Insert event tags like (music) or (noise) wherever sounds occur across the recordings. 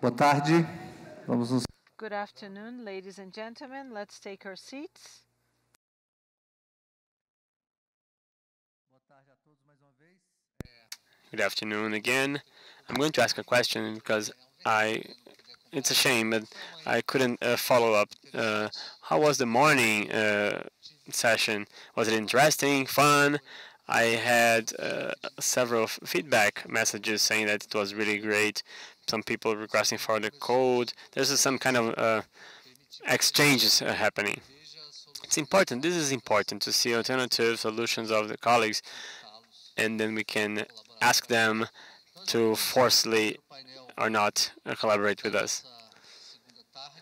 Boa tarde. Vamos nos Good afternoon, ladies and gentlemen. Let's take our seats. Good afternoon again. I'm going to ask a question because I, it's a shame, but I couldn't uh, follow up. Uh, how was the morning uh, session? Was it interesting, fun? I had uh, several feedback messages saying that it was really great. Some people requesting for the code. There's some kind of uh, exchanges uh, happening. It's important. This is important to see alternative solutions of the colleagues, and then we can ask them to forcefully or not uh, collaborate with us.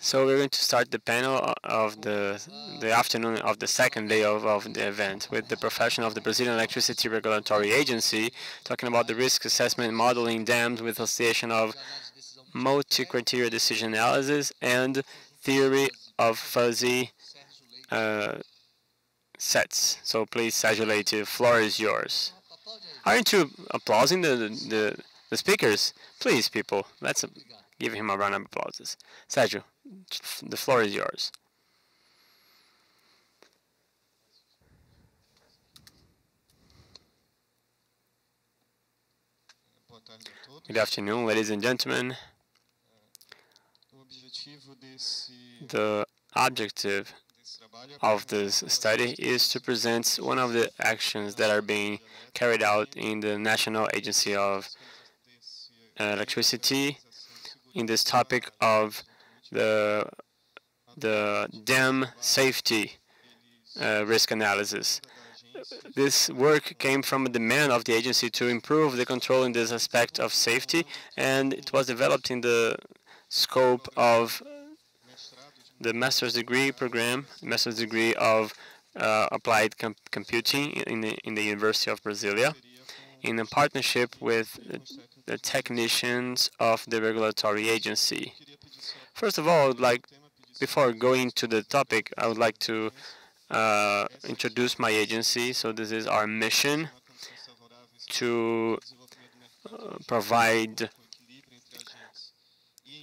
So we're going to start the panel of the the afternoon of the second day of, of the event with the professional of the Brazilian Electricity Regulatory Agency talking about the risk assessment modeling dams with association of multi-criteria decision analysis and theory of fuzzy uh, sets. So please, Sergio Leite, floor is yours. Aren't you applauding the, the, the speakers? Please, people, let's give him a round of applause. Sergio, the floor is yours. Good afternoon, ladies and gentlemen. The objective of this study is to present one of the actions that are being carried out in the National Agency of Electricity in this topic of the the dam safety uh, risk analysis. This work came from a demand of the agency to improve the control in this aspect of safety, and it was developed in the scope of the master's degree program, master's degree of uh, applied com- computing in the, in the University of Brasilia, in a partnership with the, technicians of the regulatory agency. First of all, I would like, before going to the topic, I would like to uh, introduce my agency. So this is our mission to uh, provide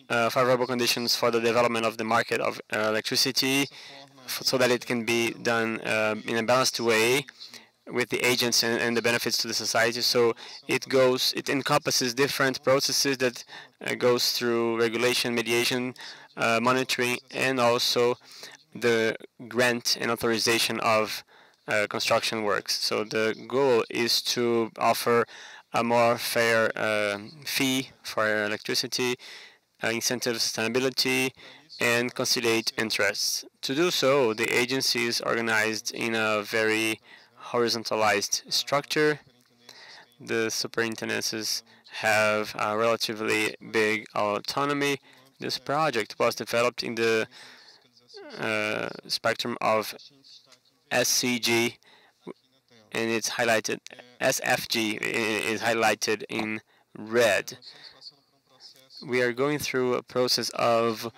uh, favorable conditions for the development of the market of uh, electricity so that it can be done uh, in a balanced way with the agents and, and the benefits to the society. So it goes, it encompasses different processes that uh, goes through regulation, mediation, uh, monitoring, and also the grant and authorization of uh, construction works. So the goal is to offer a more fair uh, fee for electricity, uh, incentive sustainability, and conciliate interests. To do so, the agency is organized in a very horizontalized structure. The superintendencies have a relatively big autonomy. This project was developed in the uh, spectrum of SCG, and it's highlighted SFG is highlighted in red. We are going through a process of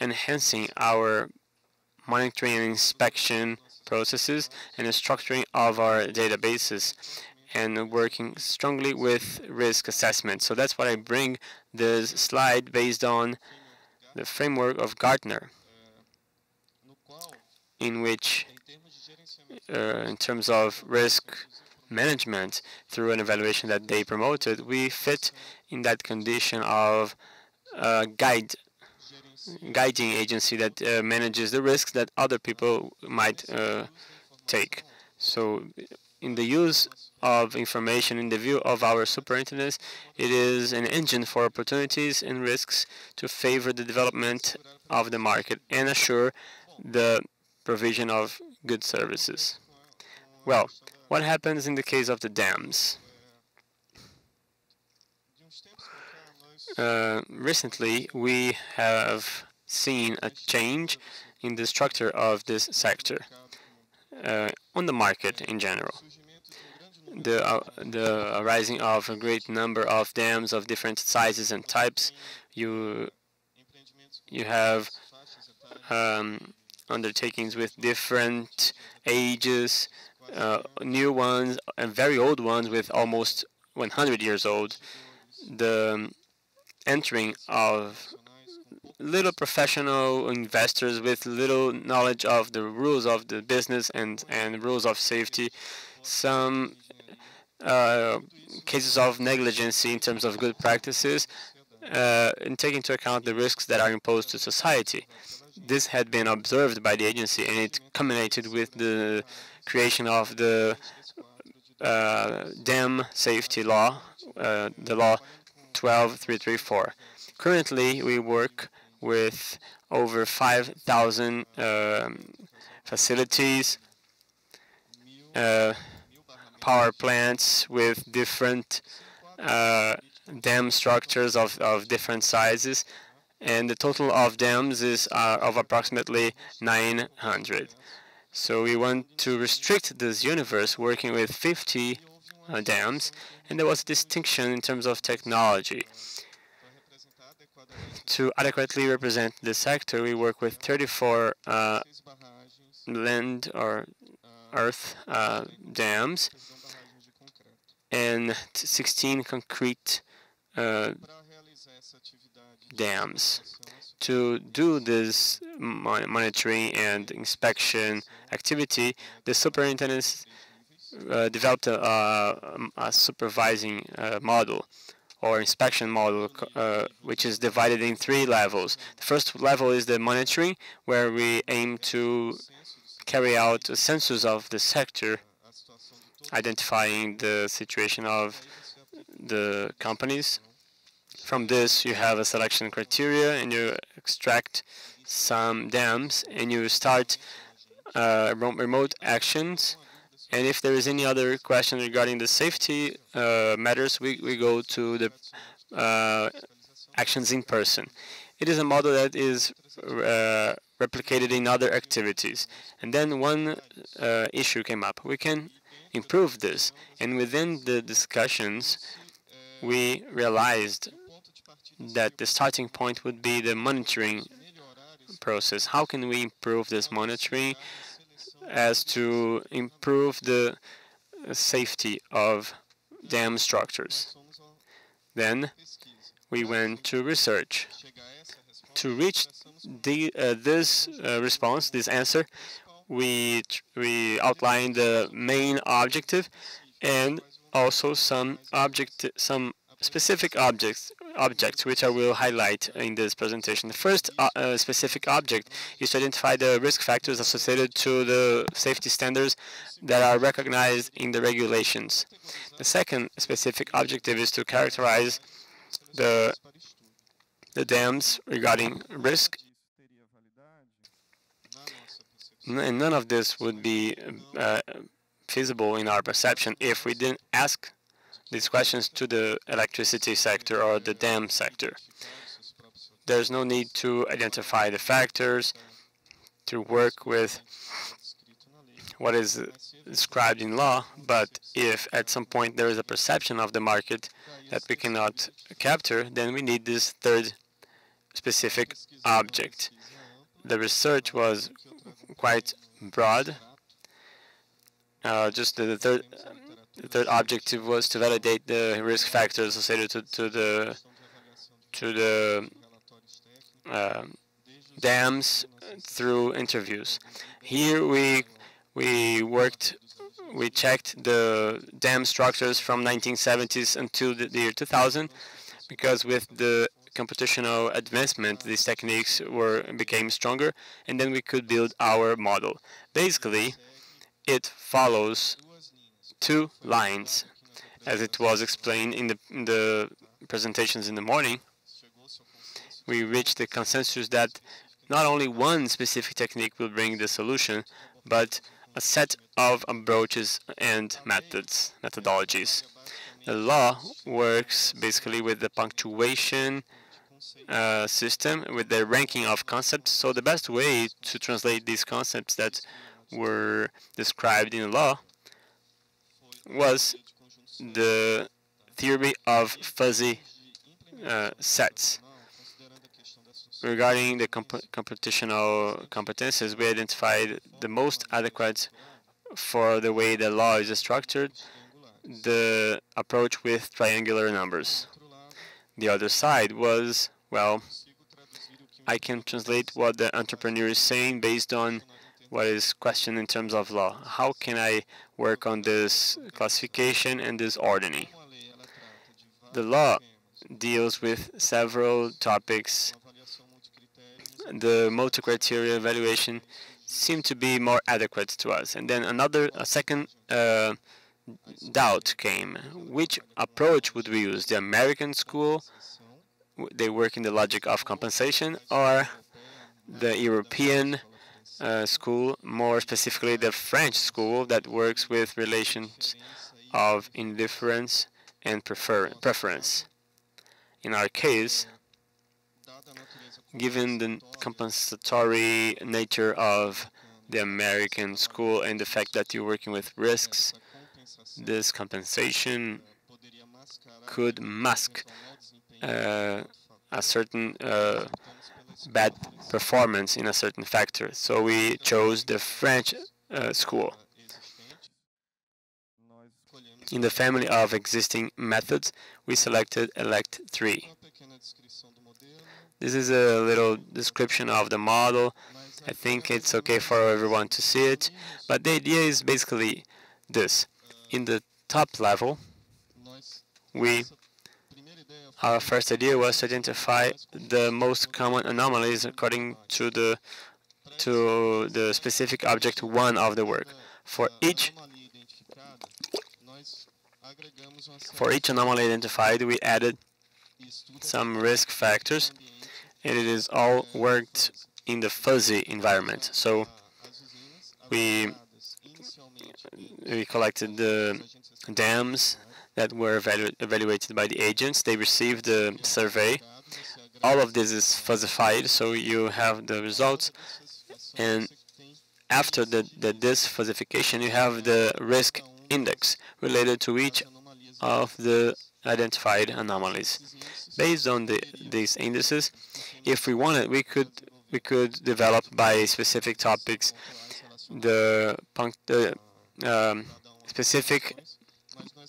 enhancing our monitoring and inspection processes and the structuring of our databases and working strongly with risk assessment. So that's what I bring this slide based on the framework of Gartner, in which, uh, in terms of risk management, through an evaluation that they promoted, we fit in that condition of uh, guide guiding agency that uh, manages the risks that other people might uh, take. So, in the use of information in the view of our superintendents, it is an engine for opportunities and risks to favor the development of the market and assure the provision of good services. Well, what happens in the case of the dams? Uh, recently, we have seen a change in the structure of this sector uh, on the market in general. The, uh, the arising of a great number of dams of different sizes and types. You you have um, undertakings with different ages, uh, new ones and very old ones with almost 100 years old. The entering of little professional investors with little knowledge of the rules of the business and, and rules of safety, some uh, cases of negligence in terms of good practices, uh, and into account the risks that are imposed to society. This had been observed by the agency, and it culminated with the creation of the uh, dam safety law, uh, the law 12334. Currently, we work with over 5,000 um, facilities, uh, power plants with different uh, dam structures of, of different sizes, and the total of dams is uh, of approximately 900. So we want to restrict this universe working with 50 uh, dams, and there was a distinction in terms of technology. To adequately represent the sector, we work with 34 uh, land or earth uh, dams and 16 concrete uh, dams. To do this mon monitoring and inspection activity, the superintendents uh, developed a, a, a supervising uh, model or inspection model, uh, which is divided in three levels. The first level is the monitoring, where we aim to carry out a census of the sector, identifying the situation of the companies. From this, you have a selection criteria, and you extract some dams, and you start uh, remote actions and if there is any other question regarding the safety uh, matters, we, we go to the uh, actions in person. It is a model that is uh, replicated in other activities. And then one uh, issue came up. We can improve this. And within the discussions, we realized that the starting point would be the monitoring process. How can we improve this monitoring? As to improve the safety of dam structures. Then we went to research. To reach the, uh, this uh, response, this answer, we, we outlined the main objective and also some object, some specific objects objects, which I will highlight in this presentation. The first uh, uh, specific object is to identify the risk factors associated to the safety standards that are recognized in the regulations. The second specific objective is to characterize the, the dams regarding risk and none of this would be uh, feasible in our perception if we didn't ask these questions to the electricity sector or the dam sector. There's no need to identify the factors, to work with what is described in law, but if at some point there is a perception of the market that we cannot capture, then we need this third specific object. The research was quite broad. Uh, just the, third third objective was to validate the risk factors associated to, to the to the uh, dams through interviews. Here we we worked we checked the dam structures from 1970s until the, year 2000 because with the computational advancement these techniques were became stronger and then we could build our model. Basically it follows two lines, as it was explained in the, in the presentations in the morning. We reached the consensus that not only one specific technique will bring the solution, but a set of approaches and methods, methodologies. The law works basically with the punctuation uh, system, with the ranking of concepts. So the best way to translate these concepts that were described in the law was the theory of fuzzy uh, sets. Regarding the comp computational competences, we identified the most adequate for the way the law is structured, the approach with triangular numbers. the other side was, well, I can translate what the entrepreneur is saying based on what is questioned in terms of law. How can I work on this classification and this ordering? The law deals with several topics. The multi-criteria evaluation seemed to be more adequate to us. And then another, a second uh, doubt came. Which approach would we use? The American school, they work in the logic of compensation, or the European uh, school, more specifically the French school that works with relations of indifference and prefer preference. In our case, given the compensatory nature of the American school and the fact that you're working with risks, this compensation could mask uh, a certain uh, bad performance in a certain factor. So we chose the French uh, school. In the family of existing methods, we selected ELECTRE 3. uma pequena descrição do modelo, This is a little description of the model. I think it's okay for everyone to see it. But the idea is basically this. In the top level, we our first idea was to identify the most common anomalies according to the to the specific object one of the work. For each for each anomaly identified, we added some risk factors, and it is all worked in the fuzzy environment. So we- we collected the dams that were evalu- evaluated by the agents. They received the survey. All of this is fuzzified, so you have the results. and After the, the this fuzzification, you have the risk index related to each of the identified anomalies. Based on the, these indices, if we wanted, we could we could develop by specific topics the the um, specific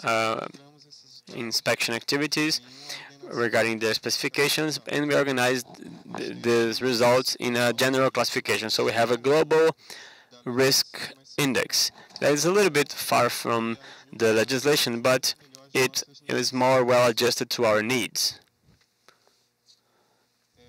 uh, inspection activities regarding their specifications, and we organized th- these results in a general classification. So we have a global risk index that is a little bit far from the legislation, but it is more well adjusted to our needs. É,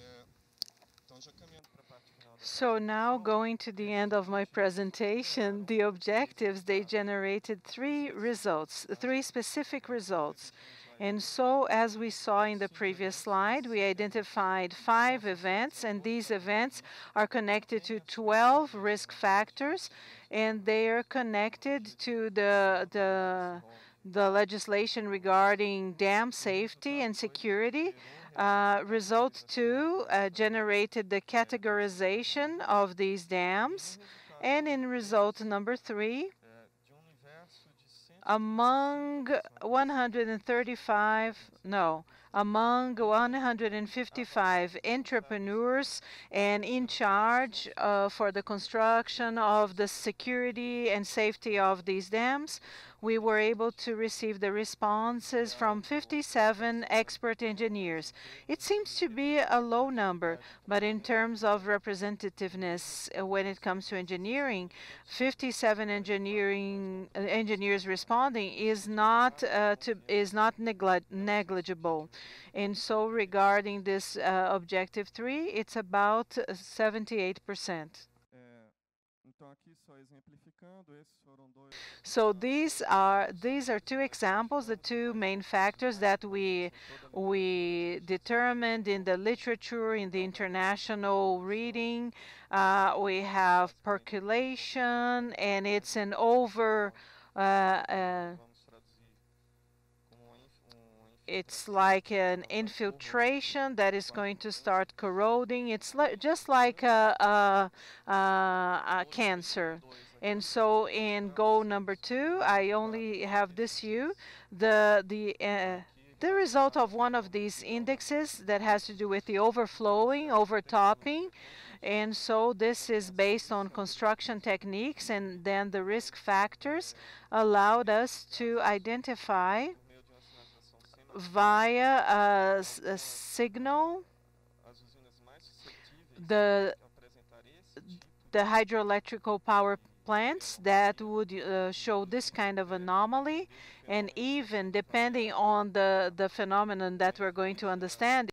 então, já caminhando para a parte final da So now going to the end of my presentation, the objectives, they generated three results, three specific results. And so, as we saw in the previous slide, we identified five events, and these events are connected to 12 risk factors, and they are connected to the, the, the legislation regarding dam safety and security. Uh, result two uh, generated the categorization of these dams. And in result number three, é, de universo de 100 among 135, no, among 155 entrepreneurs and in charge uh, for the construction of the security and safety of these dams, we were able to receive the responses from 57 expert engineers. It seems to be a low number, but in terms of representativeness, uh, when it comes to engineering, 57 engineering uh, engineers responding is not uh, to is not negli- negligible. And so regarding this uh, objective 3, it's about uh, 78%. So these are these are two examples, the two main factors that we we determined in the literature, in the international reading. Uh, we have percolation, and it's an over. Uh, uh, it's like an infiltration that is going to start corroding. It's li- just like a, a, a cancer. And so in goal number two, I only have this view. The, the, uh, the result of one of these indexes that has to do with the overflowing, overtopping. And so this is based on construction techniques, and then the risk factors allowed us to identify via a, a signal the the hydroelectrical power plants that would uh, show this kind of anomaly. And even depending on the the phenomenon that we're going to understand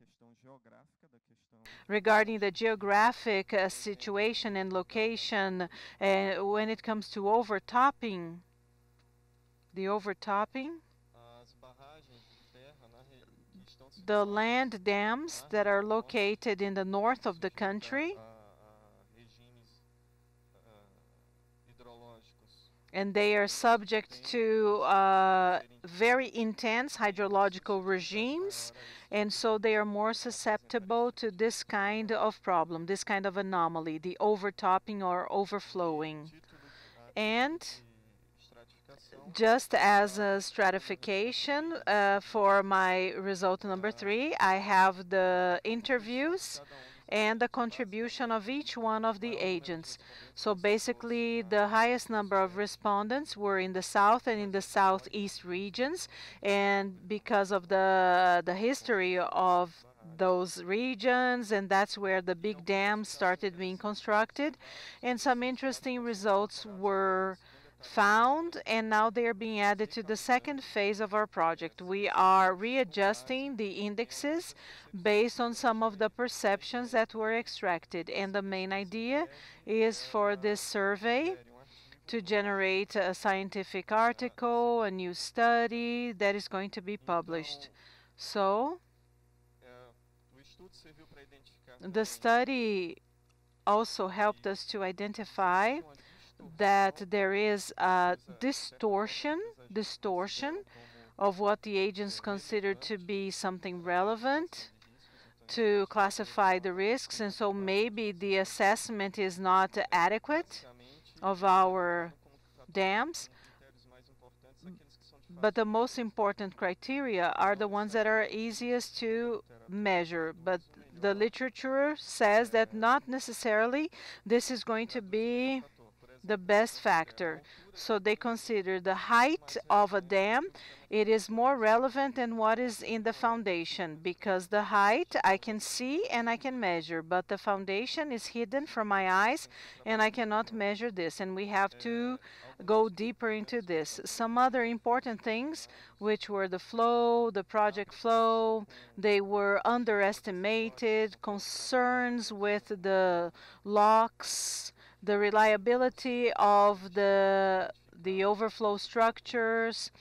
regarding the geographic uh, situation and location uh, when it comes to overtopping the overtopping the land dams that are located in the north of the country a, a regimes ah, hidrológicos and they are subject to uh, very intense hydrological regimes. And so they are more susceptible to this kind of problem this kind of anomaly the overtopping or overflowing. And just as a stratification uh, for my result number three i have the interviews and the contribution of each one of the agents. So basically, the highest number of respondents were in the south and in the southeast regions, and because of the the history of those regions, and that's where the big dams started being constructed, and some interesting results were found and now they are being added to the second phase of our project. We are readjusting the indexes based on some of the perceptions that were extracted and the main idea is for this survey to generate a scientific article, a new study that is going to be published. So, the study also helped us to identify that there is a distortion, distortion of what the agents consider to be something relevant to classify the risks, and so maybe the assessment is not adequate of our dams, but the most important criteria are the ones that are easiest to measure. But the literature says that not necessarily this is going to be the best factor. So they consider the height of a dam. It is more relevant than what is in the foundation because the height I can see and I can measure, but the foundation is hidden from my eyes and I cannot measure this. And we have to go deeper into this. Some other important things, which were the flow, the project flow, they were underestimated, concerns with the locks, the reliability of the the overflow structures.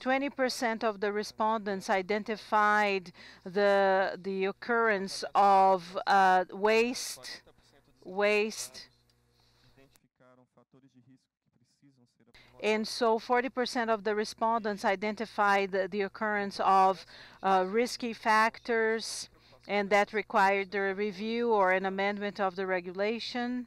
20% of the respondents identified the the occurrence of uh, waste waste and so 40% of the respondents identified the, the occurrence of uh, risky factors and that required the review or an amendment of the regulation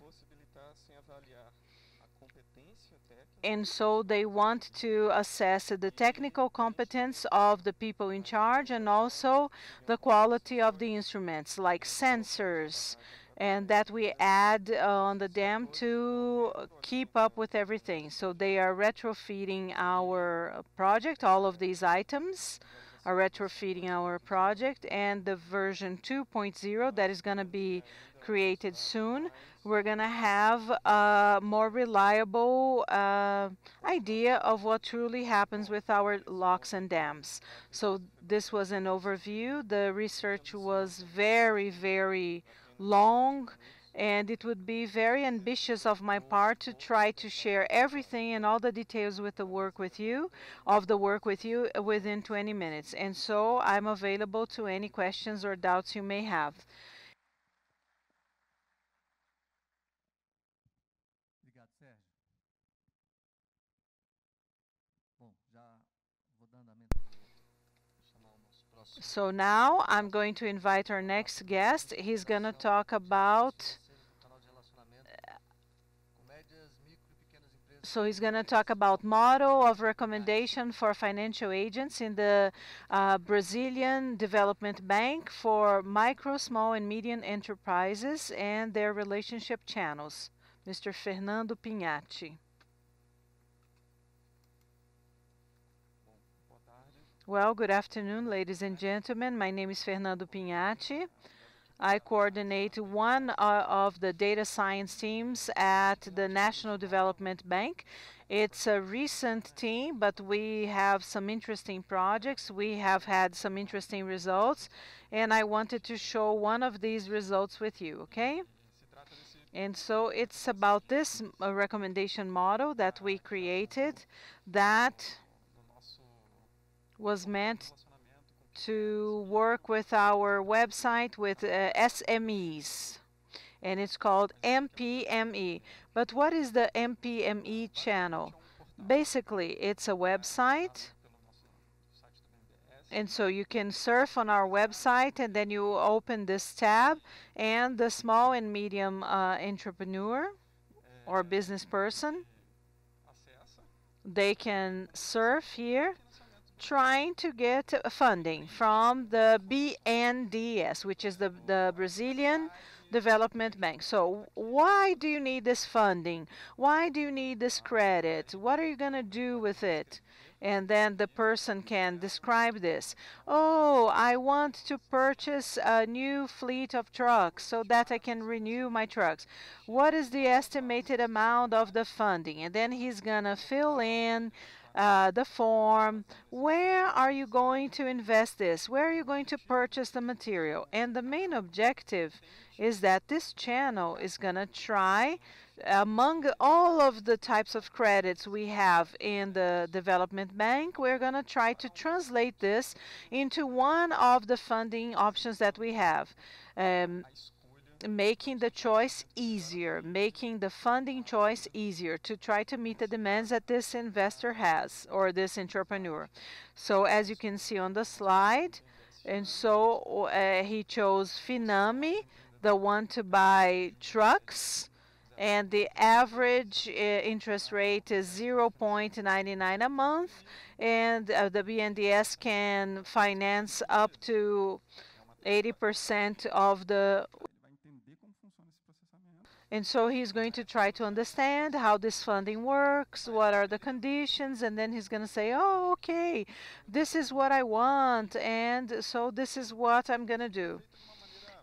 and so they want to assess the technical competence of the people in charge and also the quality of the instruments like sensors and that we add uh, on the dam to keep up with everything. So they are retrofitting our project all of these items are retrofitting our project and the version 2.0 that is going to be created soon we're going to have a more reliable uh, idea of what truly happens with our locks and dams. So this was an overview. The research was very, very long and it would be very ambitious of my part to try to share everything and all the details with the work with you of the work with you within 20 minutes and so i'm available to any questions or doubts you may have So now I'm going to invite our next guest. He's going to talk about so he's going to talk about model of recommendation for financial agents in the uh, Brazilian Development Bank for micro, small, and medium enterprises and their relationship channels. Mr. Fernando Pinhatti. Bom, boa tarde. Well, good afternoon, ladies and gentlemen. My name is Fernando Pinhatti. I coordinate one uh, of the data science teams at the National Development Bank. It's a recent team, but we have some interesting projects. We have had some interesting results, and I wanted to show one of these results with you, okay? And so it's about this uh, recommendation model that we created that was meant to work with our website with uh, SMEs and it's called MPME. But what is the MPME channel? Basically, it's a website and so you can surf on our website and then you open this tab and the small and medium uh, entrepreneur or business person they can surf here trying to get funding from the BNDES, which is the, the Brazilian Development Bank. So why do you need this funding? Why do you need this credit? What are you going to do with it? And then the person can describe this. Oh, I want to purchase a new fleet of trucks so that I can renew my trucks. What is the estimated amount of the funding? And then he's going to fill in uh, the form. Where are you going to invest this? Where are you going to purchase the material? And the main objective is that this channel is going to try among all of the types of credits we have in the development bank, we're going to try to translate this into one of the funding options that we have. Um, making the choice easier, making the funding choice easier to try to meet the demands that this investor has or this entrepreneur. So as you can see on the slide, and so uh, he chose Finame, the one to buy trucks, and the average uh, interest rate is 0.99 a month, and uh, the BNDES can finance up to 80% of the and so he's going to try to understand how this funding works, what are the conditions, and then he's going to say, oh, okay, this is what I want, and so this is what I'm going to do.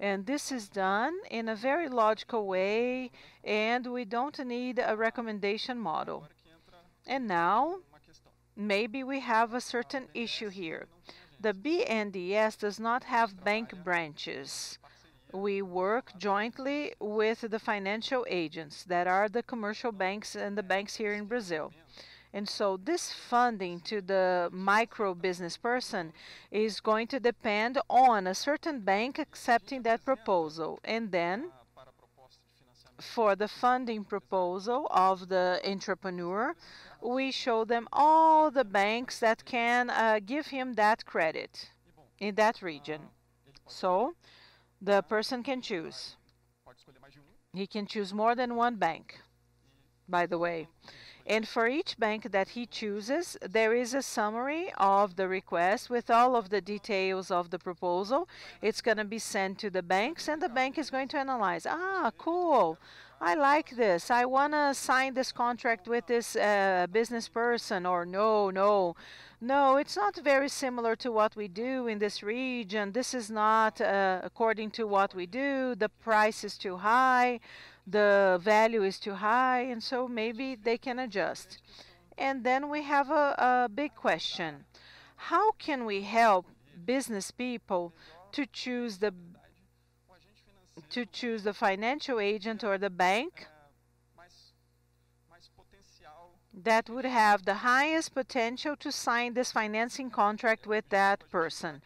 And this is done in a very logical way, and we don't need a recommendation model. And now, maybe we have a certain issue here. The BNDES does not have bank branches. We work jointly with the financial agents that are the commercial banks and the banks here in Brazil. And so this funding to the micro business person is going to depend on a certain bank accepting that proposal. And then for the funding proposal of the entrepreneur, we show them all the banks that can uh, give him that credit in that region. So the person can choose. He can choose more than one bank, by the way. And for each bank that he chooses, there is a summary of the request with all of the details of the proposal. It's going to be sent to the banks, and the bank is going to analyze. Ah, cool. I like this. I want to sign this contract with this uh, business person, or no, no. No, it's not very similar to what we do in this region. This is not uh, according to what we do. The price is too high the value is too high, and so maybe they can adjust. And then we have a, a big question. How can we help business people to choose the to choose the financial agent or the bank that would have the highest potential to sign this financing contract with that person.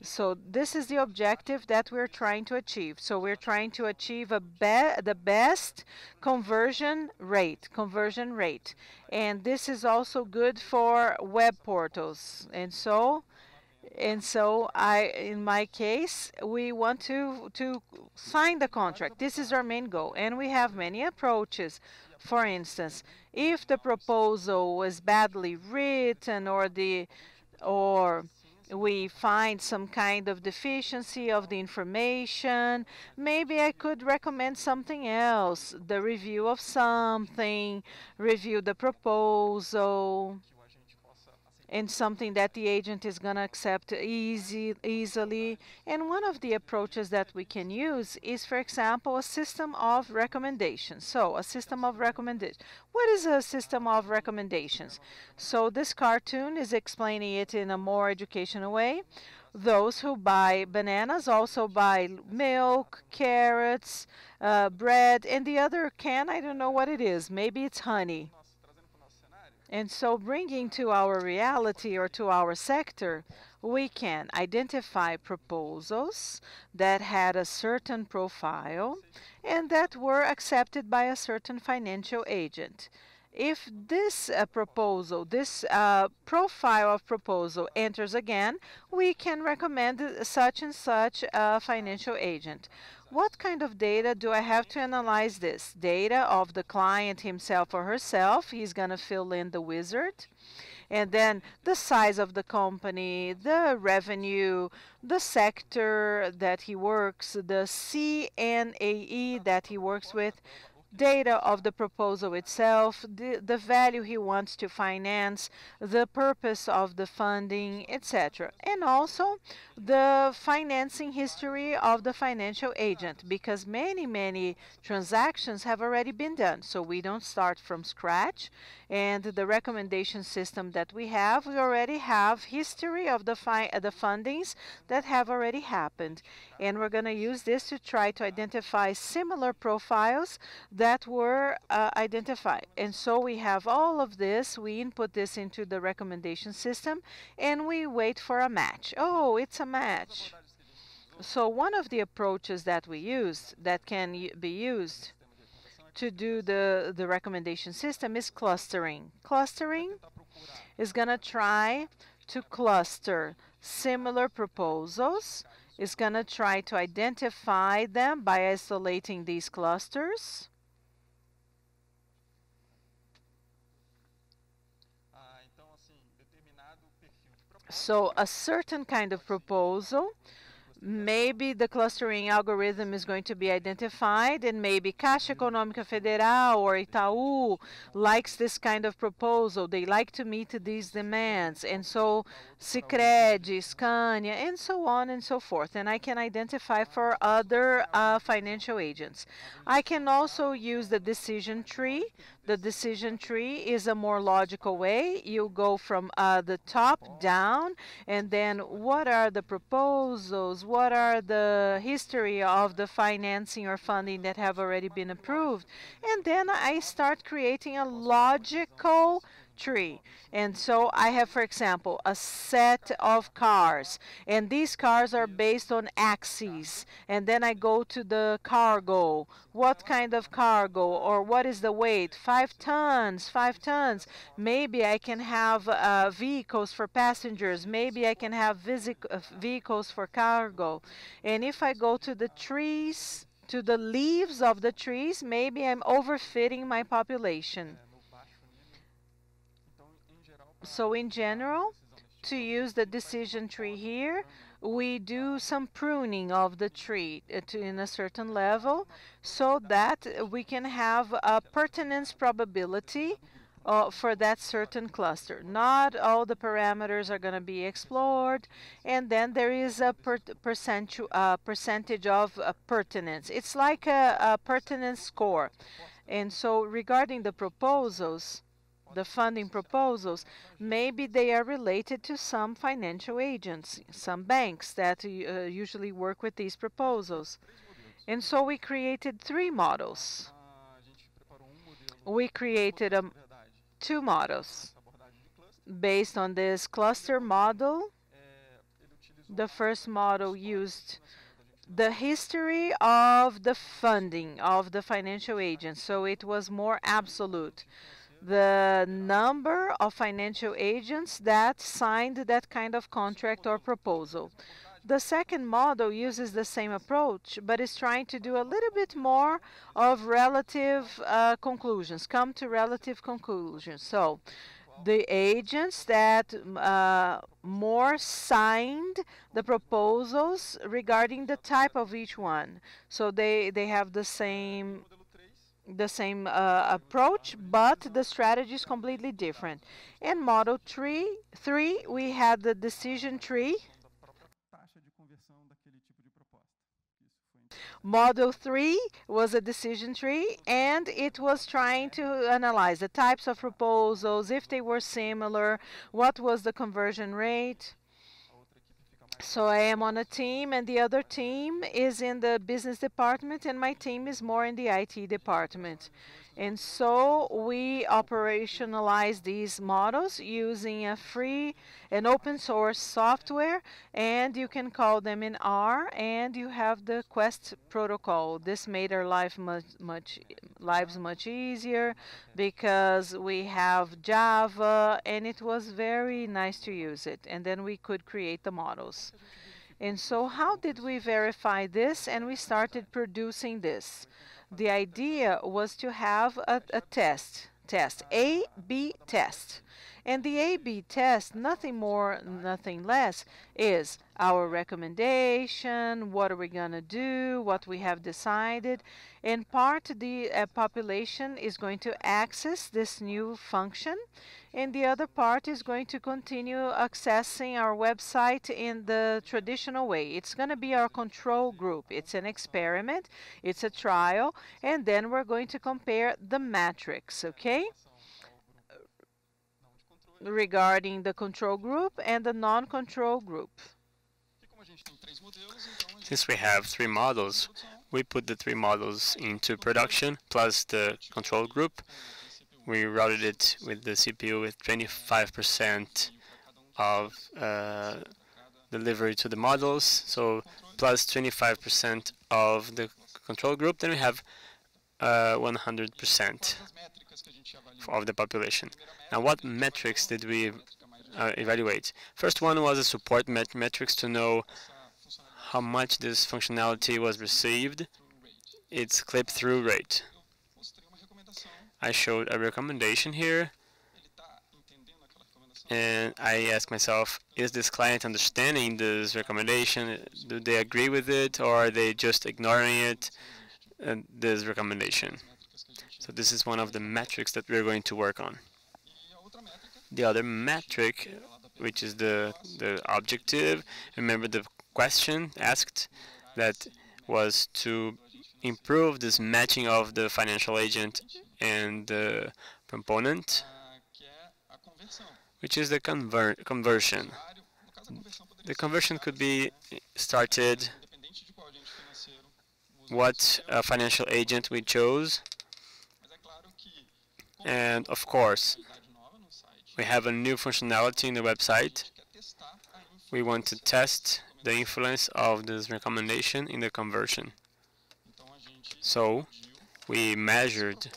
So this is the objective that we're trying to achieve. So we're trying to achieve a be the best conversion rate, conversion rate. And this is also good for web portals. And so and so I in my case we want to to sign the contract. This is our main goal and we have many approaches. For instance, if the proposal was badly written or the or we find some kind of deficiency of the information, maybe I could recommend something else, the review of something, review the proposal, and something that the agent is going to accept easy, easily. And one of the approaches that we can use is, for example, a system of recommendations. So a system of recommendations. What is a system of recommendations? So this cartoon is explaining it in a more educational way. Those who buy bananas also buy milk, carrots, uh, bread, and the other can, I don't know what it is. Maybe it's honey. And so bringing to our reality or to our sector, we can identify proposals that had a certain profile and that were accepted by a certain financial agent. If this uh, proposal, this uh, profile of proposal enters again, we can recommend such and such a financial agent. What kind of data do I have to analyze this? Data of the client himself or herself. He's going to fill in the wizard. And then the size of the company, the revenue, the sector that he works, the CNAE that he works with, data of the proposal itself, the, the value he wants to finance, the purpose of the funding, etc. And also the financing history of the financial agent, because many, many transactions have already been done. So we don't start from scratch. And the recommendation system that we have, we already have history of the, fi the fundings that have already happened. And we're going to use this to try to identify similar profiles that were uh, identified. And so we have all of this, we input this into the recommendation system, and we wait for a match. Oh, it's a match. So one of the approaches that we use that can be used to do the, the recommendation system is clustering. Clustering is going to try to cluster similar proposals. It's going to try to identify them by isolating these clusters. So a certain kind of proposal maybe the clustering algorithm is going to be identified and maybe Caixa Econômica Federal or Itaú likes this kind of proposal. They like to meet these demands. And so Sicredi, Scania, and so on and so forth. And I can identify for other uh, financial agents. I can also use the decision tree. The decision tree is a more logical way. You go from uh, the top down, and then what are the proposals? What are the history of the financing or funding that have already been approved? And then I start creating a logical tree. And so I have, for example, a set of cars, and these cars are based on axes. And then I go to the cargo. What kind of cargo, or what is the weight? Five tons, five tons. Maybe I can have uh, vehicles for passengers. Maybe I can have uh, vehicles for cargo. And if I go to the trees, to the leaves of the trees, maybe I'm overfitting my population. So in general, to use the decision tree here, we do some pruning of the tree uh, to in a certain level so that we can have a pertinence probability uh, for that certain cluster. Not all the parameters are going to be explored, and then there is a per uh, percentage of uh, pertinence. It's like a, a pertinence score. And so regarding the proposals, the funding proposals, maybe they are related to some financial agents, some banks that uh, usually work with these proposals. And so we created three models. We created um, two models based on this cluster model. The first model used the history of the funding of the financial agents, so it was more absolute the number of financial agents that signed that kind of contract or proposal. The second model uses the same approach, but is trying to do a little bit more of relative uh, conclusions, come to relative conclusions. So the agents that uh, more signed the proposals regarding the type of each one. So they, they have the same the same uh, approach, but the strategy is completely different. In model three, three, we had the decision tree. Model 3 was a decision tree, and it was trying to analyze the types of proposals, if they were similar, what was the conversion rate. So I am on a team, and the other team is in the business department, and my team is more in the IT department. And so we operationalize these models using a free and open source software, and you can call them in R, and you have the Quest protocol. This made our life much, much lives much easier because we have Java, and it was very nice to use it. And then we could create the models. And so how did we verify this? And we started producing this. The idea was to have a, a test, test, A-B test. And the A-B test, nothing more, nothing less, is our recommendation, what are we going to do, what we have decided. In part the uh, population is going to access this new function, and the other part is going to continue accessing our website in the traditional way. It's going to be our control group. It's an experiment, it's a trial, and then we're going to compare the metrics, okay? Regarding the control group and the non-control group. Since we have three models, we put the three models into production plus the control group. We routed it with the CPU with 25% of uh, delivery to the models, so plus 25% of the control group. Then we have uh, 100% as of the population. Now, what metrics did we uh, evaluate? First one was the support met metrics to know how much this functionality was received, its rate. Mostrei uma recomendação, I showed a recommendation here, and I asked myself, is this client understanding this recommendation? Do they agree with it, or are they just ignoring it, uh, this recommendation? So this is one of the metrics that we're going to work on. The other metric which is the the objective. Remember the question asked that was to improve this matching of the financial agent and the component, which is the conver conversion. The conversion could be started what financial agent we chose, and of course we have a new functionality in the website. We want to test the influence of this recommendation in the conversion. So we measured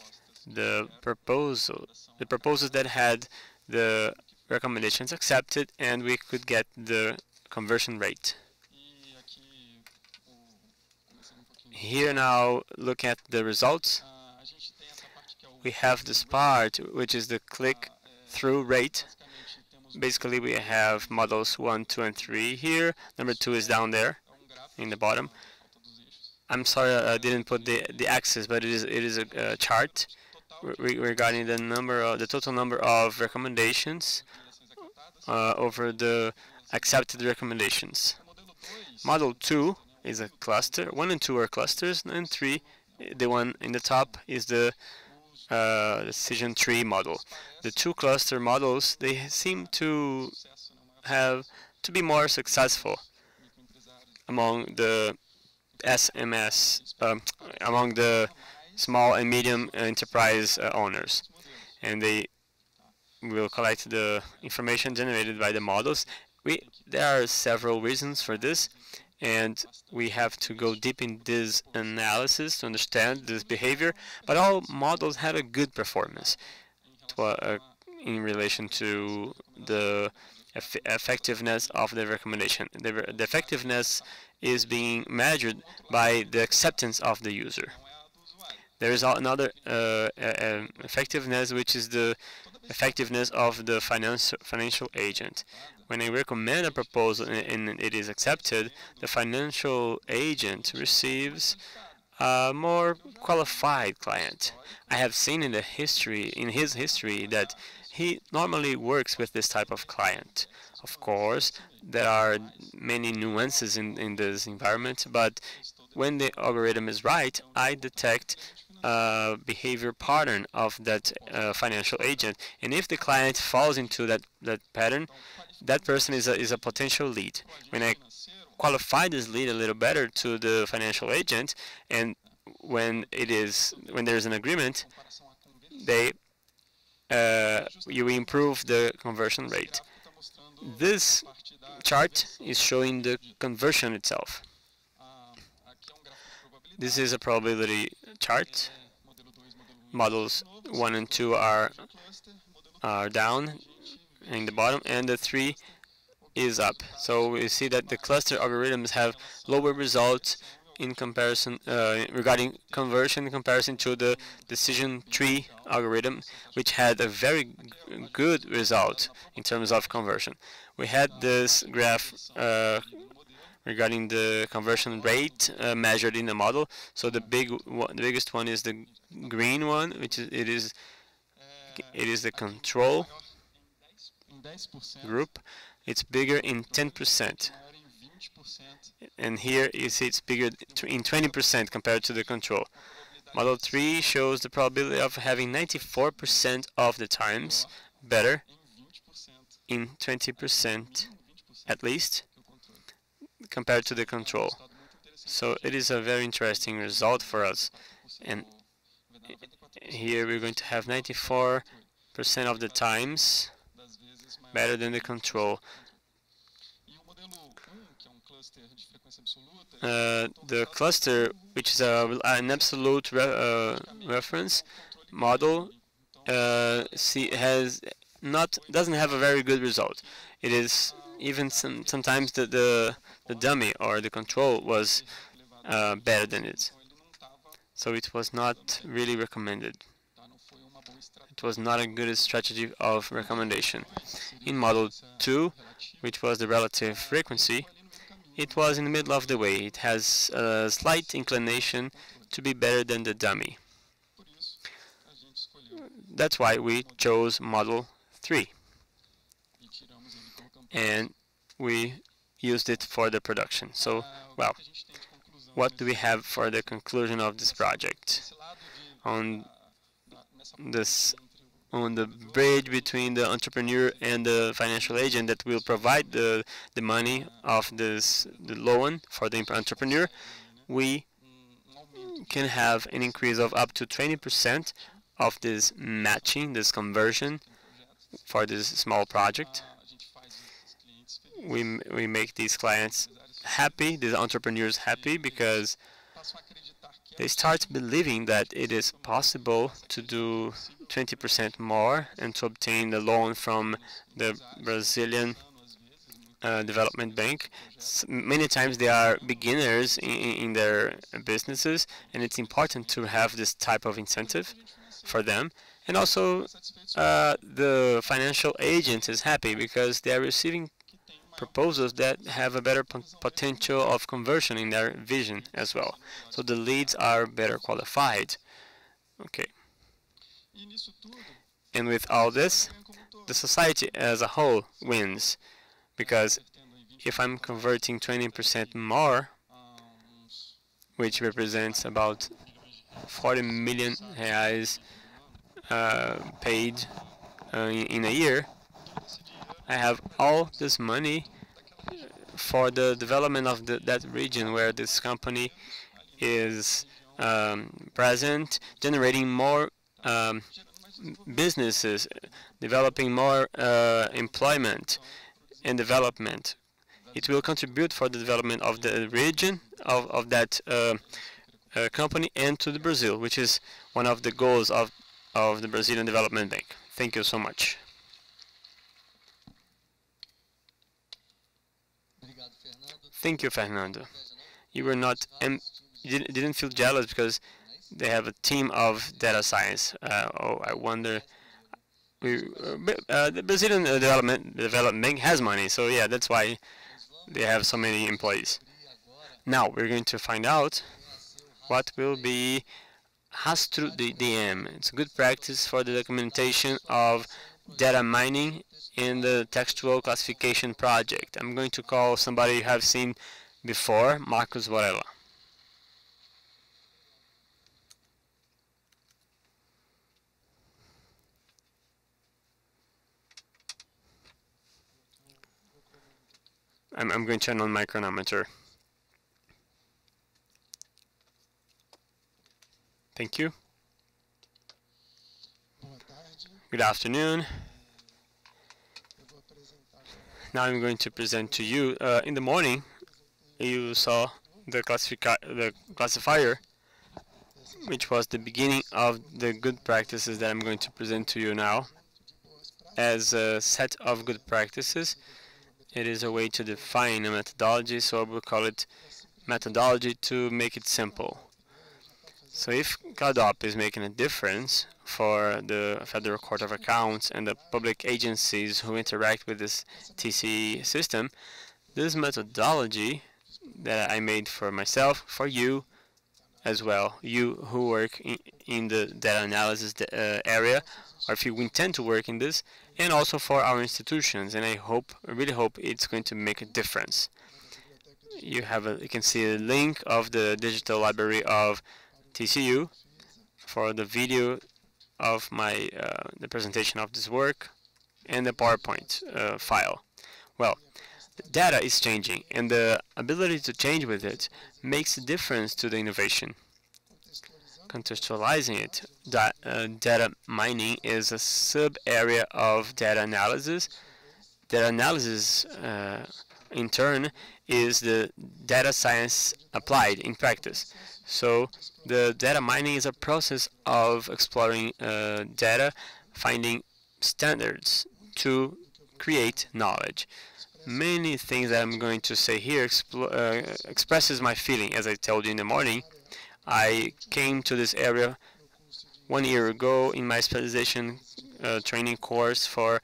the proposal, the proposals that had the recommendations accepted, and we could get the conversion rate. Here now, look at the results. We have this part, which is the click-through rate. Basically, we have models 1, 2, and 3 here. Number 2 is down there in the bottom. I'm sorry I didn't put the, the axis, but it is, it is a, a chart re- regarding the number of, the total number of recommendations uh, over the accepted recommendations. O modelo 2 Model 2 is a cluster. 1 and 2 are clusters, and 3, the one in the top, is the uh, decision tree model. The two cluster models, they seem to have to be more successful among the SMEs, um, among the small and medium enterprise uh, owners. And they will collect the information generated by the models. We, there are several reasons for this, and we have to go deep in this analysis to understand this behavior. But all models have a good performance to, uh, in relation to the eff- effectiveness of the recommendation. The, re- the effectiveness is being measured by the acceptance of the user. There is another uh, uh, effectiveness, which is the effectiveness of the finance, financial agent. When I recommend a proposal and, and it is accepted, the financial agent receives a more qualified client. I have seen in the history, in his history, that he normally works with this type of client. Of course, there are many nuances in, in this environment, but when the algorithm is right, I detect a behavior pattern of that uh, financial agent. And if the client falls into that, that pattern, that person is a, is a potential lead. When I qualify this lead a little better to the financial agent, and when it is when there's an agreement, they uh, you improve the conversion rate. This chart is showing the conversion itself. This is a probability chart. Models 1 and 2 are, are down in the bottom, and the 3 is up. So we see that the cluster algorithms have lower results in comparison uh, regarding conversion in comparison to the decision tree algorithm, which had a very good result in terms of conversion. We had this graph uh, regarding the conversion rate uh, measured in the model. So the big, the biggest one is the green one, which is it is it is the control group. It's bigger in 10%. And here you see it's bigger in 20% compared to the control. Model 3 shows the probability of having 94% of the times better in 20% at least compared to the control. So it is a very interesting result for us. And eh, here we're going to have 94% of the times better than the control. Uh, the cluster, which is a, an absolute re uh, reference model, uh, see, has not doesn't have a very good result. It is even some, sometimes the, the the dummy or the control was uh, better than it. So it was not really recommended. Was not a good strategy of recommendation. In model 2, which was the relative frequency, it was in the middle of the way. It has a slight inclination to be better than the dummy. That's why we chose model 3. And we used it for the production. So, well, what do we have for the conclusion of this project? On this on the bridge between the entrepreneur and the financial agent that will provide the the money of this the loan for the entrepreneur, we can have an increase of up to 20% of this matching, this conversion for this small project. We, we make these clients happy, these entrepreneurs happy, because they start believing that it is possible to do 20% more and to obtain the loan from the Brazilian uh, Development Bank. S many times they are beginners in, in their businesses, and it's important to have this type of incentive for them. And also, uh, the financial agent is happy because they are receiving proposals that have a better potential of conversion in their vision as well. So the leads are better qualified. Okay. And with all this, the society as a whole wins. Because if I'm converting 20% more, which represents about 40 million reais uh, paid uh, in, a year, I have all this money for the development of the, that region where this company is um, present, generating more um, businesses, developing more uh, employment and development. It will contribute for the development of the region of, of that uh, uh, company and to the Brazil, which is one of the goals of, of the Brazilian Development Bank. Thank you so much. Thank you, Fernando. You were not, you didn't, didn't feel jealous because they have a team of data science. Uh, oh, I wonder. We, uh, the Brazilian development development bank has money, so yeah, that's why they have so many employees. Now we're going to find out what will be Rastro de DM. It's a good practice for the documentation of data mining in the textual classification project. I'm going to call somebody you have seen before, Marcos Varela. I'm, I'm going to turn on my chronometer. Thank you. Good afternoon. Now I'm going to present to you. Uh, in the morning, you saw the, the classifier, which was the beginning of the good practices that I'm going to present to you now. As a set of good practices, it is a way to define a methodology, so I will call it methodology to make it simple. So if CADOP is making a difference for the Federal Court of Accounts and the public agencies who interact with this TC system, this methodology that I made for myself, for you as well, you who work in, in the data analysis uh, area, or if you intend to work in this, and also for our institutions. And I hope, really hope it's going to make a difference. You have a, you can see a link of the digital library of TCU for the video of my uh, the presentation of this work and the PowerPoint uh, file. Well, data is changing and the ability to change with it makes a difference to the innovation. Contextualizing it, da uh, data mining is a sub-area of data analysis. Data analysis, uh, in turn, is the data science applied in practice. So the data mining is a process of exploring uh, data, finding standards to create knowledge. Many things that I'm going to say here uh, expresses my feeling. As I told you in the morning, I came to this area one year ago in my specialization uh, training course for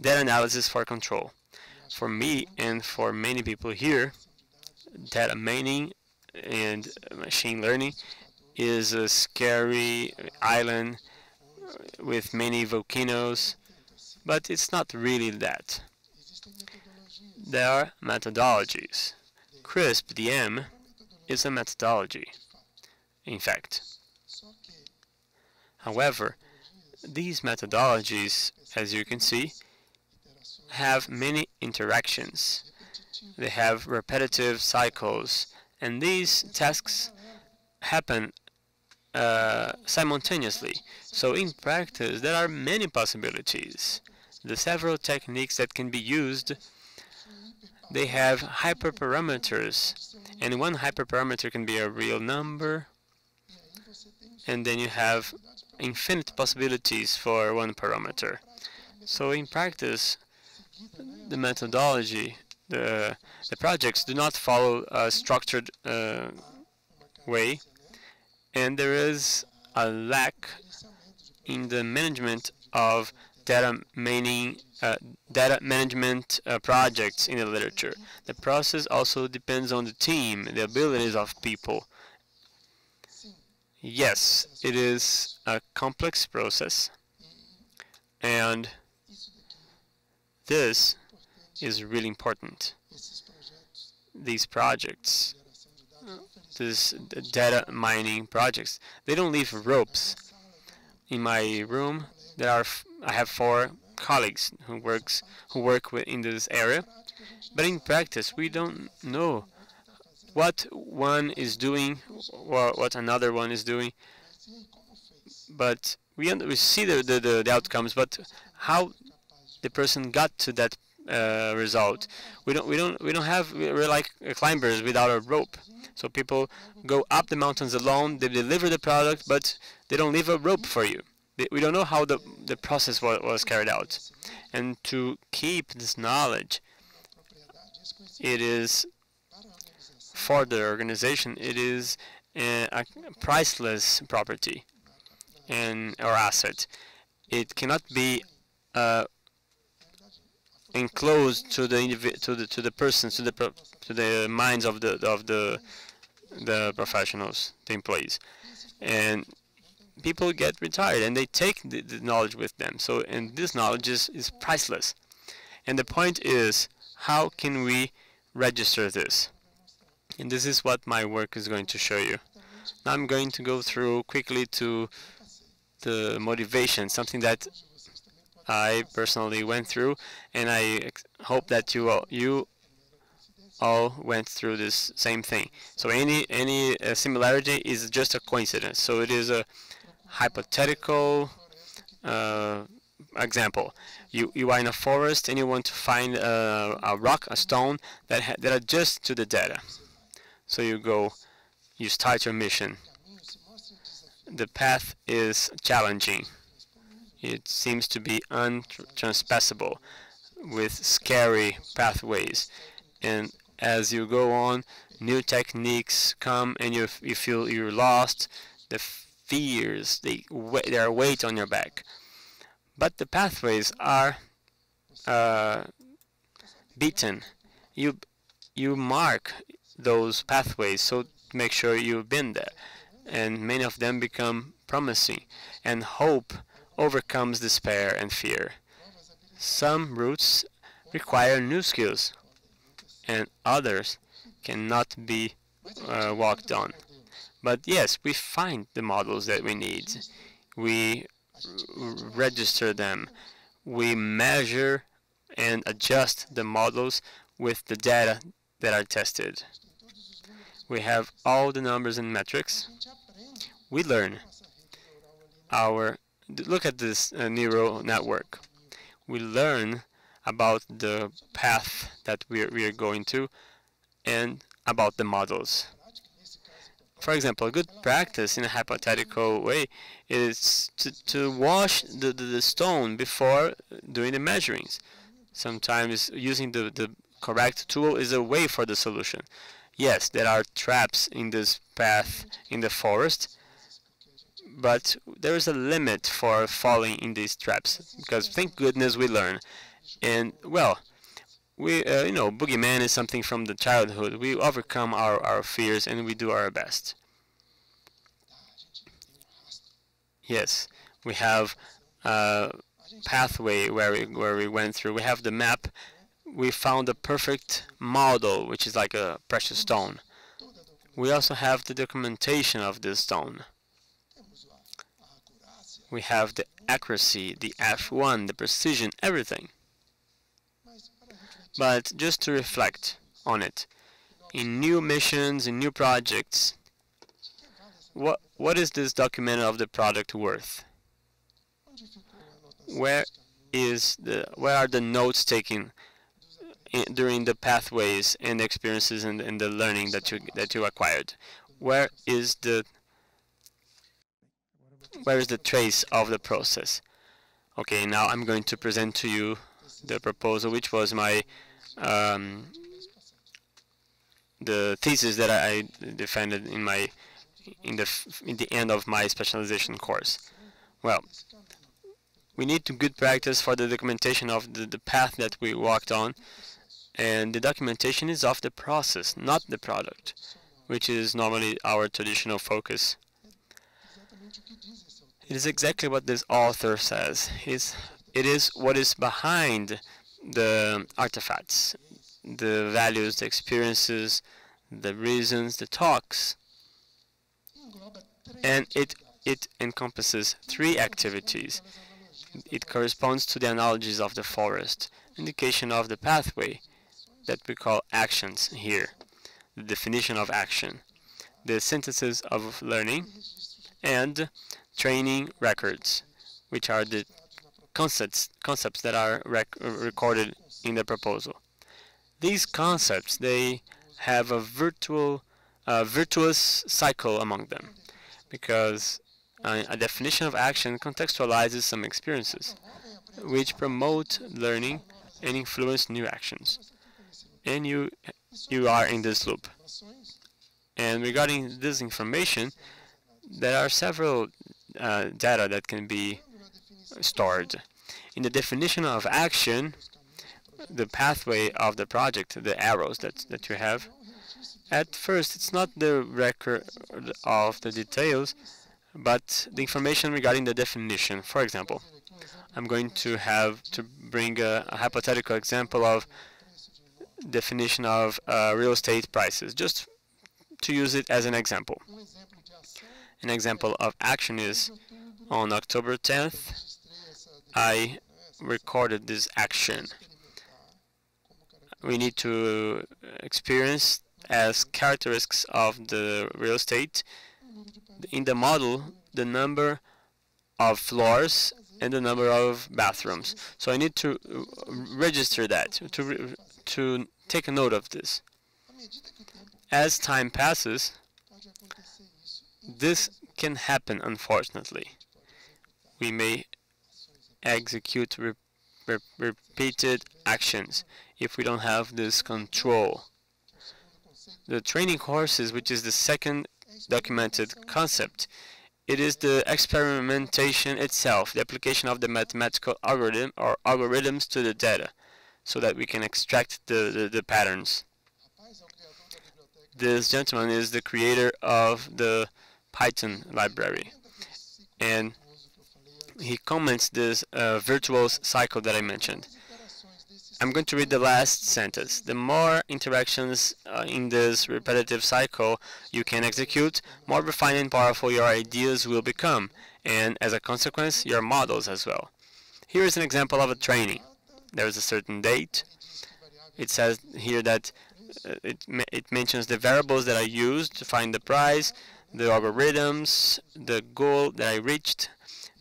data analysis for control. For me and for many people here, data mining and machine learning is a scary island with many volcanoes, but it's not really that. There are methodologies. CRISP DM is a methodology, in fact. However, these methodologies, as you can see, have many interactions. They have repetitive cycles and these tasks happen uh, simultaneously. So in practice, there are many possibilities. The several techniques that can be used, they have hyperparameters. And one hyperparameter can be a real number. And then you have infinite possibilities for one parameter. So in practice, the methodology the, the projects do not follow a structured uh, way, and there is a lack in the management of data mining, uh, data management uh, projects in the literature. The process also depends on the team, the abilities of people. Yes, it is a complex process, and this is really important. These projects, these data mining projects, they don't leave ropes. In my room, there are I have four colleagues who works who work in this area, but in practice, we don't know what one is doing or what another one is doing. But we we see the, the, the outcomes, but how the person got to that uh, result. We don't we don't we don't have we're like climbers without a rope. So people go up the mountains alone. They deliver the product, but they don't leave a rope for you. We don't know how the the process was, was carried out. And to keep this knowledge, it is for the organization. It is a, priceless property and or asset. It cannot be uh, enclosed to the to the to the persons to the to the minds of the of the the professionals, the employees. And people get retired and they take the, the knowledge with them. So, and this knowledge is, is priceless. And the point is, how can we register this? And this is what my work is going to show you. Now I'm going to go through quickly to the motivation, something that I personally went through, and I hope that you all, you all went through this same thing. So any any uh, similarity is just a coincidence. So it is a hypothetical uh, example. You you are in a forest and you want to find a, a rock, a stone that that adjusts to the data. So you go, you start your mission. The path is challenging. It seems to be untranspassable with scary pathways. And as you go on, new techniques come and you, you feel you're lost. The fears, they, they are weight on your back. But the pathways are uh, beaten. You, you mark those pathways so make sure you've been there. And many of them become promising. And hope overcomes despair and fear. Some routes require new skills, and others cannot be uh, walked on. But yes, we find the models that we need. We register them. We measure and adjust the models with the data that are tested. We have all the numbers and metrics. We learn our look at this uh, neural network. We learn about the path that we are, we are going to and about the models. For example, a good practice in a hypothetical way is to, to wash the, the, the stone before doing the measurings. Sometimes using the, the correct tool is a way for the solution. Yes, there are traps in this path in the forest, but there is a limit for falling in these traps because thank goodness we learn. And well we uh, you know boogeyman is something from the childhood. We overcome our, our fears and we do our best. Yes we have a pathway where we where we went through. We have the map we found a perfect model which is like a precious stone we also have the documentation of this stone we have the accuracy, the F1, the precision, everything. But just to reflect on it, in new missions, in new projects, what what is this document of the product worth? Where is the where are the notes taken in, during the pathways and experiences and, and the learning that you that you acquired? Where is the where is the trace of the process? Okay, now I'm going to present to you the proposal, which was my um, the thesis that I defended in my in the in the end of my specialization course. Well, we need to good practice for the documentation of the, the path that we walked on, and the documentation is of the process, not the product, which is normally our traditional focus. It is exactly what this author says. It's, it is what is behind the artifacts, the values, the experiences, the reasons, the talks. And it, it encompasses three activities. It corresponds to the analogies of the forest, indication of the pathway that we call actions here, the definition of action, the synthesis of learning, and training records, which are the concepts concepts that are rec recorded in the proposal. These concepts they have a virtual uh, virtuous cycle among them because uh, a definition of action contextualizes some experiences which promote learning and influence new actions. And you you are in this loop. And regarding this information, there are several uh, data that can be stored. In the definition of action, the pathway of the project, the arrows that, that you have, At first, it's not the record of the details, but the information regarding the definition. For example, I'm going to have to bring a, a hypothetical example of definition of uh, real estate prices, just to use it as an example. An example of action is on October 10th, I recorded this action. We need to experience as characteristics of the real estate in the model the number of floors and the number of bathrooms. So I need to register that, to, to take a note of this. As time passes, this can happen, unfortunately. We may execute re re repeated actions if we don't have this control. The training courses, which is the second documented concept, it is the experimentation itself, the application of the mathematical algorithm or algorithms to the data so that we can extract the, the, the patterns. This gentleman is the creator of the Python library and he comments this uh, virtual cycle that I mentioned. I'm going to read the last sentence. The more interactions uh, in this repetitive cycle you can execute, more refined and powerful your ideas will become, and as a consequence, your models as well. Here is an example of a training. There is a certain date. It says here that uh, it, it mentions the variables that I used to find the price, the algorithms, the goal that I reached,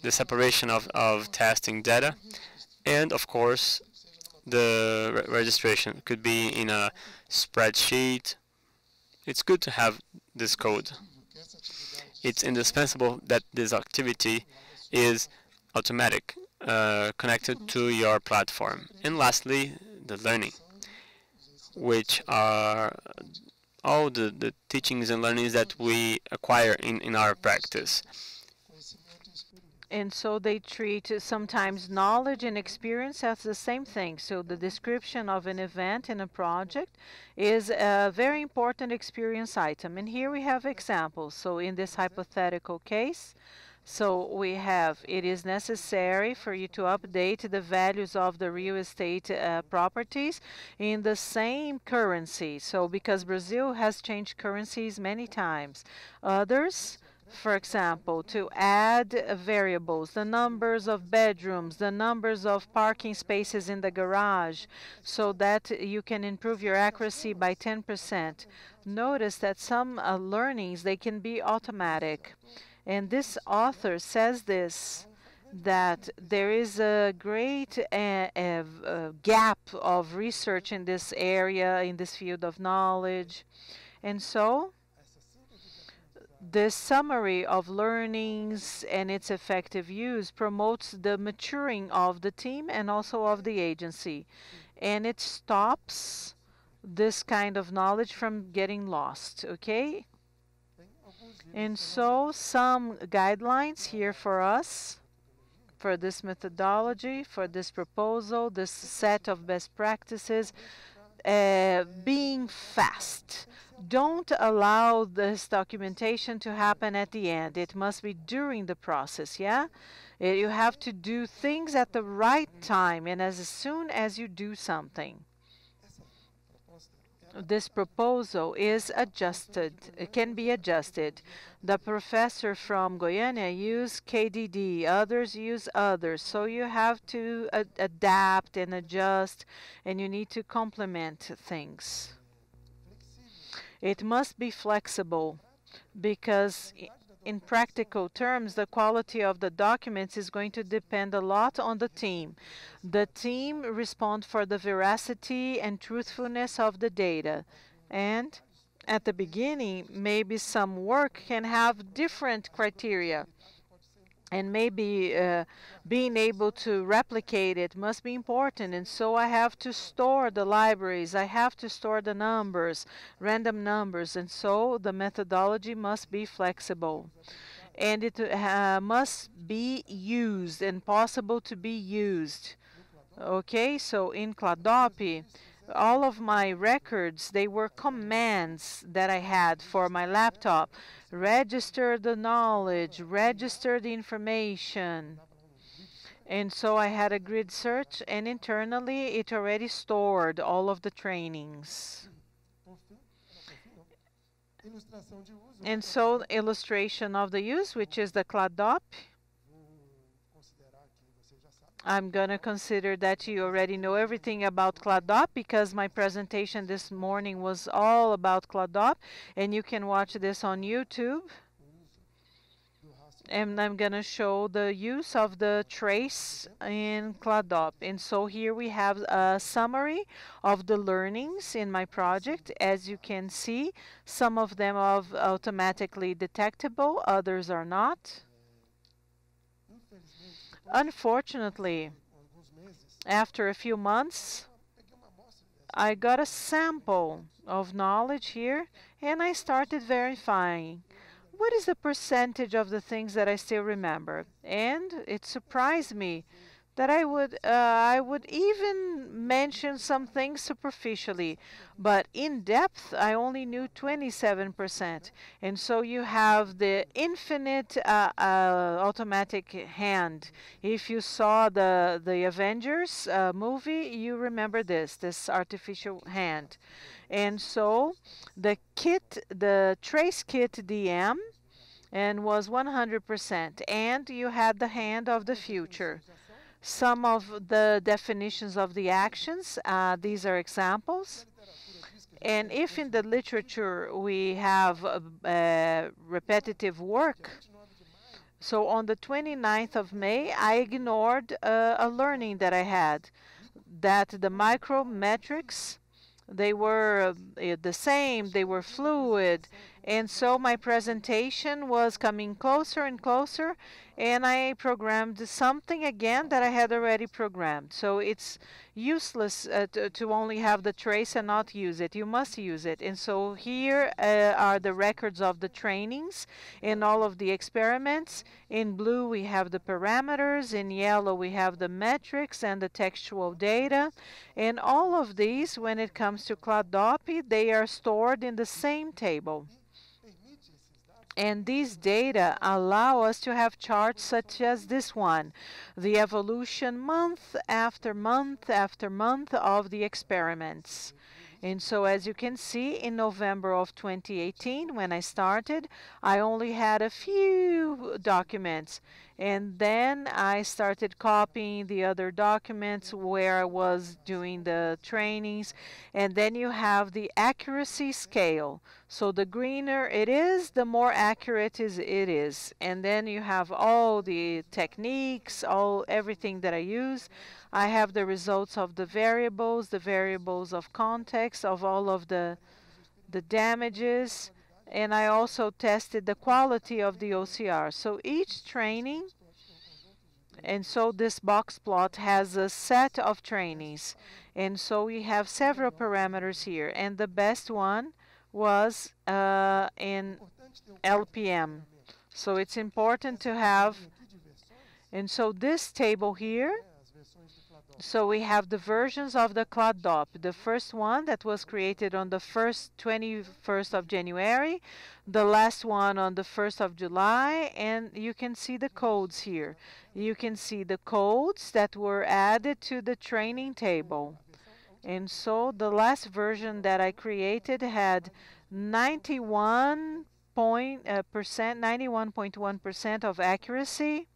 the separation of, of testing data, and of course the re registration. could be in a spreadsheet. It's good to have this code. It's indispensable that this activity is automatic, uh, connected to your platform. And lastly, the learning, which are all the, the teachings and learnings that we acquire in, in our practice and so they treat sometimes knowledge and experience as the same thing. So the description of an event in a project is a very important experience item. And here we have examples. So in this hypothetical case, so we have, it is necessary for you to update the values of the real estate uh, properties in the same currency. So because Brazil has changed currencies many times. Others, for example, to add variables, the numbers of bedrooms, the numbers of parking spaces in the garage, so that you can improve your accuracy by 10%. Notice that some uh, learnings, they can be automatic. And this author says this, that there is a great uh, uh, gap of research in this area, in this field of knowledge. And so, the summary of learnings and its effective use promotes the maturing of the team and also of the agency. And it stops this kind of knowledge from getting lost, okay? And so some guidelines here for us for this methodology, for this proposal, this set of best practices, uh, being fast don't allow this documentation to happen at the end. It must be during the process, yeah? You have to do things at the right time and as soon as you do something. This proposal is adjusted, it can be adjusted. The professor from Goiânia used KDD, others use others. So you have to adapt and adjust and you need to complement things. It must be flexible because in practical terms, the quality of the documents is going to depend a lot on the team. The team respond for the veracity and truthfulness of the data. And at the beginning, maybe some work can have different criteria and maybe uh, being able to replicate it must be important and so I have to store the libraries I have to store the numbers random numbers and so the methodology must be flexible. And it uh, must be used and possible to be used. Okay so in Cladopi all of my records, they were commands that I had for my laptop. Register the knowledge, register the information. And so I had a grid search and internally it already stored all of the trainings. And so illustration of the use, which is the CladDOP. I'm going to consider that you already know everything about CladDOP because my presentation this morning was all about CladDOP and you can watch this on YouTube. And I'm going to show the use of the trace in CladDOP. And so here we have a summary of the learnings in my project. As you can see, some of them are automatically detectable, others are not. Unfortunately, after a few months. I got a sample of knowledge here and I started verifying what is the percentage of the things that I still remember. And it surprised me that I would uh, I would even mention some things superficially, but in depth I only knew 27%. And so you have the infinite uh, uh, automatic hand. If you saw the the Avengers uh, movie, you remember this this artificial hand. And so the kit, the trace kit DM, and was 100%. And you had the hand of the future. Some of the definitions of the actions, uh, these are examples. And if in the literature we have uh, uh, repetitive work, 29 de maio, so on the 29th of May, I ignored uh, a learning that I had that the micrometrics they were uh, the same, they were fluid, and so my presentation was coming closer and closer, and I programmed something again that I had already programmed. So it's useless uh, to, to only have the trace and not use it. You must use it. And so here uh, are the records of the trainings in all of the experiments. In blue, we have the parameters. In yellow, we have the metrics and the textual data. And all of these, when it comes to CloudDOPI, they are stored in the same table. And these data allow us to have charts such as this one, the evolution month after month after month of the experiments. And so as you can see, in November of 2018, when I started, I only had a few documents. And then I started copying the other documents where I was doing the trainings. And then you have the accuracy scale. So the greener it is, the more accurate is it is. And then you have all the techniques, all everything that I use. I have the results of the variables, the variables of context, of all of the the damages, and I also tested the quality of the OCR. So each training, and so this box plot has a set of trainings. And so we have several parameters here, and the best one was uh, in LPM. So it's important to have, and so this table here, né, as versões do Cladol. So we have the versions of the CloudDOP. The first one that was created on the first 21st of January, the last one on the 1st of July, and you can see the codes here. You can see the codes that were added to the training table. And so the last version that I created had 91 point, uh, percent, 91.1% of accuracy.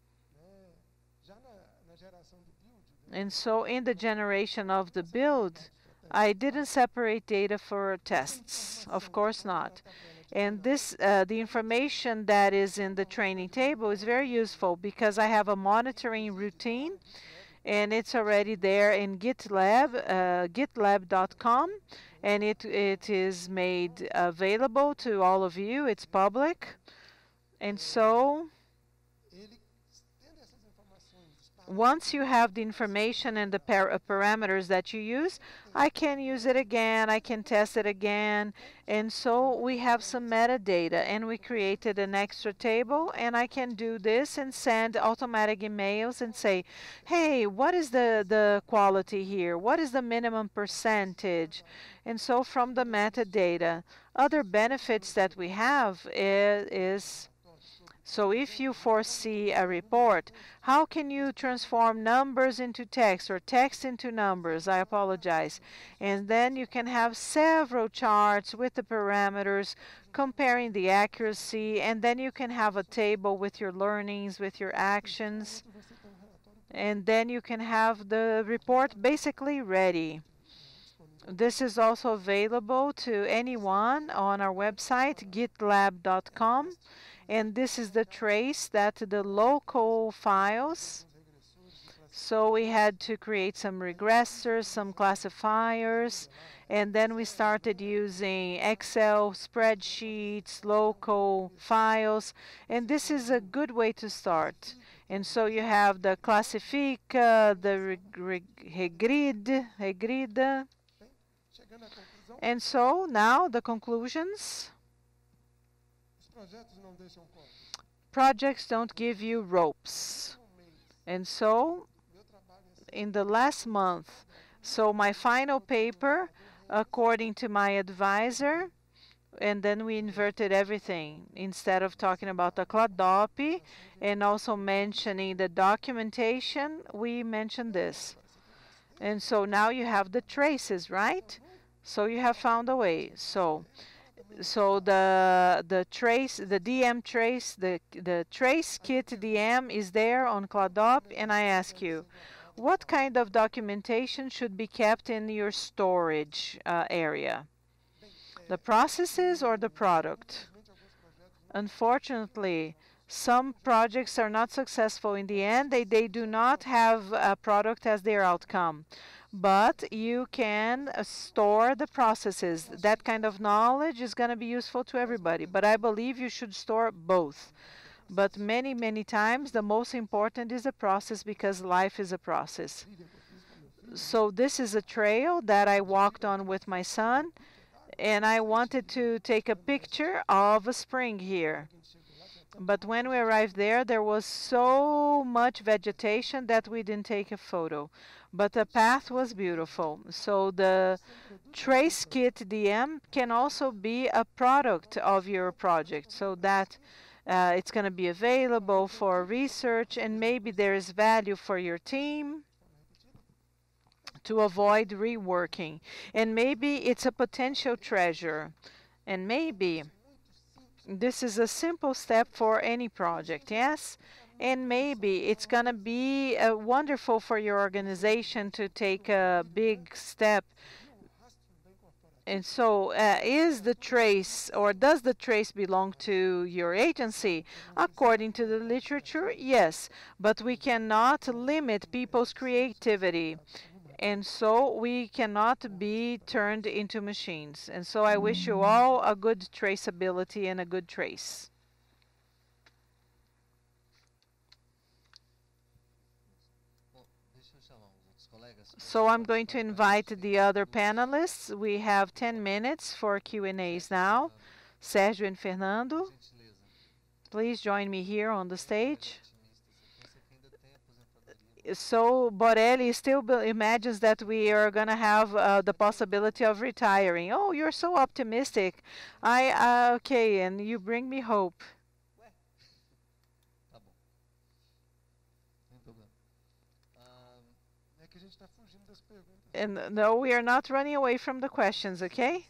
And so in the generation of the build, I didn't separate data for tests. Of course not. And this, uh, the information that is in the training table is very useful because I have a monitoring routine and it's already there in GitLab, uh, gitlab.com, and it, it is made available to all of you. It's public. And so once you have the information and the par uh, parameters that you use, I can use it again, I can test it again. And so we have some metadata and we created an extra table and I can do this and send automatic emails and say, hey, what is the, the quality here? What is the minimum percentage? And so from the metadata, other benefits that we have is, is so if you foresee a report, how can you transform numbers into text or text into numbers? I apologize. And then you can have several charts with the parameters comparing the accuracy and then you can have a table with your learnings, with your actions. And then you can have the report basically ready. This is also available to anyone on our website, gitlab.com and this is the trace that the local files so we had to create some regressors, some classifiers, and then we started using Excel spreadsheets, local files, and this is a good way to start. And so you have the classifica, the regrid, regrid. And so now the conclusions. Projects don't give you ropes. And so, in the last month, so my final paper, according to my advisor, and then we inverted everything. Instead of talking about the CLADOP and also mentioning the documentation, we mentioned this. And so now you have the traces, right? So you have found a way. So so the the trace the DM trace the the trace kit DM is there on CLADOP and I ask you what kind of documentation should be kept in your storage uh, area? The processes or the product? Unfortunately some projects are not successful in the end. They they do not have a product as their outcome but you can uh, store the processes. That kind of knowledge is going to be useful to everybody, but I believe you should store both. But many, many times, the most important is the process because life is a process. So this is a trail that I walked on with my son, and I wanted to take a picture of a spring here. But when we arrived there, there was so much vegetation that we didn't take a photo but the path was beautiful. So the trace kit DM can also be a product of your project so that uh, it's going to be available for research and maybe there is value for your team to avoid reworking. And maybe it's a potential treasure. And maybe this is a simple step for any project, yes? and maybe it's going to be uh, wonderful for your organization to take a big step and so, uh, is the trace or does the trace belong to your agency? According to the literature, yes, but we cannot limit people's creativity. And so, we cannot be turned into machines. And so, I wish you mm. all a good traceability and a good trace. So I'm going to invite the other panelists. We have 10 minutes for Q&As now. Sergio and Fernando, please join me here on the stage. So Borella still imagines that we are going to have uh, the possibility of retiring. Oh, you're so optimistic. I uh, okay, and you bring me hope. And no, we are not running away from the questions, okay?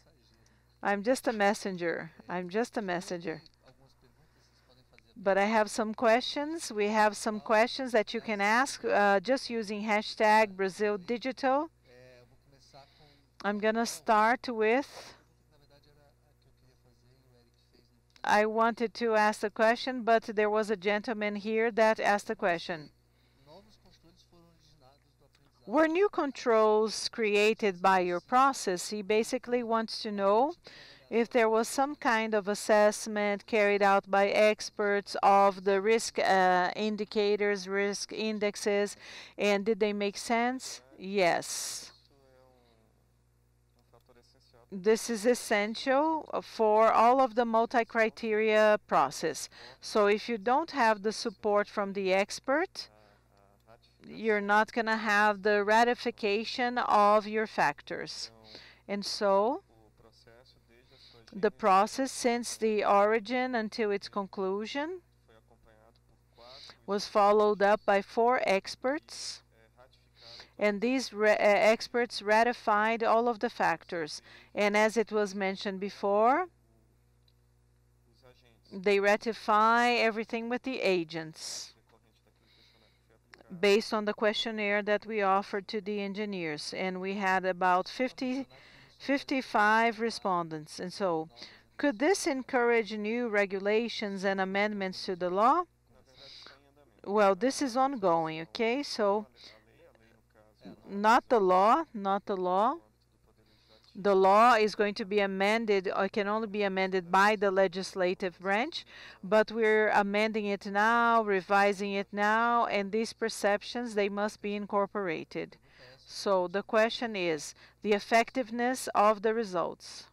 I'm just a messenger. I'm just a messenger. But I have some questions. We have some questions that you can ask uh, just using hashtag Brazil Digital. I'm going to start with I wanted to ask the question, but there was a gentleman here that asked the question. Were new controls created by your process? He basically wants to know if there was some kind of assessment carried out by experts of the risk uh, indicators, risk indexes, and did they make sense? Yes. This is essential for all of the multi-criteria process. So if you don't have the support from the expert, you're not going to have the ratification of your factors. And so the process since the origin until its conclusion was followed up by four experts. And these uh, experts ratified all of the factors. And as it was mentioned before they ratify everything with the agents based on the questionnaire that we offered to the engineers. And we had about 50 55 respondents. And so, could this encourage new regulations and amendments to the law? Well, this is ongoing, okay? So, not the law, not the law. The law is going to be amended, or can only be amended by the legislative branch, but we're amending it now, revising it now, and these perceptions, they must be incorporated. So the question is the effectiveness of the results.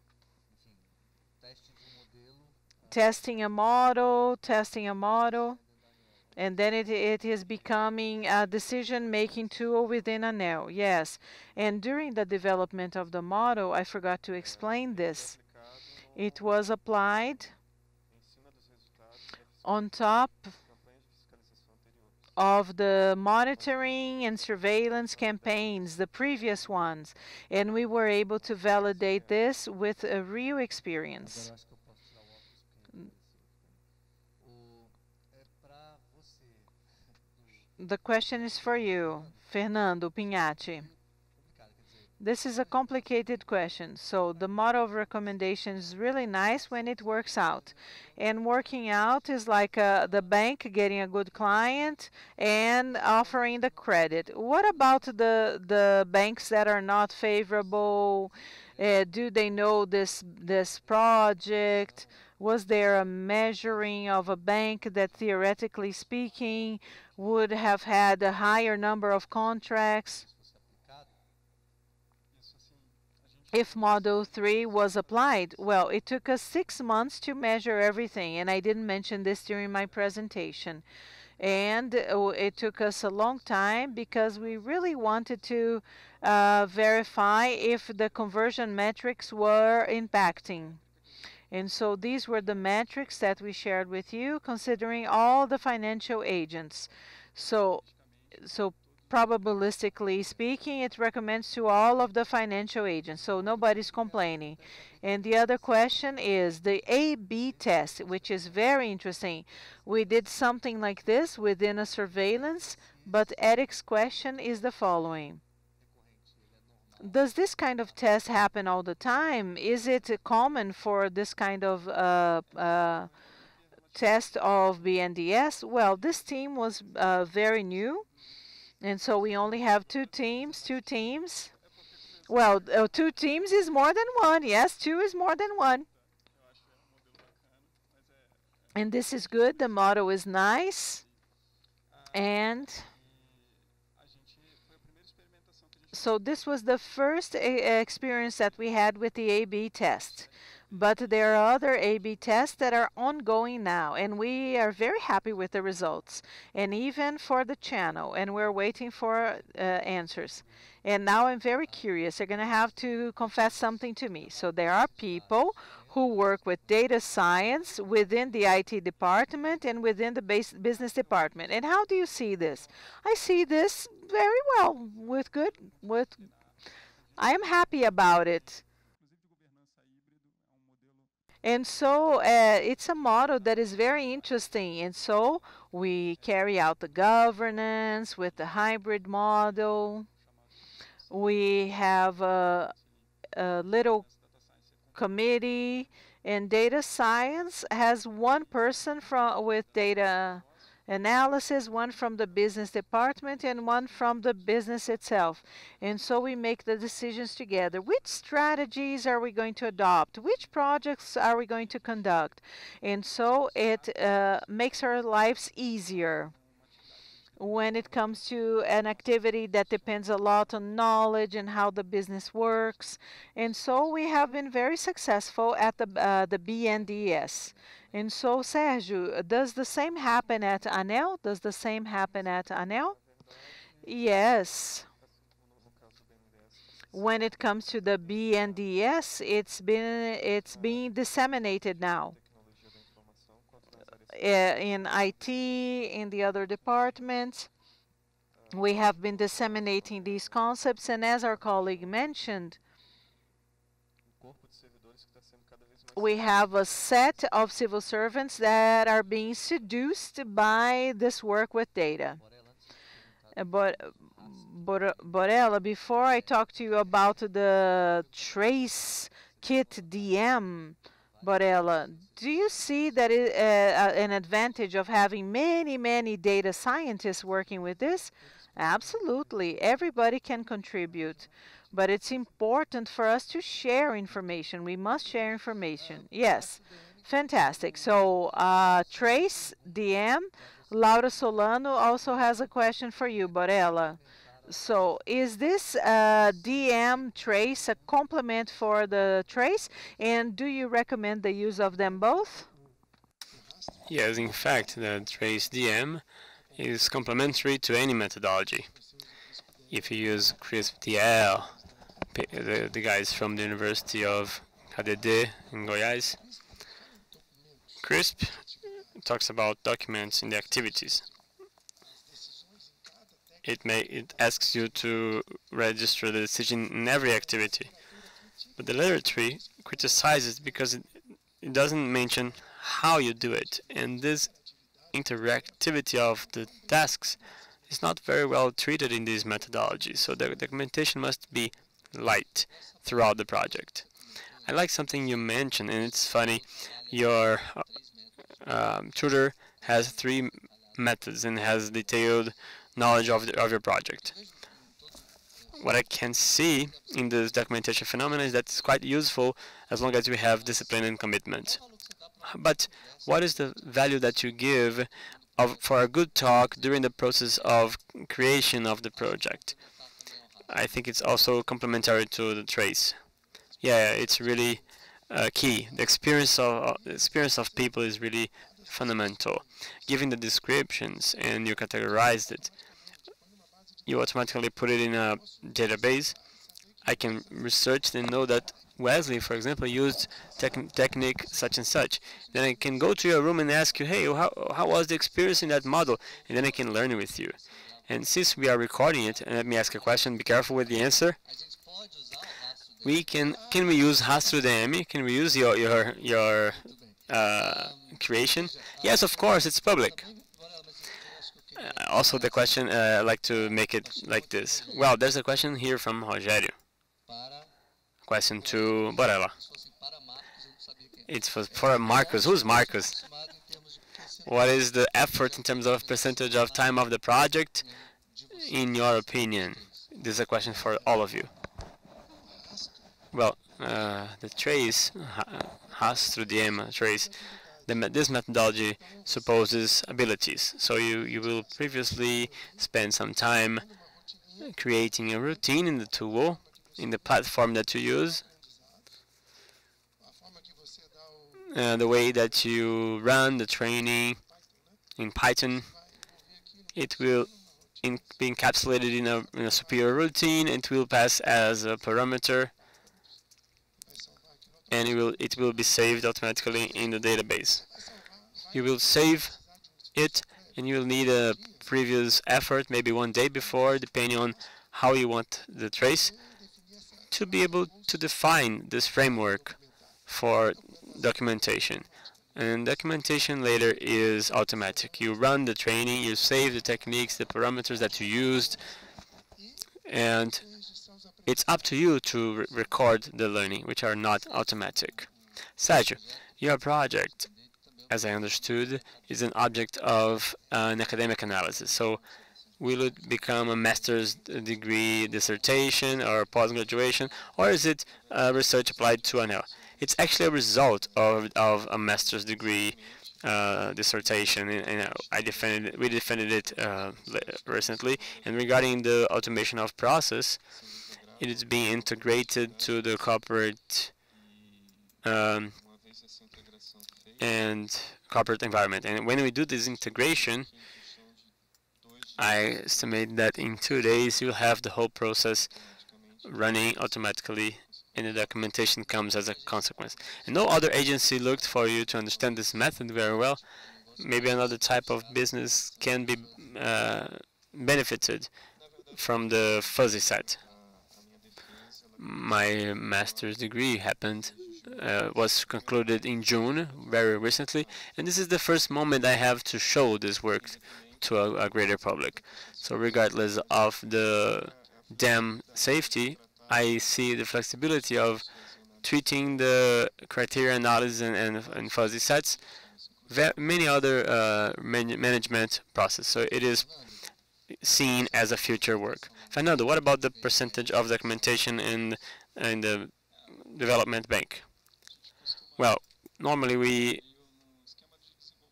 Testing a model, testing a model, and then it, it is becoming a decision-making tool within ANEEL. Yes, and during the development of the model, I forgot to explain this. It was applied on top of the monitoring and surveillance campaigns, the previous ones, and we were able to validate this with a real experience. The question is for you, Fernando Pinhatti. This is a complicated question. So the model of recommendation is really nice when it works out. And working out is like uh, the bank getting a good client and offering the credit. What about the, the banks that are not favorable? Uh, do they know this, this project? Was there a measuring of a bank that theoretically speaking would have had a higher number of contracts? If Model 3 was applied? Well, it took us six months to measure everything, and I didn't mention this during my presentation. And uh, it took us a long time because we really wanted to uh, verify if the conversion metrics were impacting. And so these were the metrics that we shared with you, considering all the financial agents. So, so probabilistically speaking, it recommends to all of the financial agents, so nobody's complaining. And the other question is the A-B test, which is very interesting. We did something like this within a surveillance, but Eric's question is the following. Does this kind of test happen all the time? Is it common for this kind of uh, uh, test of BNDES? Well, this team was uh, very new and so we only have two teams, two teams. Well, uh, two teams is more than one. Yes, two is more than one. And this is good. The motto is nice. And so this was the first experience that we had with the A-B test. But there are other A-B tests that are ongoing now, and we are very happy with the results, and even for the channel, and we're waiting for uh, answers. And now I'm very curious. They're going to have to confess something to me. So there are people who work with data science within the IT department and within the business department. And how do you see this? I see this very well, with good, with. I am happy about it. And so uh, it's a model that is very interesting. And so we carry out the governance with the hybrid model. We have a, a little committee and data science has one person from with data analysis, one from the business department and one from the business itself. And so we make the decisions together. Which strategies are we going to adopt? Which projects are we going to conduct? And so it uh, makes our lives easier when it comes to an activity that depends a lot on knowledge and how the business works. And so we have been very successful at the, uh, the BNDES. And so, Sergio, does the same happen at ANEEL? Does the same happen at ANEEL? Yes. When it comes to the BNDES, it's been it's being disseminated now Eh, in IT, in the other departments. We have been disseminating these concepts, and as our colleague mentioned, we have a set of civil servants that are being seduced by this work with data. But Borella, before I talk to you about the trace kit DM, Borella, do you see that it, uh, an advantage of having many, many data scientists working with this? Absolutely. Everybody can contribute. But it's important for us to share information. We must share information. Yes. Fantastic. So, uh, Trace, DM, Laura Solano also has a question for you, Borella. So is this uh, DM trace a complement for the trace? And do you recommend the use of them both? Yes, in fact, the trace DM is complementary to any methodology. If you use CRISP-DM, the, the guys from the University of KDD in Goiás, CRISP talks about documents in the activities it may it asks you to register the decision in every activity. But the layer tree criticizes because it, it doesn't mention how you do it, and this interactivity of the tasks is not very well treated in this methodology. So the documentation must be light throughout the project. I like something you mentioned, and it's funny. Your uh, um, tutor has three methods and has detailed knowledge of, the, of your project. What I can see in this documentation phenomenon is that it's quite useful as long as we have discipline and commitment. But what is the value that you give of, for a good talk during the process of creation of the project? I think it's also complementary to the trace. Yeah, it's really uh, key. The experience of uh, experience of people is really fundamental. Given the descriptions and you categorized it, you automatically put it in a database. I can research and know that Wesley, for example, used tech technique such and such. Then I can go to your room and ask you, hey, how, how was the experience in that model? And then I can learn with you. And since we are recording it, and let me ask a question, be careful with the answer. We can can we use Rastro DM? Can we use your your your uh, creation? Yes, of course, it's public. Uh, also the question, uh, I'd like to make it like this. Well, there's a question here from Rogério. Question to Borella. It's for, for Marcus. Who's Marcus? What is the effort in terms of percentage of time of the project, in your opinion? This is a question for all of you. Well, uh, the trace, has through the trace, the, this methodology supposes abilities. So you, you will previously spend some time creating a routine in the tool, in the platform that you use, uh, the way that you run the training in Python, it will in, be encapsulated in a, in a superior routine. It will pass as a parameter and it will it will be saved automatically in the database. You will save it and you will need a previous effort, maybe one day before, depending on how you want the trace, to be able to define this framework for documentation. And documentation later is automatic. You run the training, you save the techniques, the parameters that you used, and it's up to you to re record the learning, which are not automatic. Sergio, your project as I understood, is an object of an academic analysis. So will it become a master's degree dissertation or post-graduation, or is it uh, research applied to ANEEL? It's actually a result of, of a master's degree uh, dissertation, and, and, I defended we defended it uh, recently. And regarding the automation of process, it is being integrated to the corporate um, and corporate environment. And when we do this integration, I estimate that in two days you'll have the whole process running automatically and the documentation comes as a consequence. And no other agency looked for you to understand this method very well. Maybe another type of business can be uh, benefited from the fuzzy set. My master's degree happened, uh, was concluded in June, very recently, and this is the first moment I have to show this work to a, a greater public. So regardless of the dam safety, I see the flexibility of treating the criteria analysis and, and, and fuzzy sets, many other uh, man management process. So it is seen as a future work. Fernando, what about the percentage of documentation in, in the development bank? Well, normally we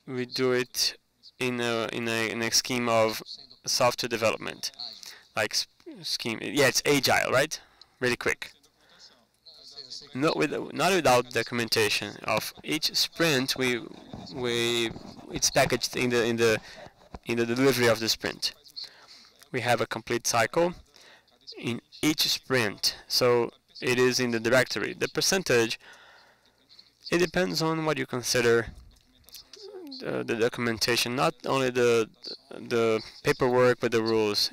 we do it in a in a in a scheme of software development, like scheme. Yeah, it's agile, right? Really quick. Not with not without documentation of each sprint. We we it's packaged in the in the in the delivery of the sprint. We have a complete cycle in each sprint, so it is in the directory. The percentage it depends on what you consider uh, the documentation, not only the the paperwork, but the rules,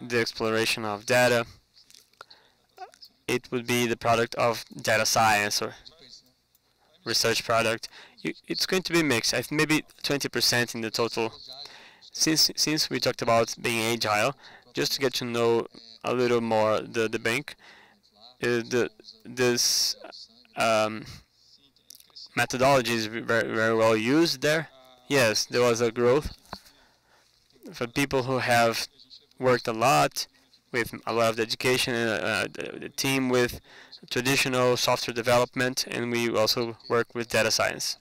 the exploration of data. It would be the product of data science or research product. It's going to be mixed. I maybe 20% in the total. Since since we talked about being agile, just to get to know a little more the the bank, uh, the this um, methodology is very, very well used there. Yes, there was a growth for people who have worked a lot with a lot of dedication and uh, the, the team with traditional software development and we also work with data science.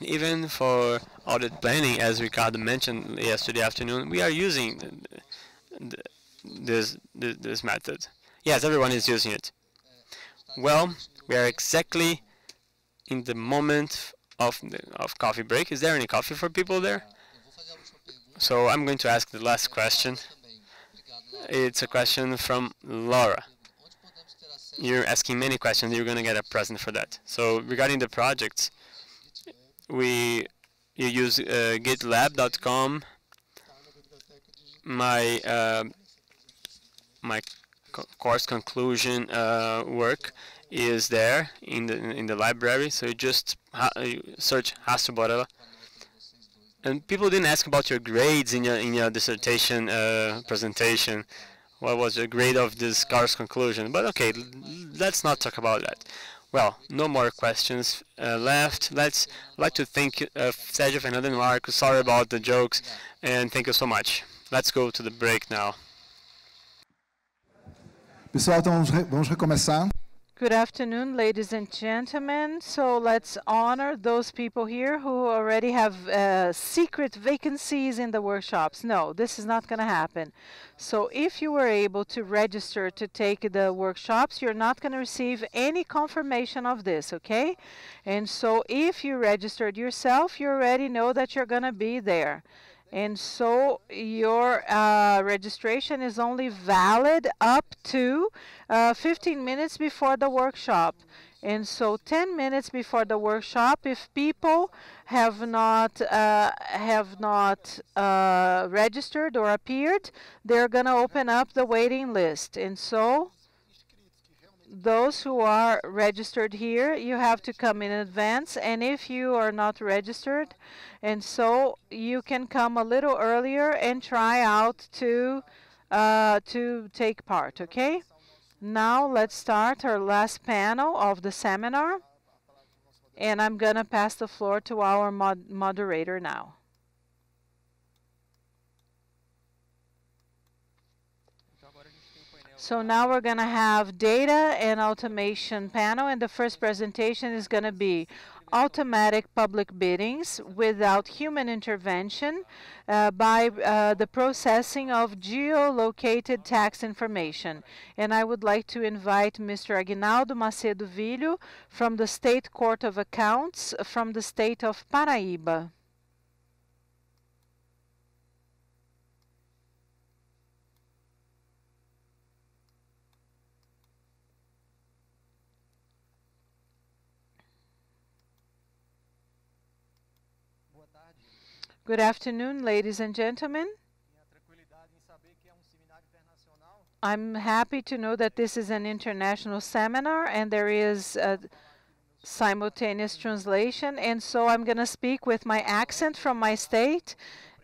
Even for audit planning, as Ricardo mentioned yesterday afternoon, we are using this, this, this method. Yes, everyone is using it. Well, we are exactly in the moment of the, of coffee break. Is there any coffee for people there? So I'm going to ask the last question. It's a question from Laura. You're asking many questions. You're going to get a present for that. So regarding the projects, we you use uh, gitlab.com. My uh, my co course conclusion uh, work is there in the in the library. So you just ha you search Rastro Borella. And people didn't ask about your grades in your in your dissertation uh, presentation. What was your grade of this course conclusion? But okay, let's not talk about that. Well, no more questions uh, left. Let's like to thank uh, Sergio Fernando and Marco. Sorry about the jokes, and thank you so much. Let's go to the break now. Pessoal, então vamos, re vamos recomeçar. Good afternoon, ladies and gentlemen. So let's honor those people here who already have uh, secret vacancies in the workshops. No, this is not going to happen. So if you were able to register to take the workshops, you're not going to receive any confirmation of this, okay? And so if you registered yourself, you already know that you're going to be there. And so your uh, registration is only valid up to uh, 15 minutes before the workshop. And so 10 minutes before the workshop, if people have not uh, have not uh, registered or appeared, they're going to open up the waiting list. And so those who are registered here, you have to come in advance. And if you are not registered, and so you can come a little earlier and try out to uh, to take part, okay? Now let's start our last panel of the seminar. And I'm going to pass the floor to our mod moderator now. So now we're going to have data and automation panel, and the first presentation is going to be automatic public biddings without human intervention uh, by uh, the processing of geolocated tax information. And I would like to invite Mr. Aguinaldo Macedo Filho from the State Court of Accounts from the state of Paraíba. Good afternoon, ladies and gentlemen. I'm happy to know that this is an international seminar and there is a simultaneous translation. And so I'm going to speak with my accent from my state.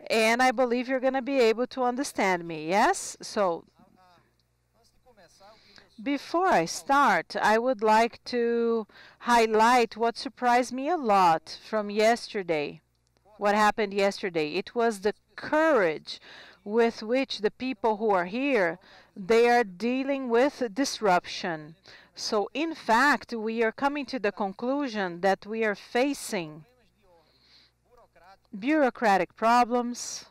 And I believe you're going to be able to understand me. Yes? So before I start, I would like to highlight what surprised me a lot from yesterday what happened yesterday. It was the courage with which the people who are here, they are dealing with disruption. So in fact, we are coming to the conclusion that we are facing bureaucratic problems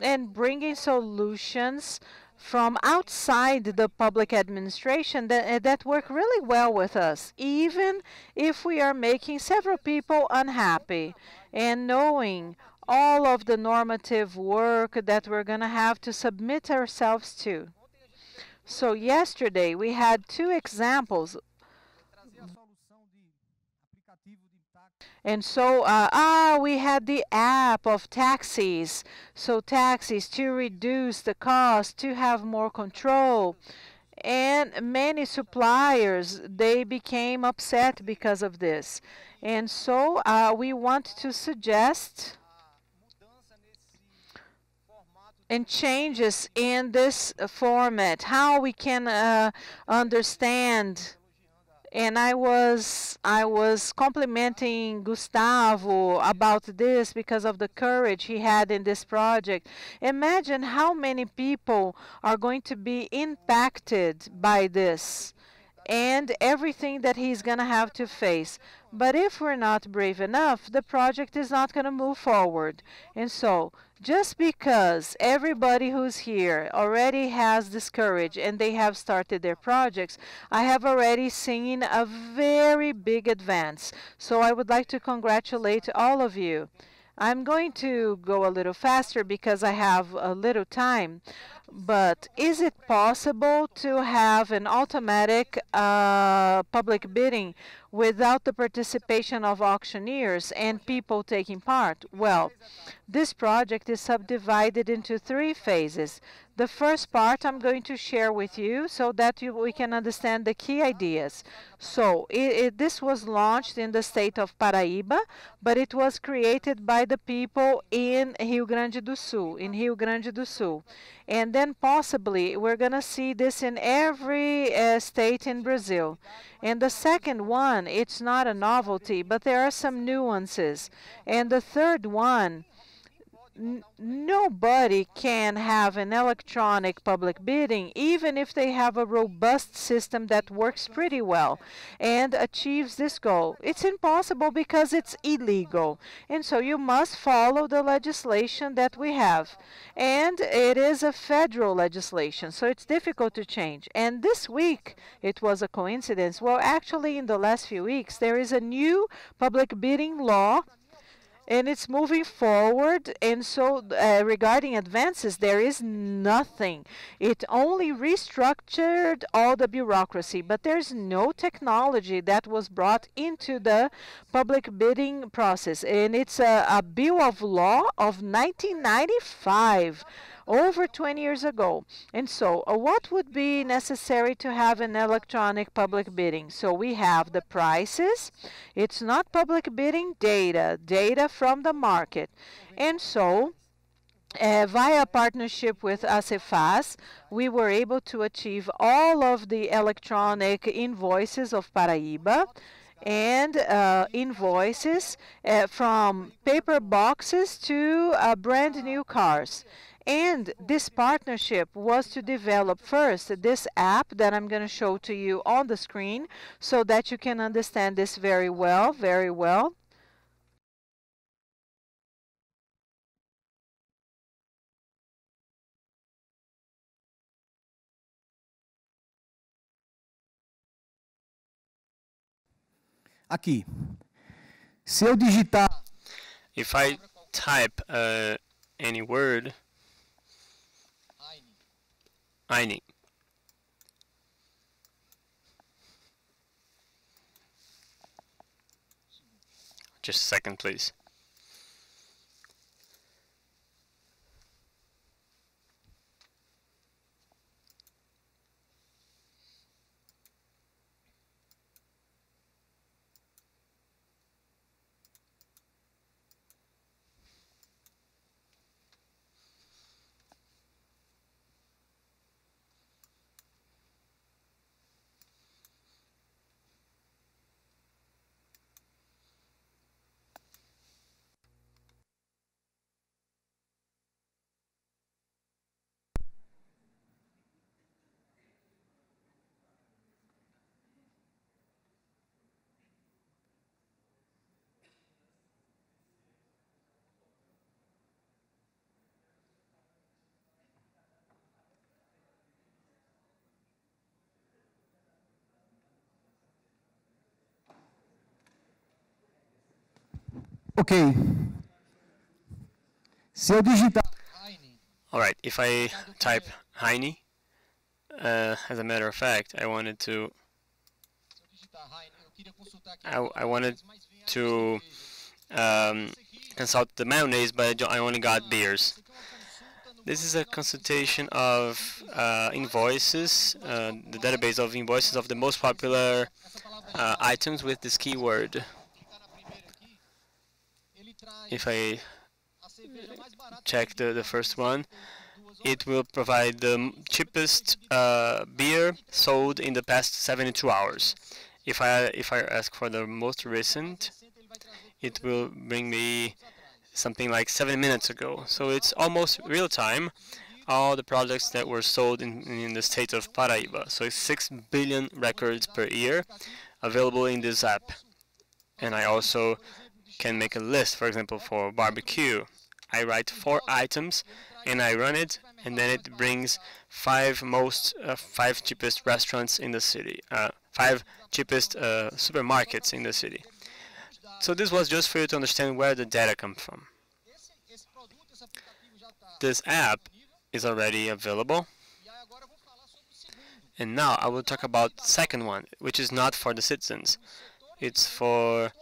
and bringing solutions from outside the public administration that, eh, that work really well with us, even if we are making several people unhappy and knowing all of the normative work that we're going to have to submit ourselves to. So yesterday we had two examples. And so, uh, ah, we had the app of taxis. So taxis to reduce the cost, to have more control and many suppliers they became upset because of this and so uh, we want to suggest and changes in this format how we can uh, understand and I was I was complimenting Gustavo about this because of the courage he had in this project. Imagine how many people are going to be impacted by this and everything that he's going to have to face. But if we're not brave enough, the project is not going to move forward. And so just because everybody who's here already has this courage and they have started their projects, I have already seen a very big advance. So I would like to congratulate all of you. I'm going to go a little faster because I have a little time. But is it possible to have an automatic uh, public bidding without the participation of auctioneers and people taking part? Well, this project is subdivided into three phases. The first part I'm going to share with you so that you, we can understand the key ideas. So it, it, this was launched in the state of Paraíba, but it was created by the people in Rio Grande do Sul, in Rio Grande do Sul. And then possibly we're going to see this in every uh, state in Brazil. And the second one, it's not a novelty, but there are some nuances. And the third one, nobody can have an electronic public bidding even if they have a robust system that works pretty well and achieves this goal. It's impossible because it's illegal. And so you must follow the legislation that we have. And it is a federal legislation, so it's difficult to change. And this week, it was a coincidence. Well, actually, in the last few weeks, there is a new public bidding law and it's moving forward. And so, uh, regarding advances, there is nothing. It only restructured all the bureaucracy, but there's no technology that was brought into the public bidding process. And it's a, a bill of law of 1995 over 20 years ago. And so uh, what would be necessary to have an electronic public bidding? So we have the prices. It's not public bidding data, data from the market. And so uh, via partnership with ACEFAZ, we were able to achieve all of the electronic invoices of Paraíba and uh, invoices uh, from paper boxes to uh, brand new cars. And this partnership was to develop first this app that I'm going to show to you on the screen so that you can understand this very well, very well. Aqui. Se eu digitar If I type uh, any word, Aini. Just a second, please. Ok. Se eu digitar All right, if I type Heine, uh, as a matter of fact, I wanted to I, I wanted to um, consult the mayonnaise, but I, I only got beers. This is a consultation of uh, invoices, uh, the database of invoices of the most popular uh, items with this keyword. If I check the, the first one, it will provide the cheapest uh, beer sold in the past 72 hours. If I if I ask for the most recent, it will bring me something like seven minutes ago. So it's almost real time. All the products that were sold in, in the state of Paraíba. So it's six billion records per year available in this app. And I also can make a list, for example, for barbecue. I write four items and I run it, and then it brings five most, uh, five cheapest restaurants in the city, uh, five cheapest uh, supermarkets in the city. So this was just for you to understand where the data come from. This app is already available. And now I will talk about second one, which is not for the citizens. It's for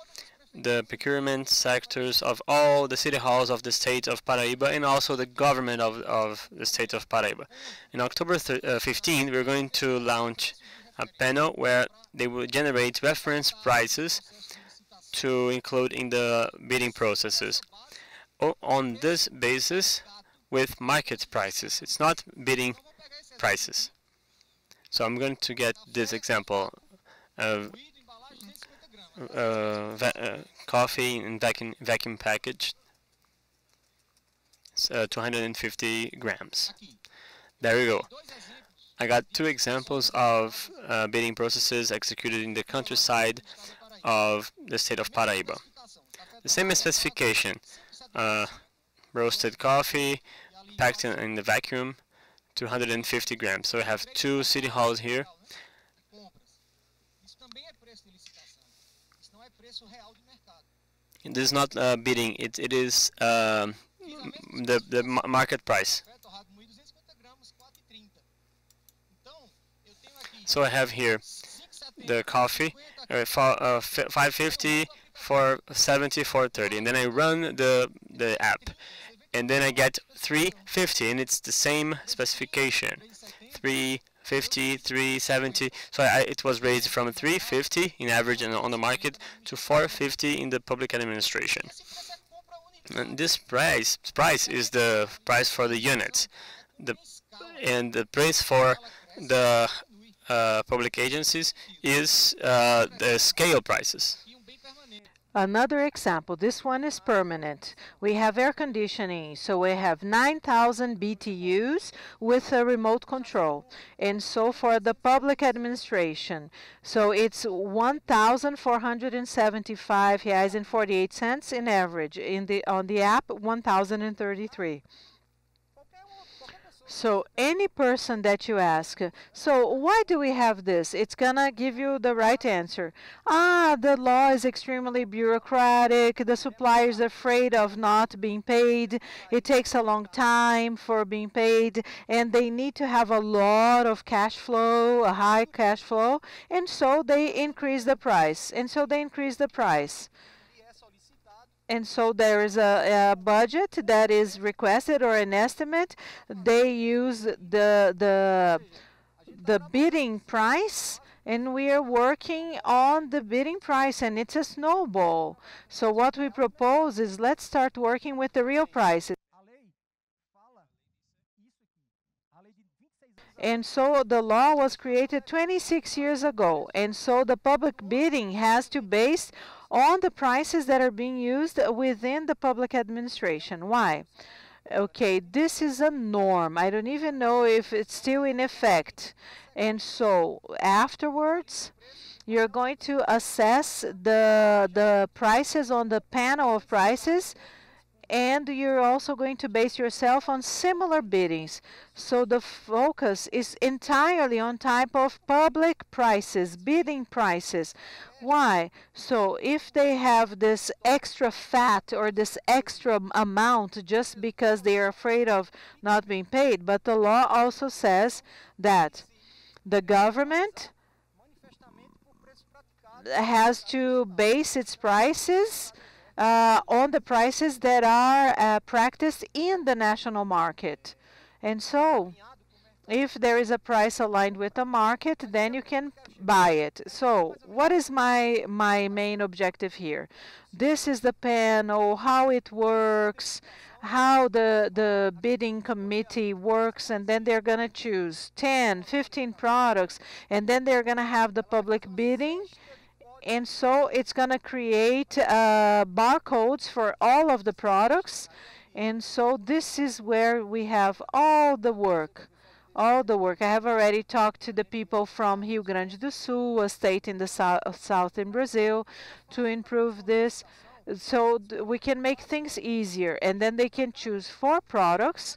the procurement sectors of all the city halls of the state of Paraíba and also the government of, of the state of Paraíba. In October uh, 15, we're going to launch a panel where they will generate reference prices to include in the bidding processes. O- on this basis, with market prices, it's not bidding prices. So I'm going to get this example of uh, va- uh, coffee in vacuum, vacuum package, It's, uh, 250 grams. There you go. I got two examples of uh, bidding processes executed in the countryside of the state of Paraíba. The same specification, uh, roasted coffee, packed in, in the vacuum, 250 grams. So we have two city halls here. This is not uh, bidding; it it is um, the the market price. Café torrado moído 250 gramas, 4,30. Então, eu tenho aqui So I have here the coffee, 50, uh, uh, fi- 550 for 70 for 30, and then I run the the app, and then I get 350, and it's the same specification. 3,70, 350, 370. So I, it was raised from 350 in average and on the market to 450 in the public administration. And this price price is the price for the units, the and the price for the uh, public agencies is uh, the scale prices. Another example, this one is permanent. We have air conditioning, so we have 9,000 BTUs with a remote control. And so for the public administration, so it's 1,475 reais and 48 cents in average. In the on the app, 1,033. So any person that you ask, so why do we have this? It's gonna give you the right answer. Ah, the law is extremely bureaucratic. The supplier is afraid of not being paid. It takes a long time for being paid, and they need to have a lot of cash flow, a high cash flow, and so they increase the price. And so they increase the price. And so there is a, a budget that is requested or an estimate. They use the the the bidding price and we are working on the bidding price and it's a snowball. So what we propose is let's start working with the real prices. A lei fala isso aqui. A lei de 26 anos And so the law was created 26 years ago. And so the public bidding has to base on the prices that are being used within the public administration. Why? Okay, this is a norm. I don't even know if it's still in effect. And so afterwards, you're going to assess the the prices on the panel of prices and you're also going to base yourself on similar biddings. So the focus is entirely on type of public prices, bidding prices. Why? So if they have this extra fat or this extra amount just because they are afraid of not being paid, but the law also says that the government has to base its prices uh, on the prices that are uh, practiced in the national market. And so, if there is a price aligned with the market, then you can buy it. So, what is my my main objective here? This is the panel, how it works, how the the bidding committee works, and then they're going to choose 10, 15 products, and then they're going to have the public bidding. And so it's going to create uh, barcodes for all of the products. And so this is where we have all the work. All the work. I have already talked to the people from Rio Grande do Sul, a state in the sou- south in Brazil, to improve this. So we can make things easier. And then they can choose four products.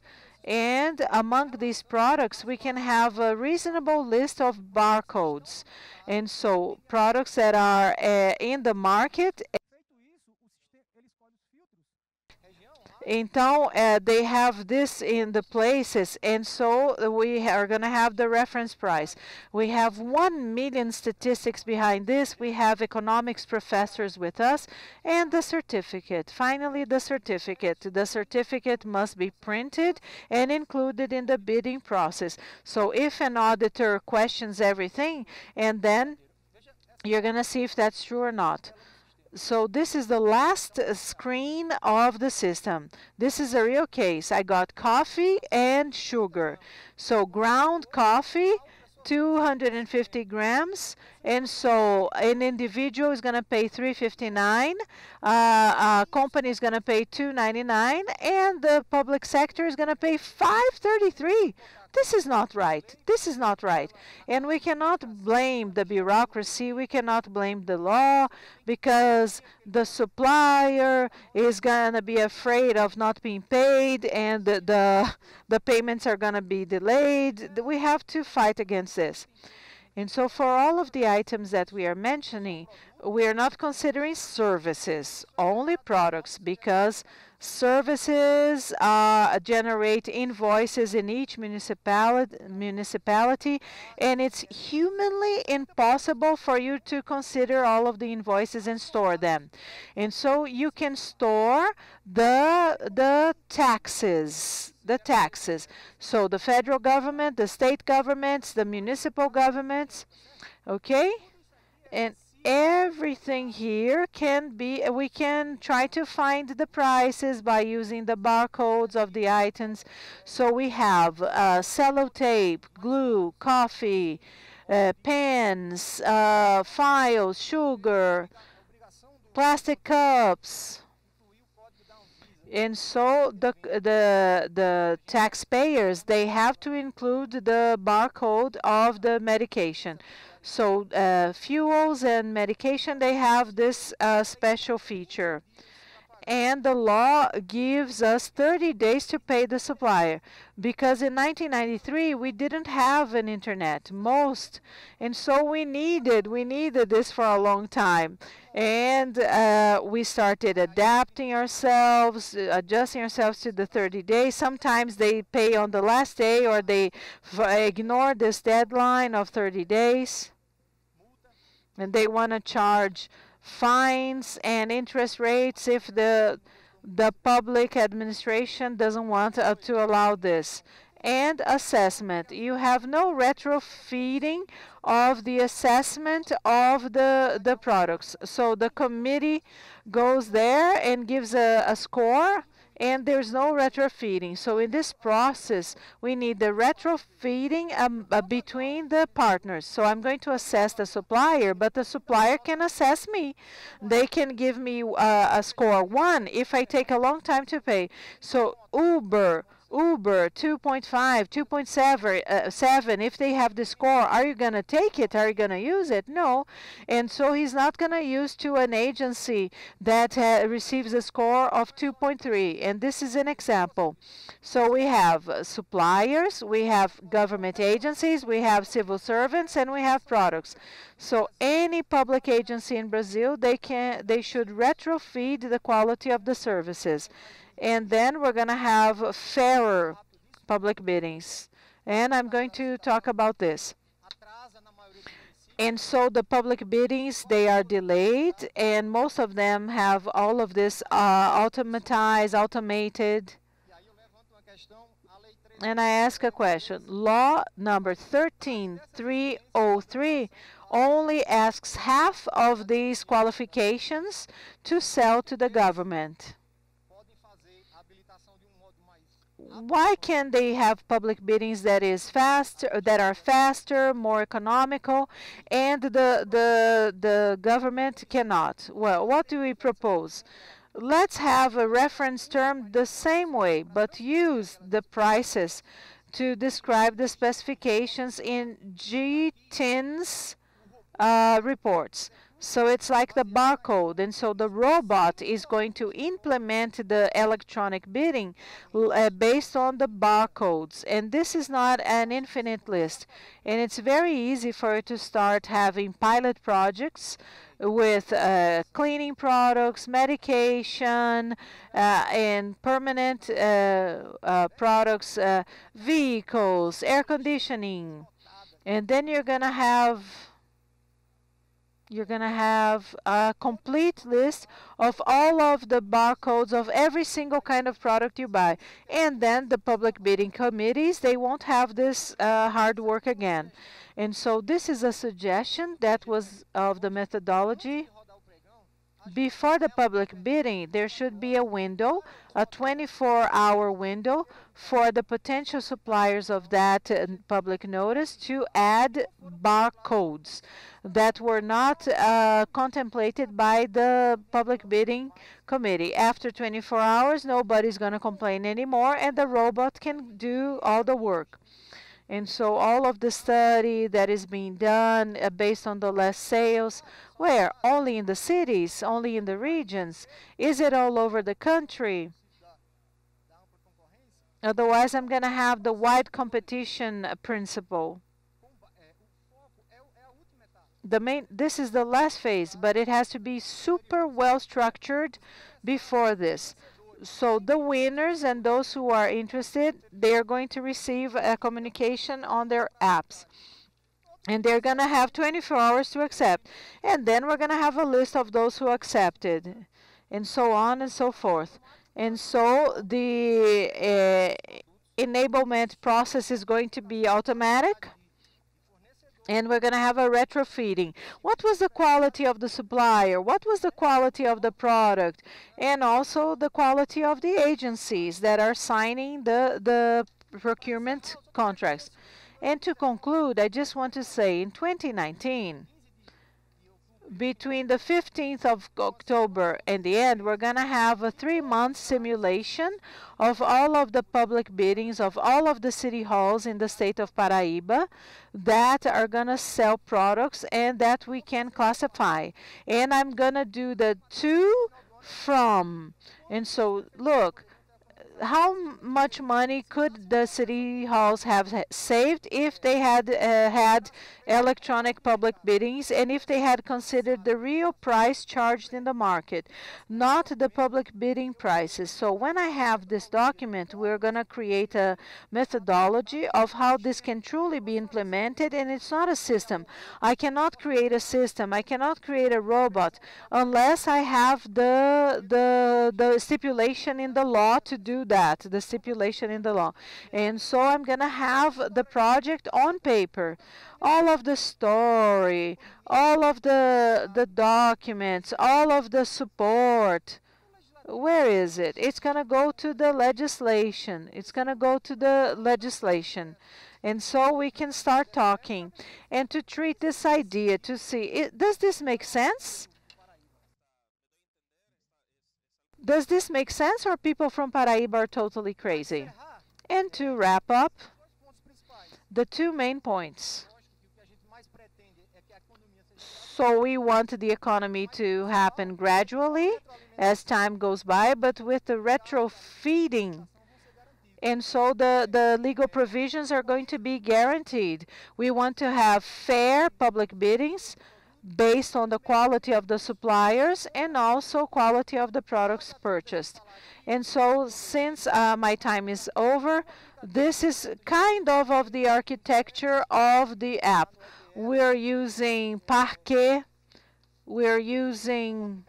And among these products, we can have a reasonable list of barcodes. And so products that are uh, in the market Então, uh, they have this in the places, and so we are going to have the reference price. We have one million statistics behind this. We have economics professors with us, and the certificate. Finally, the certificate. The certificate must be printed and included in the bidding process. So, if an auditor questions everything, and then you're going to see if that's true or not. So this is the last screen of the system. This is a real case. I got coffee and sugar. So ground coffee, 250 grams, and so an individual is going to pay 359, uh, a company is going to pay 299, and the public sector is going to pay 533. This is not right. This is not right. And we cannot blame the bureaucracy, we cannot blame the law because the supplier is going to be afraid of not being paid and the, the, the payments are going to be delayed. We have to fight against this. And so for all of the items that we are mentioning, we are not considering services, only products, because services uh, generate invoices in each municipality, municipality, and it's humanly impossible for you to consider all of the invoices and store them. And so you can store the the taxes the taxes so the federal government the state governments the municipal governments okay and everything here can be we can try to find the prices by using the barcodes of the items so we have uh, sellotape glue coffee uh, pens, uh, files, sugar, plastic cups. And so the the the taxpayers they have to include the barcode of the medication. So uh, fuels and medication they have this uh, special feature and the law gives us 30 days to pay the supplier. Because in 1993 we didn't have an internet most. And so we needed we needed this for a long time. And uh, we started adapting ourselves adjusting ourselves to the 30 days. Sometimes they pay on the last day or they ignore this deadline of 30 days. And they want to charge fines and interest rates if the the public administration doesn't want uh, to allow this. And assessment. You have no retrofeeding of the assessment of the, the products. So the committee goes there and gives a, a score and there's no retrofeeding. So in this process, we need the retrofeeding um, uh, between the partners. So I'm going to assess the supplier, but the supplier can assess me. They can give me uh, a score one if I take a long time to pay. So Uber, Uber 2.5, 2.7, uh, 7, if they have the score, are you going to take it? Are you going to use it? No. And so he's not going to use to an agency that uh, receives a score of 2.3. And this is an example. So we have suppliers, we have government agencies, we have civil servants, and we have products. So any public agency in Brazil, they can they should retrofeed the quality of the services and then we're going to have fairer public biddings. And I'm going to talk about this. And so the public biddings, they are delayed, and most of them have all of this uh, automatized, automated. And I ask a question. Law number 13303 only asks half of these qualifications to sell to the government why can't they have public biddings that is faster, that are faster, more economical, and the the the government cannot? Well, what do we propose? Let's have a reference term the same way, but use the prices to describe the specifications in GTIN's uh, reports. So it's like the barcode, and so the robot is going to implement the electronic bidding uh, based on the barcodes. And this is not an infinite list. And it's very easy for you to start having pilot projects with uh, cleaning products, medication, uh, and permanent uh, uh, products, uh, vehicles, air conditioning. And then you're going to have you're going to have a complete list of all of the barcodes of every single kind of product you buy. And then the public bidding committees, they won't have this uh, hard work again. And so this is a suggestion that was of the methodology before the public bidding, there should be a window, a 24-hour window for the potential suppliers of that uh, public notice to add barcodes that were not uh, contemplated by the public bidding committee. After 24 hours, nobody's going to complain anymore, and the robot can do all the work. And so all of the study that is being done uh, based on the less sales, where? Only in the cities? Only in the regions? Is it all over the country? Otherwise, I'm going to have the wide competition uh, principle. The main, this is the last phase, but it has to be super well structured before this so the winners and those who are interested, they are going to receive a communication on their apps. And they're going to have 24 hours to accept. And then we're going to have a list of those who accepted, and so on and so forth. And so the uh, enablement process is going to be automatic and we're going to have a retrofeeding. What was the quality of the supplier? What was the quality of the product? And also the quality of the agencies that are signing the, the procurement contracts. And to conclude, I just want to say in 2019, between the 15th of October and the end, we're going to have a three-month simulation of all of the public biddings of all of the city halls in the state of Paraíba that are going to sell products and that we can classify. And I'm going to do the to from. And so, look, how much money could the city halls have saved if they had uh, had electronic public biddings and if they had considered the real price charged in the market, not the public bidding prices. So when I have this document, we're going to create a methodology of how this can truly be implemented and it's not a system. I cannot create a system. I cannot create a robot unless I have the the the stipulation in the law to do that, the stipulation in the law. And so I'm going to have the project on paper all of the story, all of the the documents, all of the support. Where is it? It's going to go to the legislation. It's going to go to the legislation. And so we can start talking and to treat this idea to see, it, does this make sense? Does this make sense or people from Paraíba are totally crazy? And to wrap up, the two main points. So we want the economy to happen gradually as time goes by, but with the retrofeeding. And so the, the legal provisions are going to be guaranteed. We want to have fair public biddings based on the quality of the suppliers and also quality of the products purchased. And so since uh, my time is over, this is kind of of the architecture of the app. We're using Parquet. We're using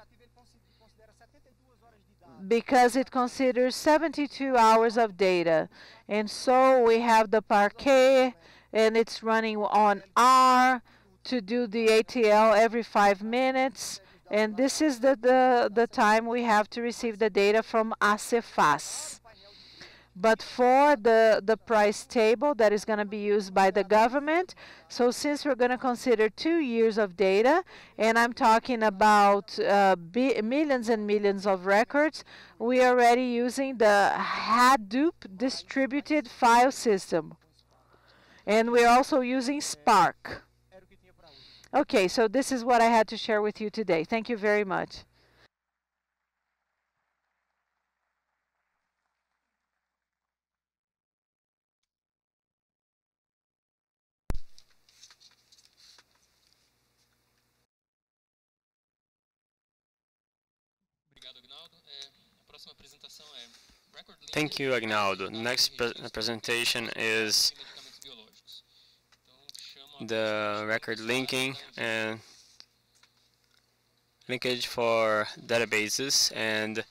because it considers 72 hours of data. And so we have the Parquet, and it's running on R to do the ETL every five minutes. And this is the, the, the time we have to receive the data from ACEFAS. But for the, the price table that is going to be used by the government, so since we're going to consider two years of data, and I'm talking about uh, millions and millions of records, we are already using the Hadoop distributed file system. And we're also using Spark. Okay, so this is what I had to share with you today. Thank you very much. Thank you, Aguinaldo. Next pre presentation is the record linking and linkage for databases and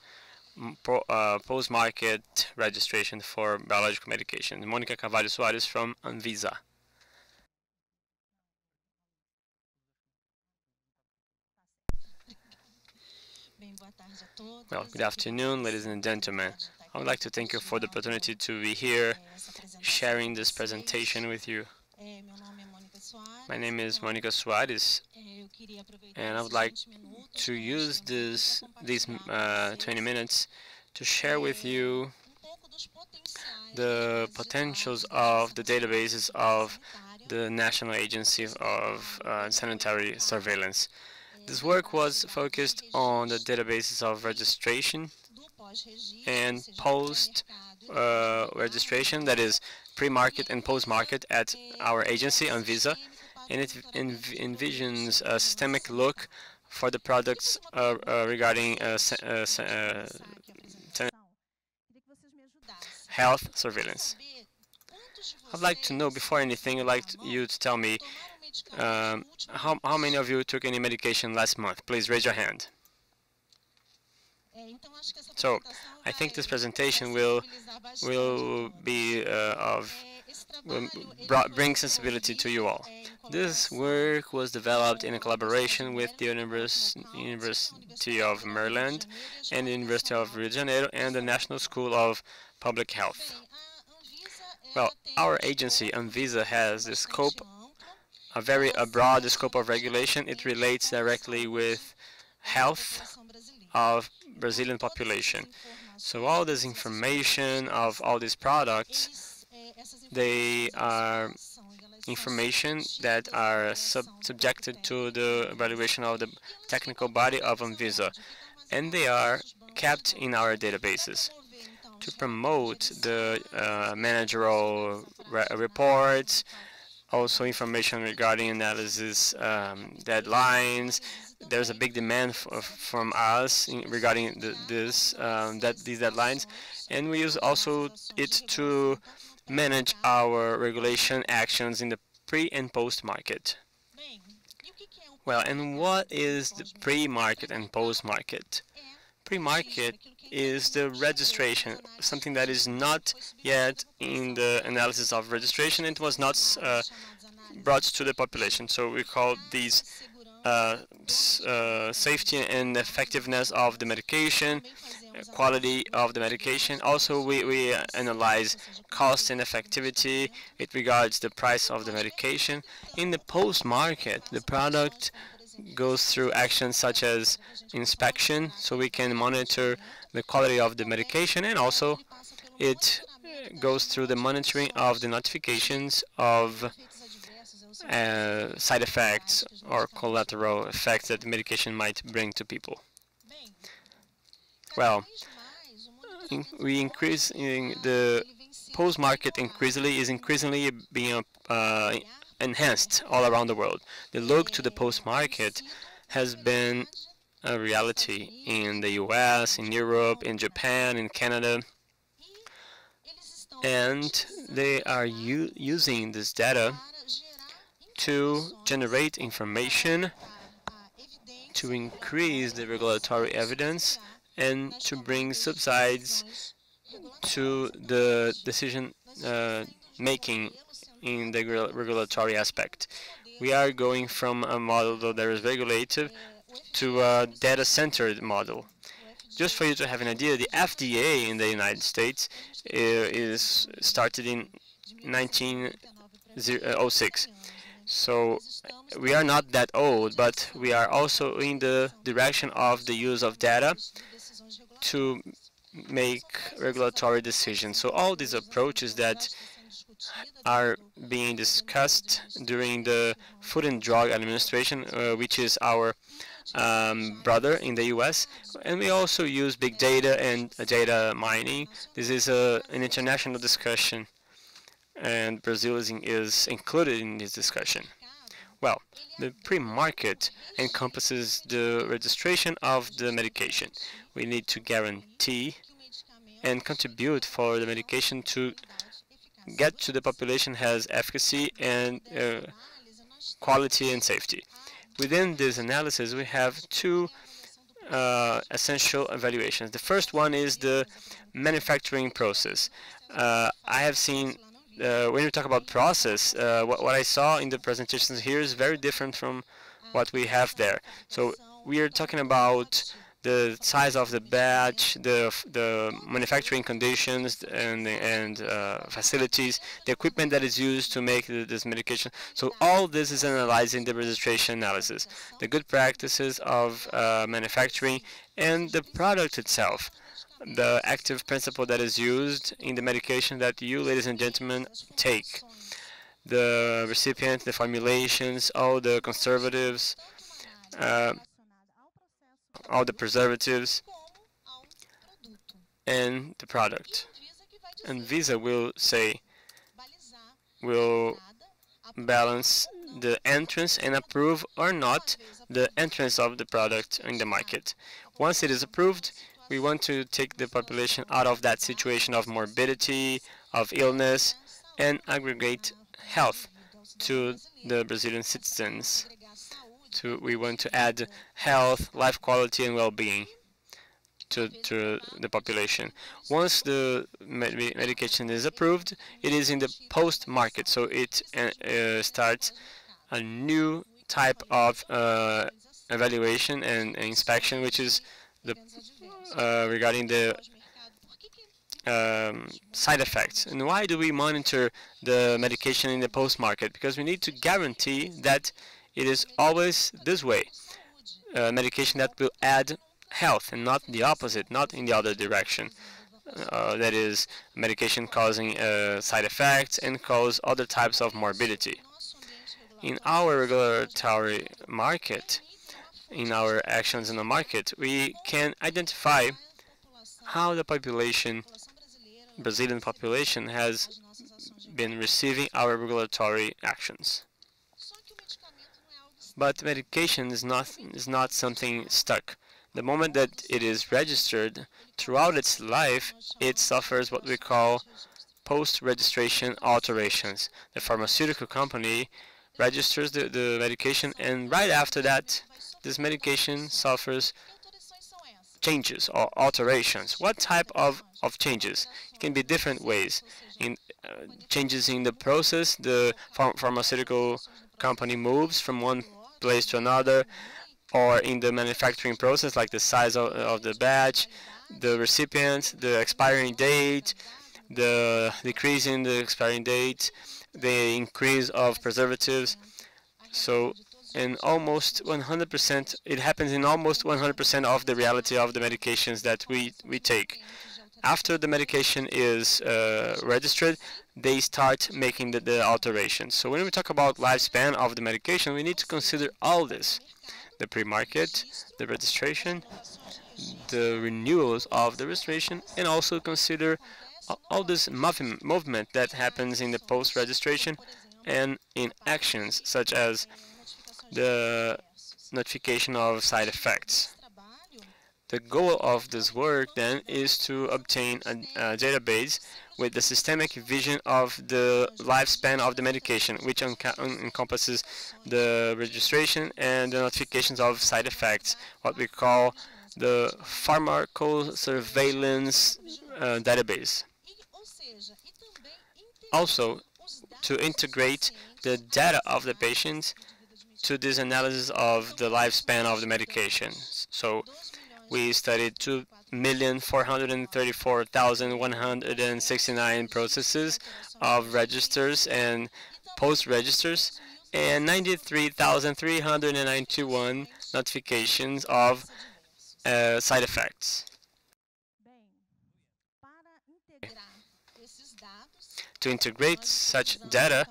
uh, post-market registration for biological medication. Monica Carvalho Soares from Anvisa. Well, good afternoon, ladies and gentlemen. I would like to thank you for the opportunity to be here sharing this presentation with you. My name is Monica Soares, and I would like to use this these uh, 20 minutes to share with you the potentials of the databases of the National Agency of uh, Sanitary Surveillance. This work was focused on the databases of registration and post-registration, uh, that is pre-market and post-market at our agency, Anvisa, and it env envisions a systemic look for the products uh, uh, regarding uh, uh, uh, health surveillance. I'd like to know, before anything, I'd like you to tell me um, how, how many of you took any medication last month? Please raise your hand. So, I think this presentation will will be uh, of will bring sensibility to you all. This work was developed in a collaboration with the Univers University of Maryland and the University of Rio de Janeiro and the National School of Public Health. Well, our agency, Anvisa, has the scope, a very a broad scope of regulation. It relates directly with health of Brazilian population. So all this information of all these products, they are information that are sub subjected to the evaluation of the technical body of Anvisa, and they are kept in our databases to promote the uh, managerial re reports, also information regarding analysis um, deadlines. There's a big demand from us in, regarding the, this um, that these deadlines, and we use also it to manage our regulation actions in the pre and post market. Well, and what is the pre-market and post-market? Pre-market is the registration, something that is not yet in the analysis of registration. It was not uh, brought to the population. So we call these uh, uh, safety and effectiveness of the medication, quality of the medication. Also, we, we analyze cost and effectivity. It regards the price of the medication. In the post-market, the product goes through actions such as inspection, so we can monitor the quality of the medication, and also it goes through the monitoring of the notifications of uh, side effects or collateral effects that medication might bring to people. Well, in, we increase in the post-market increasingly is increasingly being uh, enhanced all around the world. The look to the post-market has been a reality in the US, in Europe, in Japan, in Canada. And they are using this data to generate information, to increase the regulatory evidence, and to bring subsides to the decision uh, making in the regulatory aspect. We are going from a model that is regulated to a data-centered model. Just for you to have an idea, the FDA in the United States is started in 1906. So we are not that old, but we are also in the direction of the use of data to make regulatory decisions. So all these approaches that are being discussed during the Food and Drug Administration, uh, which is our um, brother in the US. And we also use big data and uh, data mining. This is a, an international discussion, and Brazil is, in, is included in this discussion. Well, the pre-market encompasses the registration of the medication. We need to guarantee and contribute for the medication to get to the population has efficacy and uh, quality and safety. Within this analysis, we have two uh, essential evaluations. The first one is the manufacturing process. Uh, I have seen, when you talk about process, uh, what, what I saw in the presentations here is very different from what we have there. So we are talking about the size of the batch, the the manufacturing conditions and and uh, facilities, the equipment that is used to make the, this medication. So all this is analyzed in the registration analysis. The good practices of uh, manufacturing and the product itself, the active principle that is used in the medication that you, ladies and gentlemen, take. The recipient, the formulations, all the conservatives. Uh, all the preservatives and the product. Anvisa will say, will balance the entrance and approve or not the entrance of the product in the market. Once it is approved, we want to take the population out of that situation of morbidity, of illness, and aggregate health to the Brazilian citizens to we want to add health, life quality, and well-being to, to the population. Once the med medication is approved, it is in the post-market, so it uh, uh, starts a new type of uh, evaluation and inspection, which is the uh, regarding the um, side effects. And why do we monitor the medication in the post-market? Because we need to guarantee that it is always this way, uh, medication that will add health and not the opposite, not in the other direction. Uh, that is medication causing uh, side effects and cause other types of morbidity. In our regulatory market, in our actions in the market, we can identify how the population, Brazilian population, has been receiving our regulatory actions. But medication is not is not something stuck. The moment that it is registered, throughout its life, it suffers what we call post-registration alterations. The pharmaceutical company registers the, the medication, and right after that, this medication suffers changes or alterations. What type of, of changes? It can be different ways. In uh, changes in the process, the ph pharmaceutical company moves from one place to another, or in the manufacturing process, like the size of, of the batch, the recipient, the expiring date, the decrease in the expiring date, the increase of preservatives. So in almost 100%, it happens in almost 100% of the reality of the medications that we, we take. After the medication is uh, registered, they start making the, the alterations. So when we talk about lifespan of the medication, we need to consider all this. The pre-market, the registration, the renewals of the registration, and also consider all this movement that happens in the post-registration and in actions such as the notification of side effects. The goal of this work then is to obtain a, a, database with the systemic vision of the lifespan of the medication, which encompasses the registration and the notifications of side effects, what we call the pharmacosurveillance uh, database. Also, to integrate the data of the patients to this analysis of the lifespan of the medication. So we studied 2,434,169 processes of registers and post-registers and 93,391 notifications of uh, side effects. To integrate such data,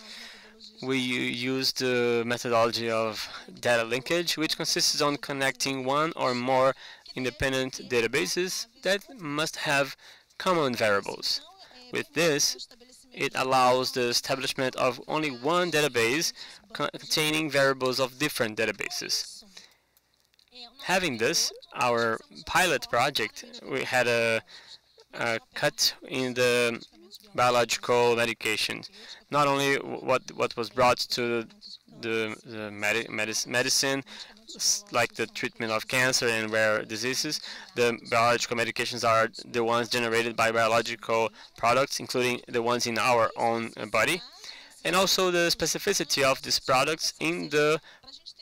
we use the methodology of data linkage, which consists on connecting one or more independent databases that must have common variables. With this, it allows the establishment of only one database containing variables of different databases. Having this, our pilot project, we had a, a cut in the biological medications. Not only what what was brought to the, the medi medicine, like the treatment of cancer and rare diseases, the biological medications are the ones generated by biological products, including the ones in our own body, and also the specificity of these products in the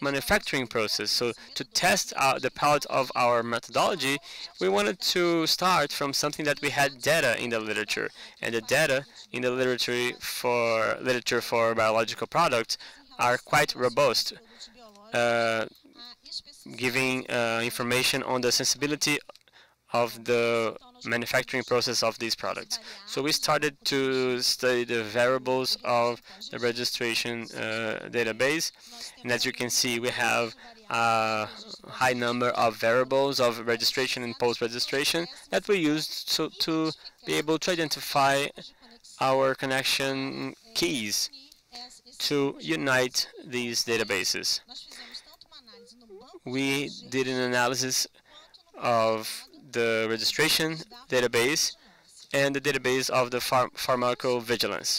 manufacturing process. So to test out the palette of our methodology, we wanted to start from something that we had data in the literature. And the data in the literature for literature for biological products are quite robust, uh, giving uh, information on the sensibility of the manufacturing process of these products. So we started to study the variables of the registration uh, database. And as you can see, we have a high number of variables of registration and post-registration that we used to, to be able to identify our connection keys to unite these databases. We did an analysis of the registration database and the database of the phar pharmacovigilance.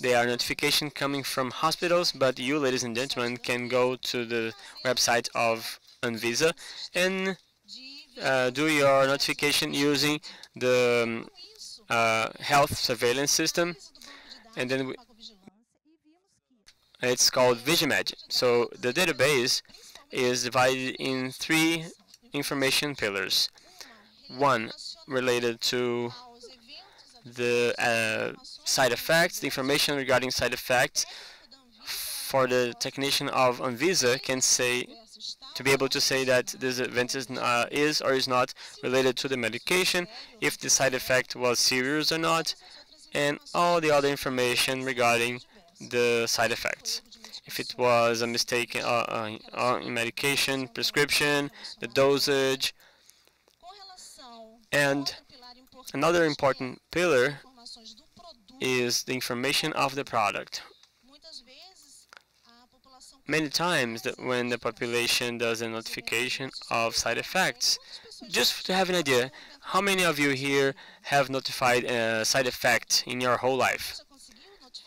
They are notification coming from hospitals, but you, ladies and gentlemen, can go to the website of Anvisa and uh, do your notification using the um, uh, health surveillance system, and then it's called Vigimed. So the database is divided in three information pillars. One, related to the uh, side effects, the information regarding side effects for the technician of Anvisa can say to be able to say that this event is, uh, is or is not related to the medication, if the side effect was serious or not, and all the other information regarding the side effects. If it was a mistake uh, uh, uh, in medication, prescription, the dosage, and another important pillar is the information of the product. Many times when the population does a notification of side effects, just to have an idea, how many of you here have notified a side effect in your whole life?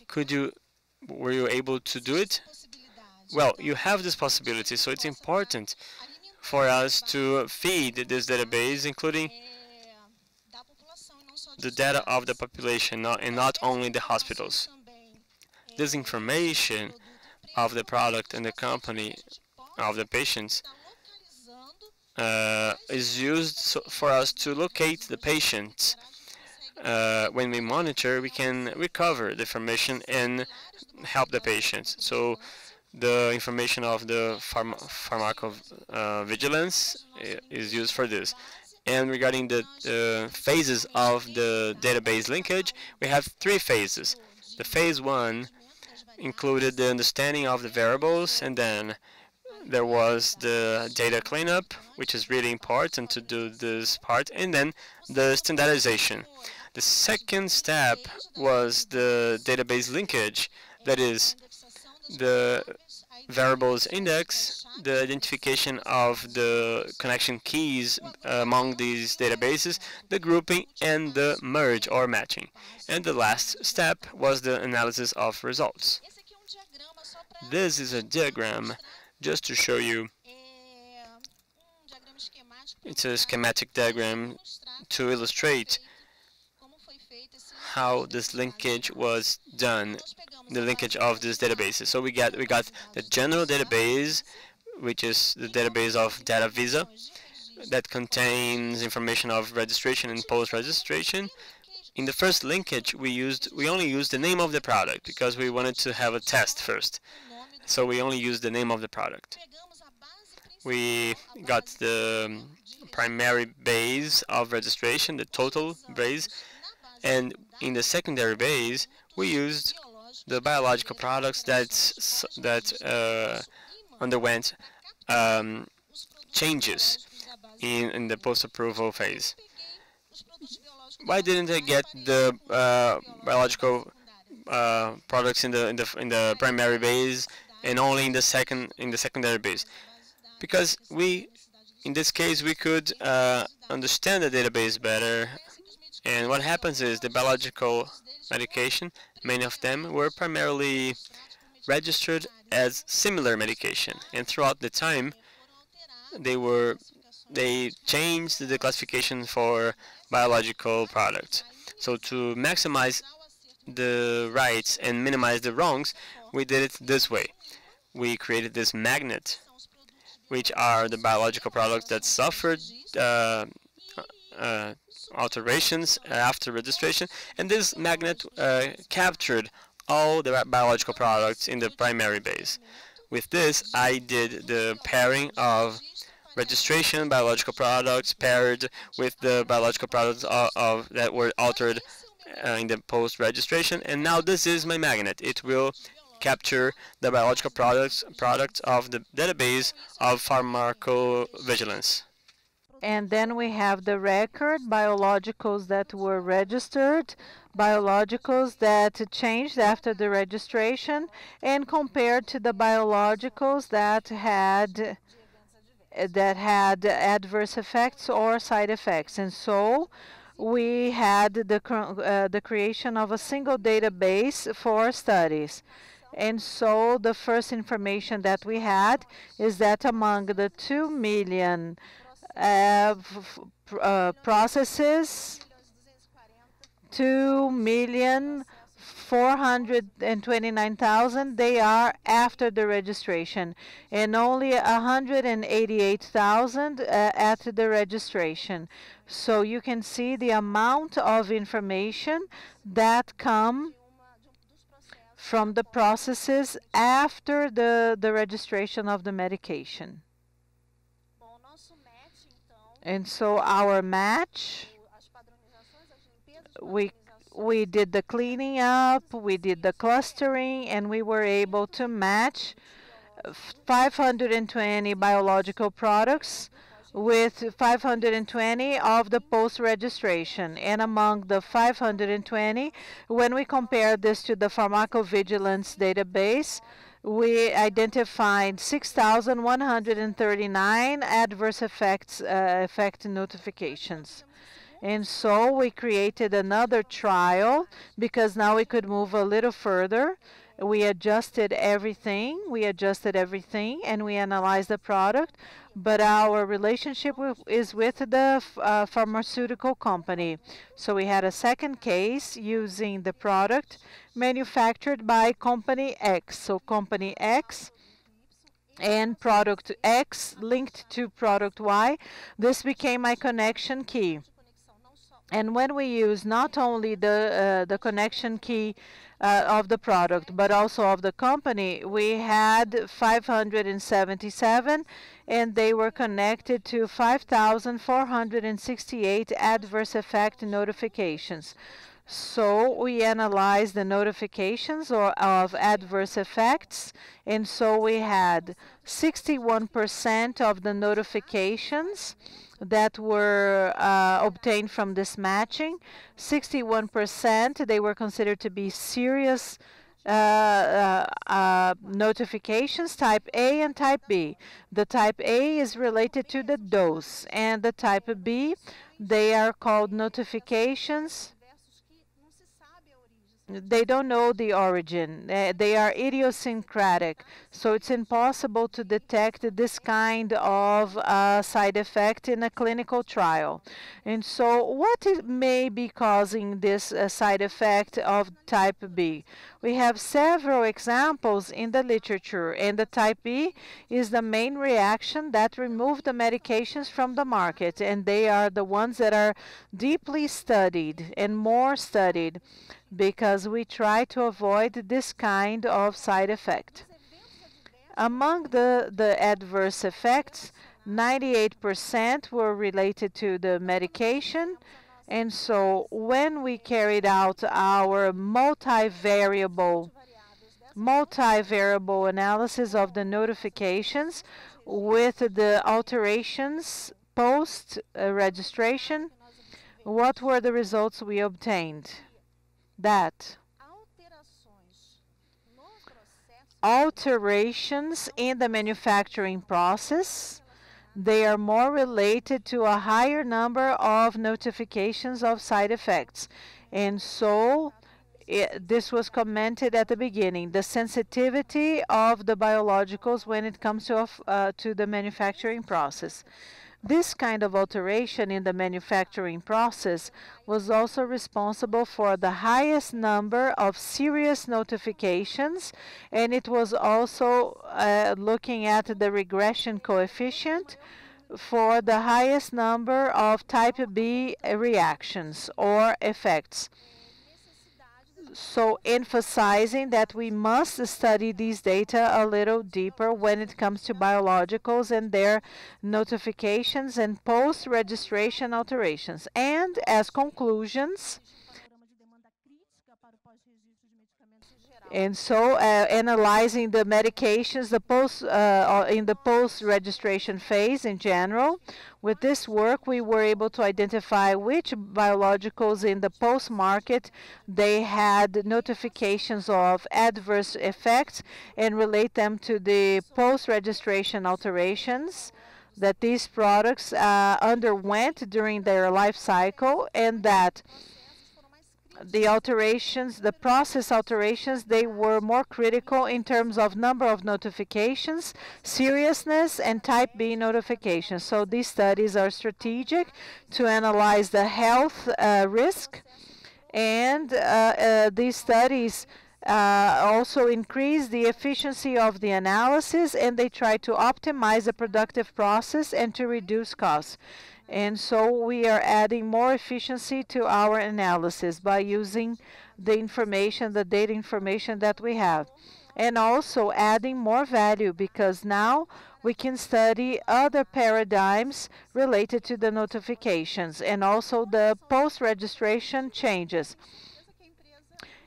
Could you, were you able to do it? Well, you have this possibility, so it's important for us to feed this database, including the data of the population, not, and not only the hospitals. This information of the product and the company of the patients uh, is used so for us to locate the patient. Uh, when we monitor, we can recover the information and help the patients. So the information of the pharma pharmacovigilance is used for this. And regarding the uh, phases of the database linkage, we have three phases. The phase one included the understanding of the variables, and then there was the data cleanup, which is really important to do this part, and then the standardization. The second step was the database linkage, that is, the variables index, the identification of the connection keys uh, among these databases, the grouping, and the merge or matching. And the last step was the analysis of results. This is a diagram just to show you, it's a schematic diagram to illustrate how this linkage was done, the linkage of these databases. So we got we got the general database, which is the database of Datavisa, that contains information of registration and post-registration. In the first linkage, we used we only used the name of the product because we wanted to have a test first. So we only used the name of the product. We got the primary base of registration, the total base and in the secondary base, we used the biological products that that uh, underwent um, changes in, in the post-approval phase. Why didn't I get the uh, biological uh, products in the in the in the primary base and only in the second in the secondary base? Because we, in this case, we could uh, understand the database better. And what happens is the biological medication, many of them were primarily registered as similar medication, and throughout the time, they were they changed the classification for biological products. So to maximize the rights and minimize the wrongs, we did it this way. We created this magnet, which are the biological products that suffered uh, uh, alterations after registration, and this magnet uh, captured all the biological products in the primary base. With this, I did the pairing of registration biological products paired with the biological products of, of that were altered uh, in the post-registration, and now this is my magnet. It will capture the biological products products of the database of pharmacovigilance. And then we have the record, biologicals that were registered, biologicals that changed after the registration, and compared to the biologicals that had that had adverse effects or side effects. And so we had the, uh, the creation of a single database for studies. And so the first information that we had is that among the 2 million processes, 2,429,000. they are after the registration, and only 188,000 uh, at the registration. So you can see the amount of information that come from the processes after the, the registration of the medication. Bom, nosso match, então, And so our match, we we did the cleaning up, we did the clustering, and we were able to match uh, 520 biological products with 520 of the post-registration. And among the 520, when we compare this to the pharmacovigilance database, we identified 6,139 adverse effects uh, effect notifications. And so we created another trial because now we could move a little further. We adjusted everything, we adjusted everything, and we analyzed the product. But our relationship with, is with the uh, pharmaceutical company. So we had a second case using the product manufactured by Company X. So Company X and product X linked to product Y. This became my connection key. de conexão, não só And when we use not only the uh, the connection key uh, of the product but also of the company, we had 577, and they were connected to 5,468 adverse effect notifications. So we analyzed the notifications or of adverse effects, and so we had 61% of the notifications that were uh, obtained from this matching. 61% they were considered to be serious uh, uh, uh, notifications, type A and type B. The type A is related to the dose, and the type B, they are called notifications versos que não se sabe a origem. They don't know the origin. They are idiosyncratic. So it's impossible to detect this kind of uh, side effect in a clinical trial. And so, what may be causing this uh, side effect of type B? We have several examples in the literature, and the type B is the main reaction that removed the medications from the market, and they are the ones that are deeply studied and more studied because we try to avoid this kind of side effect. Among the, the adverse effects, 98% were related to the medication. And so when we carried out our multivariable multivariable analysis of the notifications with the alterations post uh, registration, what were the results we obtained? That Alterações no processo alterations in the manufacturing process they are more related to a higher number of notifications of side effects. And so i this was commented at the beginning the sensitivity of the biologicals when it comes to, uh, to the manufacturing process this kind of alteration in the manufacturing process was also responsible for the highest number of serious notifications, and it was also uh, looking at the regression coefficient for the highest number of type B reactions or effects. So emphasizing that we must study these data a little deeper when it comes to biologicals and their notifications and post-registration alterations. And as conclusions, and so uh, analyzing the medications the post uh, uh, in the post-registration phase in general. With this work we were able to identify which biologicals in the post-market they had notifications of adverse effects and relate them to the post-registration alterations that these products uh, underwent during their life cycle and that the alterations, the process alterations, they were more critical in terms of number of notifications, seriousness, and type B notifications. So these studies are strategic to analyze the health uh, risk And uh, uh, these studies uh, also increase the efficiency of the analysis and they try to optimize the productive process and to reduce costs. And so we are adding more efficiency to our analysis by using the information, the data information that we have. And also adding more value because now we can study other paradigms related to the notifications and also the post-registration changes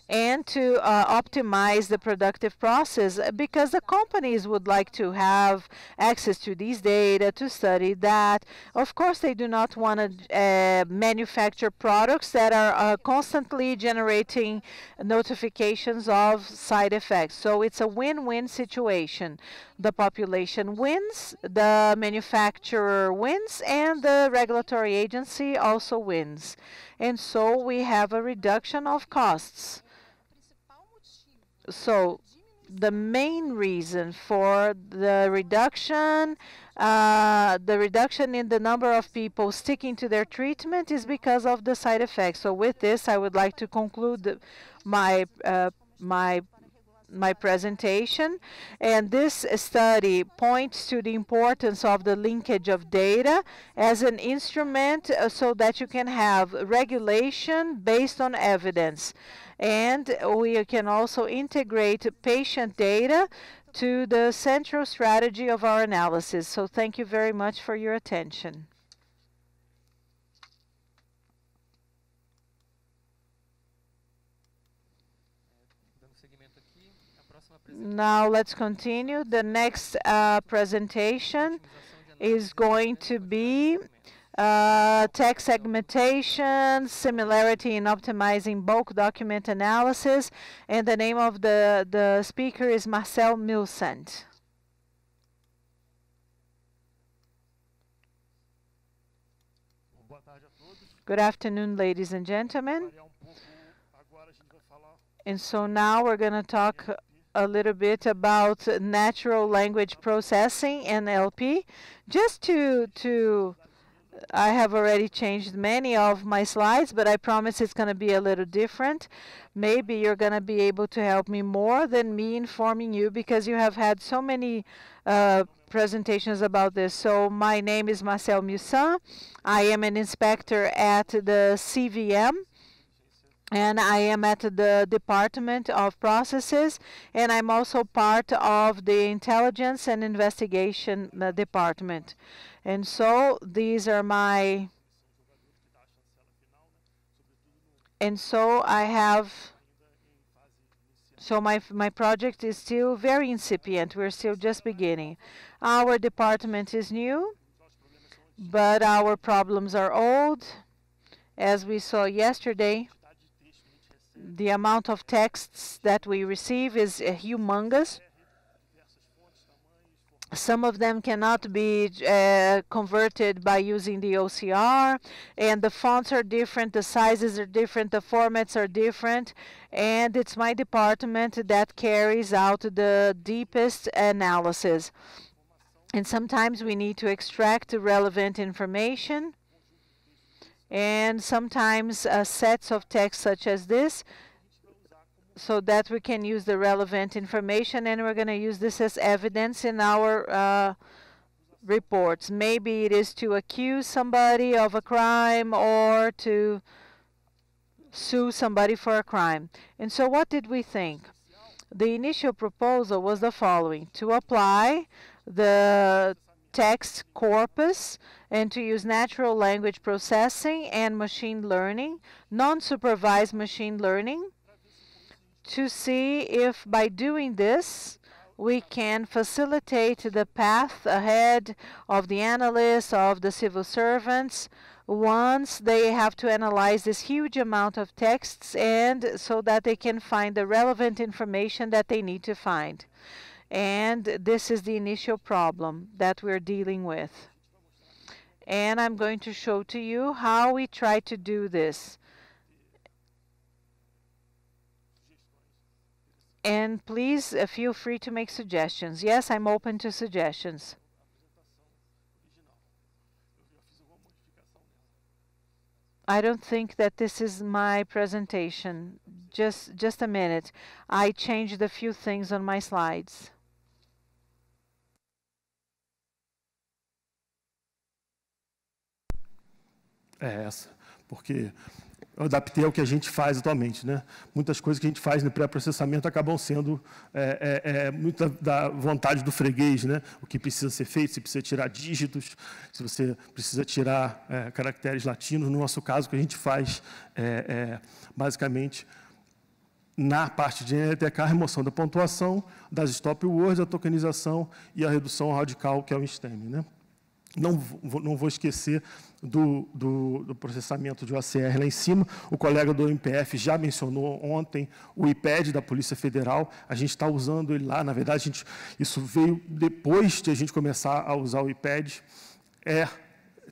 and to uh, optimize the productive process because the companies would like to have access to these data to study that. Of course, they do not want to uh, manufacture products that are uh, constantly generating notifications of side effects. So it's a win-win situation. The population wins, the manufacturer wins, and the regulatory agency also wins. And so we have a reduction of costs so the main reason for the reduction uh, the reduction in the number of people sticking to their treatment is because of the side effects. So with this, I would like to conclude my uh, my my presentation. And this study points to the importance of the linkage of data as an instrument uh, so that you can have regulation based on evidence. And we can also integrate patient data to the central strategy of our analysis. So thank you very much for your attention. Now let's continue. The next uh, presentation is going to be uh, text segmentation, similarity in optimizing bulk document analysis, and the name of the, the speaker is Marcel Milcent. Good afternoon, ladies and gentlemen. And so now we're going to talk a little bit about natural language processing, NLP, just to to I have already changed many of my slides, but I promise it's going to be a little different. Maybe you're going to be able to help me more than me informing you because you have had so many uh, presentations about this. So my name is Marcel Milcent. I am an inspector at the CVM and I am at the Department of Processes, and I'm also part of the Intelligence and Investigation uh, Department. And so these are my, and so I have, so my, my project is still very incipient. We're still just beginning. Our department is new, but our problems are old. As we saw yesterday, the amount of texts that we receive is uh, humongous. Some of them cannot be uh, converted by using the OCR, and the fonts are different, the sizes are different, the formats are different, and it's my department that carries out the deepest analysis. And sometimes we need to extract relevant information, and sometimes uh, sets of text such as this so that we can use the relevant information and we're going to use this as evidence in our uh, reports. Maybe it is to accuse somebody of a crime or to sue somebody for a crime. And so what did we think? The initial proposal was the following, to apply the text corpus and to use natural language processing and machine learning, non-supervised machine learning, to see if by doing this we can facilitate the path ahead of the analysts, of the civil servants, once they have to analyze this huge amount of texts and so that they can find the relevant information that they need to find. And this is the initial problem that we're dealing with. And I'm going to show to you how we try to do this. And please uh, feel free to make suggestions. Yes, I'm open to suggestions. I don't think that this is my presentation. Just, just a minute. I changed a few things on my slides. É essa, porque eu adaptei ao que a gente faz atualmente. Né? Muitas coisas que a gente faz no pré-processamento acabam sendo é, é, é, muita da vontade do freguês, né? o que precisa ser feito, se precisa tirar dígitos, se você precisa tirar é, caracteres latinos. No nosso caso, o que a gente faz é, é basicamente na parte de NLTK, a remoção da pontuação, das stop words, a tokenização e a redução radical, que é o STEM. Né? Não, não vou esquecer do, do, do, processamento de OCR lá em cima. O colega do MPF já mencionou ontem o IPED da Polícia Federal. A gente está usando ele lá. Na verdade, gente, isso veio depois de a gente começar a usar o IPED. É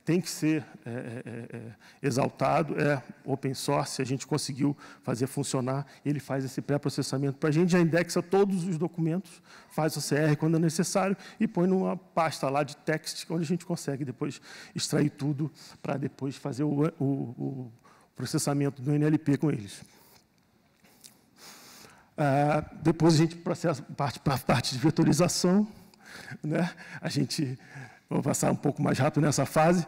tem que ser é, é, é, exaltado, é open source, a gente conseguiu fazer funcionar, ele faz esse pré-processamento para a gente, já indexa todos os documentos, faz o CR quando é necessário e põe numa pasta lá de text, onde a gente consegue depois extrair tudo para depois fazer o, o, o, processamento do NLP com eles. Ah, depois a gente processa parte para a parte de vetorização, né? a gente Vou passar um pouco mais rápido nessa fase.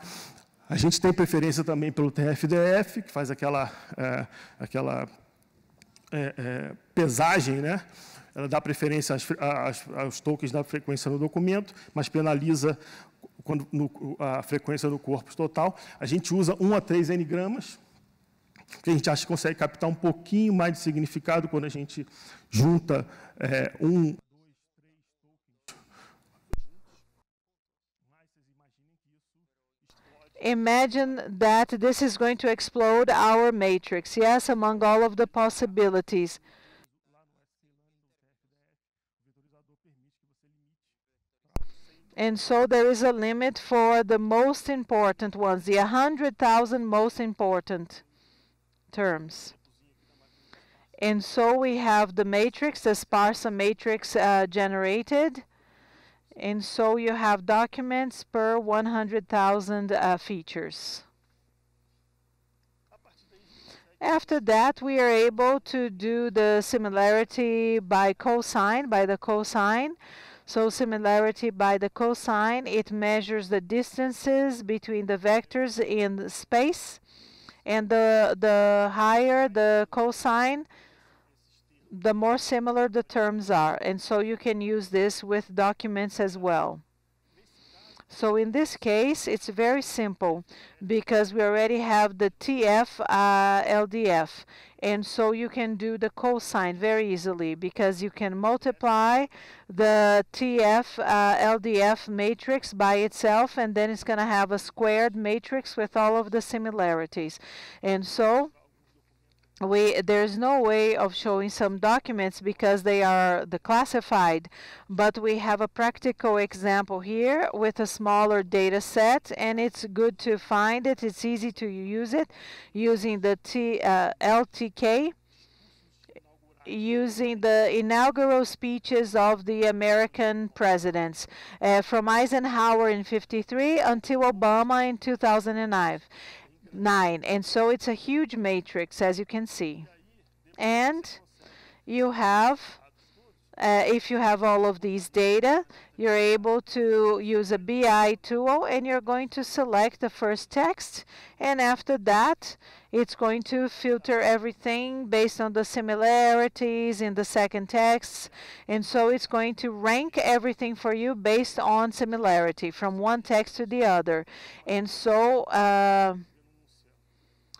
A gente tem preferência também pelo TFDF, que faz aquela, é, aquela é, é, pesagem, né? Ela dá preferência às, às, aos tokens da frequência no documento, mas penaliza quando, no, a frequência do corpus total. A gente usa 1 a 3 n gramas, que a gente acha que consegue captar um pouquinho mais de significado quando a gente junta é, um imagine that this is going to explode our matrix. Yes, among all of the possibilities. And so there is a limit for the most important ones, the 100,000 most important terms. And so we have the matrix, the sparse matrix uh, generated. And so you have documents per 100,000 uh, features. After that, we are able to do the similarity by cosine, by the cosine. So similarity by the cosine, it measures the distances between the vectors in space. And the, the higher the cosine, the more similar the terms are. And so you can use this with documents as well. So in this case, it's very simple because we already have the TF uh, LDF. And so you can do the cosine very easily because you can multiply the TF uh, LDF matrix by itself and then it's going to have a squared matrix with all of the similarities. And so we there's no way of showing some documents because they are the classified but we have a practical example here with a smaller data set and it's good to find it. It's easy to use it using the T, uh, LTK using the inaugural speeches of the American presidents uh, from Eisenhower in 53 until Obama in 2009 nine. And so it's a huge matrix, as you can see. And you have, uh, if you have all of these data, you're able to use a BI tool and you're going to select the first text. And after that, it's going to filter everything based on the similarities in the second text. And so it's going to rank everything for you based on similarity from one text to the other. And so, uh,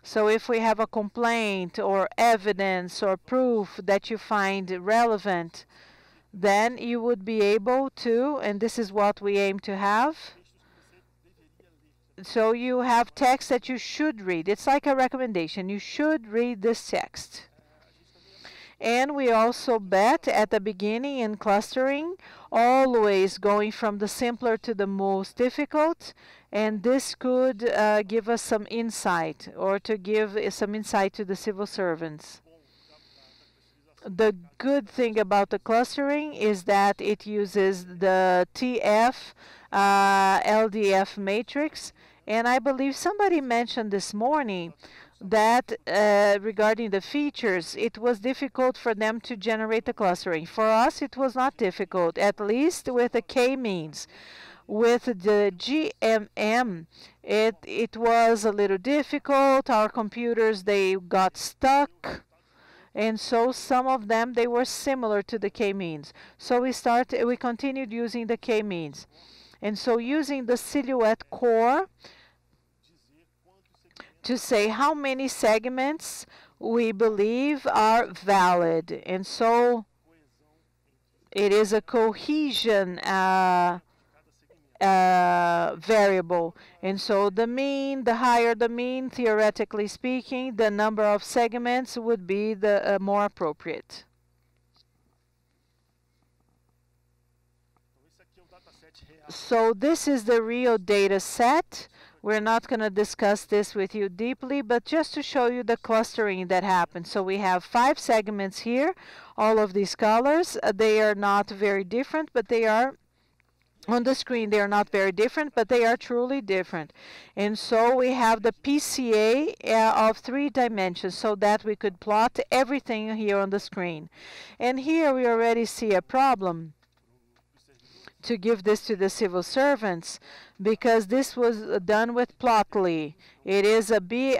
so if we have a complaint or evidence or proof that you find relevant, then you would be able to, and this is what we aim to have, so you have text that you should read. It's like a recommendation. You should read this text. And we also bet at the beginning in clustering, always going from the simpler to the most difficult, and this could uh, give us some insight or to give some insight to the civil servants. The good thing about the clustering is that it uses the TF uh, LDF matrix And I believe somebody mentioned this morning that uh, regarding the features, it was difficult for them to generate the clustering. For us, it was not difficult, at least with the k-means. With the GMM, it, it was a little difficult. Our computers, they got stuck. And so some of them, they were similar to the k-means. So we started, we continued using the k-means. And so using the silhouette score, to say how many segments we believe are valid. And so it is a cohesion uh, uh, variable. And so the mean, the higher the mean, theoretically speaking, the number of segments would be the uh, more appropriate. So this is the real data set. We're not going to discuss this with you deeply, but just to show you the clustering that happens. So we have five segments here, all of these colors. Uh, they are not very different, but they are on the screen they are not very different but they are truly different and so we have the PCA uh, of three dimensions so that we could plot everything here on the screen and here we already see a problem to give this to the civil servants because this was done with Plotly. It is a BI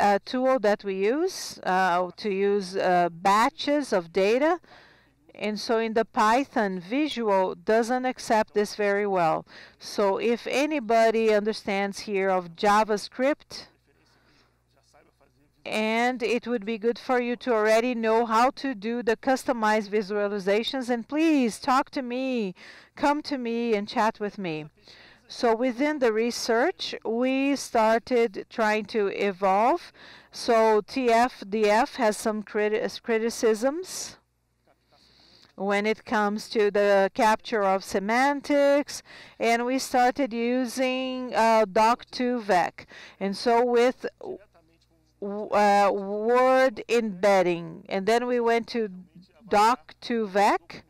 uh, tool that we use uh, to use uh, batches of data. And so in the Python, visual doesn't accept this very well. So if anybody understands here of JavaScript, and it would be good for you to already know how to do the customized visualizations and please talk to me come to me and chat with me. So within the research we started trying to evolve. So TF-DF has some criti criticisms when it comes to the capture of semantics and we started using uh, doc2vec and so with uh, word embedding. And then we went to doc2vec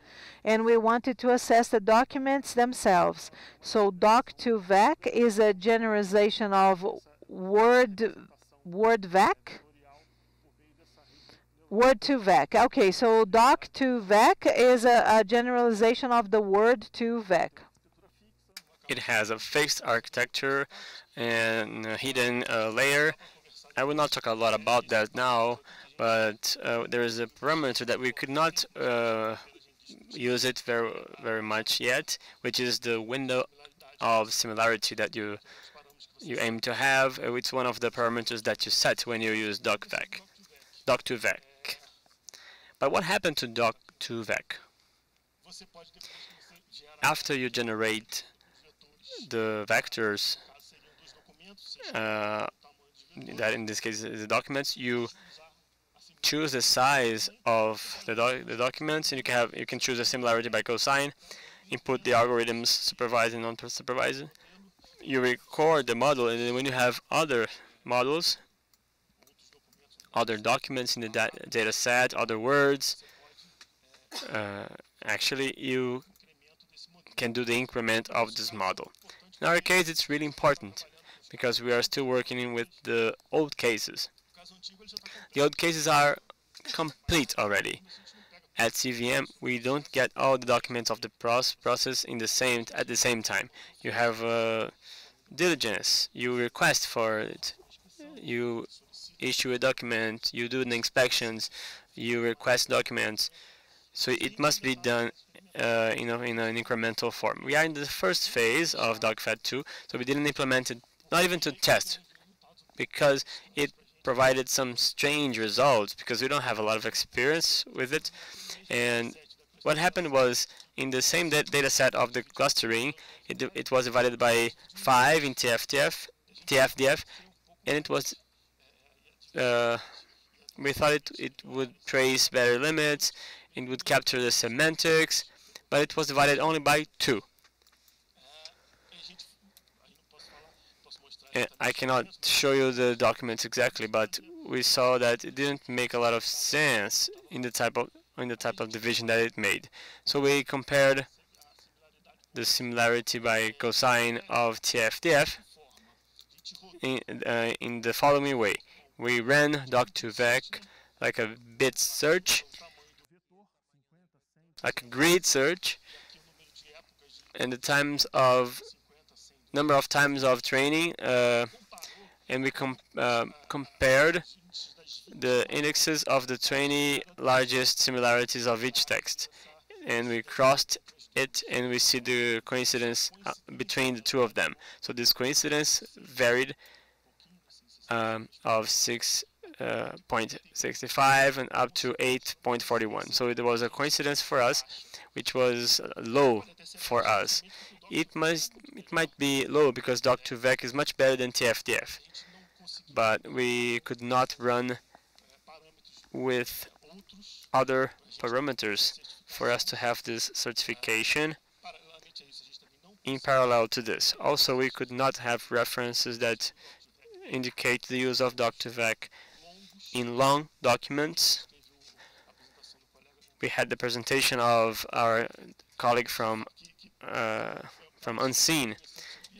and we wanted to assess the documents themselves. So doc2vec is a generalization of word word word-vec. Word2vec. Okay, so doc to vec is a, a generalization of the word to vec. It has a fixed architecture and a hidden uh, layer I will not talk a lot about that now, but uh, there is a parameter that we could not uh, use it very very much yet, which is the window of similarity that you you aim to have. Uh, it's one of the parameters that you set when you use docvec, doc2vec. But what happened to doc2vec? After you generate the vectors, uh, that in this case is the documents, you choose the size of the, doc the documents, and you can have you can choose a similarity by cosine, input the algorithms supervised and non-supervised. You record the model, and then when you have other models, other documents in the da data set, other words, uh, actually you can do the increment of this model. In our case, it's really important because we are still working with the old cases. The old cases are complete already. At CVM, we don't get all the documents of the process in the same at the same time. You have uh, diligence. You request for it. You issue a document. You do the inspections. You request documents. So it must be done uh, in, a, in an incremental form. We are in the first phase of DocFat 2, so we didn't implement it not even to test, because it provided some strange results because we don't have a lot of experience with it. And what happened was in the same data set of the clustering, it, it was divided by 5 in TFTF, TFDF, and it was, uh, we thought it, it would trace better limits, it would capture the semantics, but it was divided only by 2. I cannot show you the documents exactly, but we saw that it didn't make a lot of sense in the type of in the type of division that it made. So we compared the similarity by cosine of TFDF in, uh, in the following way. We ran doc2vec like a bit search, like a grid search, and the times of number of times of training, uh, and we com uh, compared the indexes of the 20 largest similarities of each text, and we crossed it, and we see the coincidence uh, between the two of them. So this coincidence varied um, of 6.65 uh, and up to 8.41. So it was a coincidence for us, which was low for us. It must it might be low because doc2vec is much better than TFDF, but we could not run with other parameters for us to have this certification in parallel to this. Also, we could not have references that indicate the use of doc2vec in long documents. We had the presentation of our colleague from uh, from Unseen,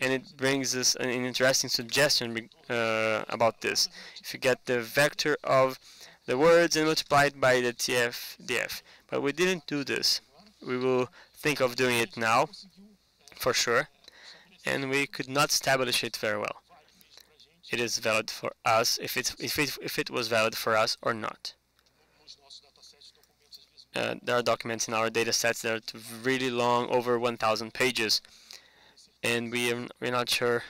and it brings us an interesting suggestion uh, about this. If you get the vector of the words and multiply it by the TF-DF, but we didn't do this. We will think of doing it now, for sure, and we could not establish it very well it is valid for us, if, it's, if, it, if it was valid for us or not. Uh, there are documents in our data sets that are really long, over 1,000 pages, and we are, we're not sure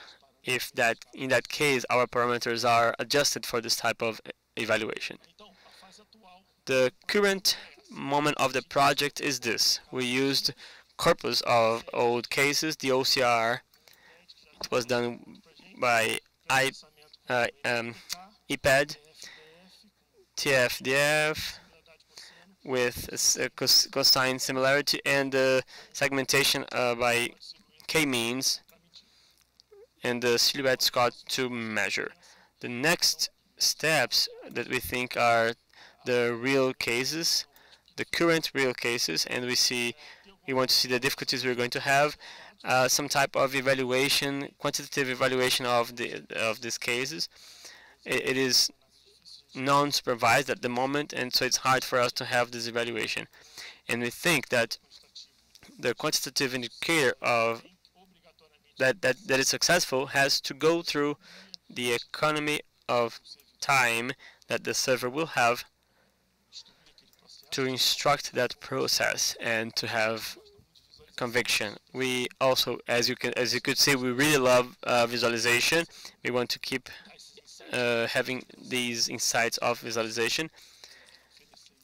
if that in that case our parameters are adjusted for this type of evaluation. The current moment of the project is this. We used corpus of old cases, the OCR. It was done by I, uh, um, IPED, TFDF with a cos cosine similarity and the segmentation uh, by k-means and the silhouette score to measure. The next steps that we think are the real cases, the current real cases, and we see we want to see the difficulties we're going to have uh, some type of evaluation, quantitative evaluation of the of these cases. it, it is non-supervised at the moment, and so it's hard for us to have this evaluation. And we think that the quantitative indicator of that, that, that is successful has to go through the economy of time that the server will have to instruct that process and to have conviction. We also, as you can, as you could see, we really love uh, visualization. We want to keep uh, having these insights of visualization,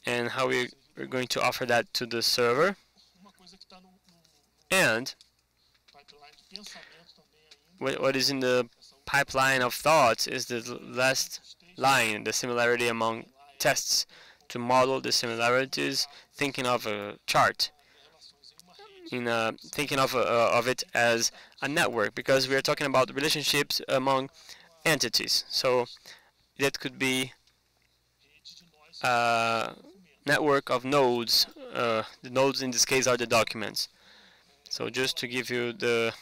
and how we, we're going to offer that to the server. And what is in the pipeline of thoughts is the last line, the similarity among tests to model the similarities, thinking of a chart in uh, thinking of, uh, of it as a network because we are talking about relationships among entities. So that could be a network of nodes. Uh, the nodes in this case are the documents. So just to give you the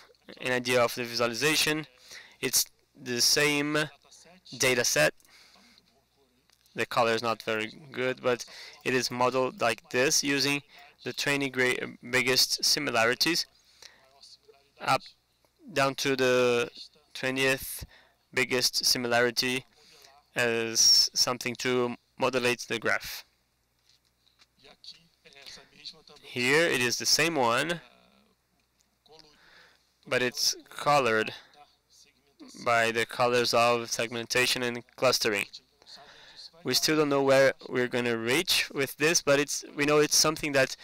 an idea of the visualization, it's the same data set. The color is not very good, but it is modeled like this using the 20 great, uh, biggest similarities up down to the 20th biggest similarity as something to modulate the graph. Here it is the same one, but it's colored by the colors of segmentation and clustering. We still don't know where we're going to reach with this, but it's we know it's something that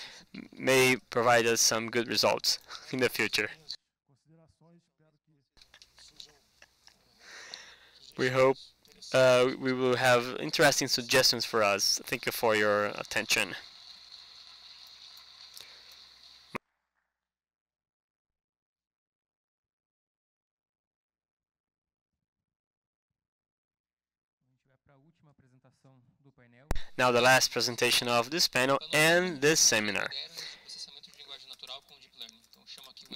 may provide us some good results (laughs) in the future. We hope uh, we will have interesting suggestions for us. Thank you for your attention. Now the last presentation of this panel and this seminar,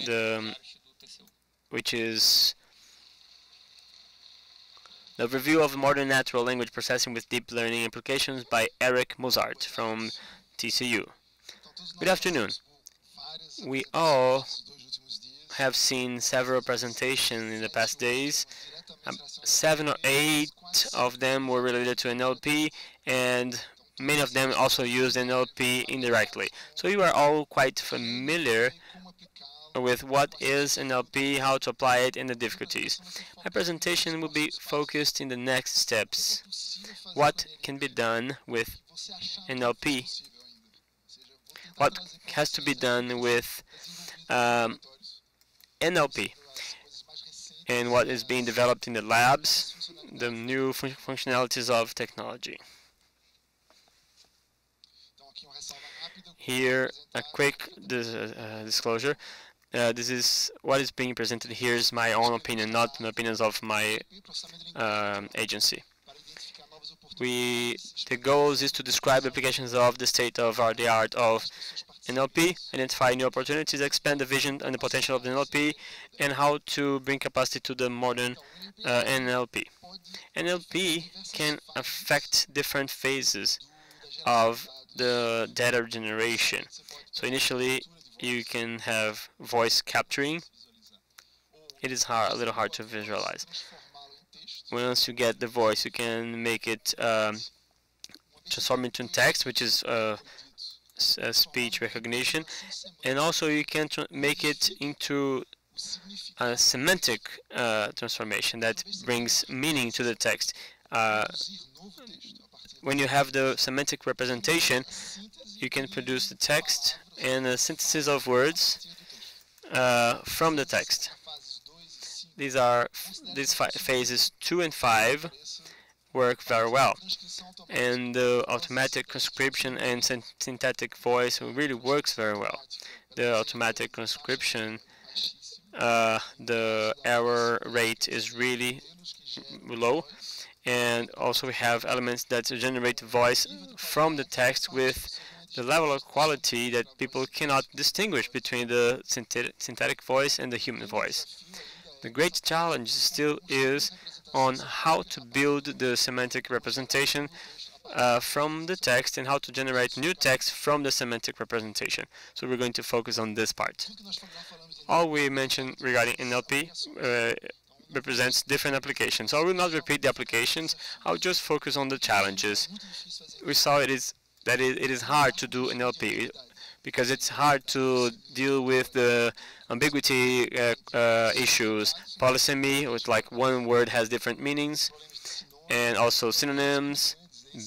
the, which is The review of modern natural language processing with deep learning applications by Erick Muzart from TCU. Good afternoon. We all have seen several presentations in the past days. Um, seven or eight of them were related to NLP, and many of them also used NLP indirectly. So you are all quite familiar with what is NLP, how to apply it, and the difficulties. My presentation will be focused in the next steps. What can be done with NLP? What has to be done with um, NLP? And what is being developed in the labs, the new fun functionalities of technology. Here, a quick dis uh, disclosure. Uh, this is what is being presented here is my own opinion, not the opinions of my um, agency. We the goals is to describe applications of the state of art, the art of NLP, identify new opportunities, expand the vision and the potential of the NLP, and how to bring capacity to the modern uh, NLP. NLP can affect different phases of the data generation. So initially, you can have voice capturing. It is hard, a little hard to visualize. Once you get the voice, you can make it um, transform into text, which is uh, uh, speech recognition, and also you can make it into a semantic uh, transformation that brings meaning to the text. Uh, when you have the semantic representation, you can produce the text and a synthesis of words uh, from the text. These are these phases two and five work very well, and the automatic transcription and synthetic voice really works very well. The automatic transcription, uh, the error rate is really low, and also we have elements that generate voice from the text with the level of quality that people cannot distinguish between the synthetic voice and the human voice. The great challenge still is on how to build the semantic representation uh, from the text and how to generate new text from the semantic representation. So we're going to focus on this part. All we mentioned regarding NLP uh, represents different applications. So I will not repeat the applications. I'll just focus on the challenges. We saw it is that it, is hard to do an NLP because it's hard to deal with the ambiguity uh, uh, issues, polysemy, with like one word has different meanings, and also synonyms,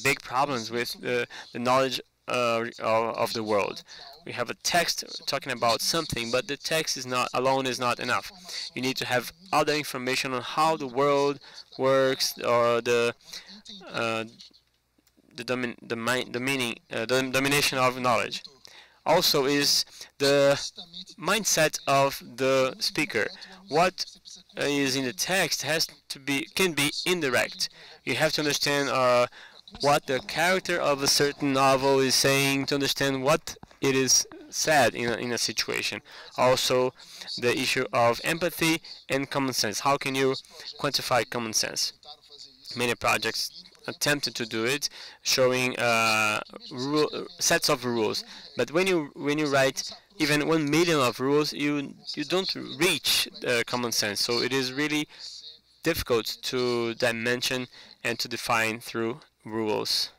big problems with the knowledge uh, of the world. We have a text talking about something, but the text is not alone is not enough. You need to have other information on how the world works or the uh, the domin the, the meaning uh, the domination of knowledge. Also is the mindset of the speaker. What is in the text has to be can be indirect. You have to understand uh, what the character of a certain novel is saying to understand what it is sad in a, in a situation. Also, the issue of empathy and common sense. How can you quantify common sense? Many projects attempted to do it, showing uh, sets of rules. But when you when you write even one million of rules, you you don't reach uh, common sense. So it is really difficult to dimension and to define through rules.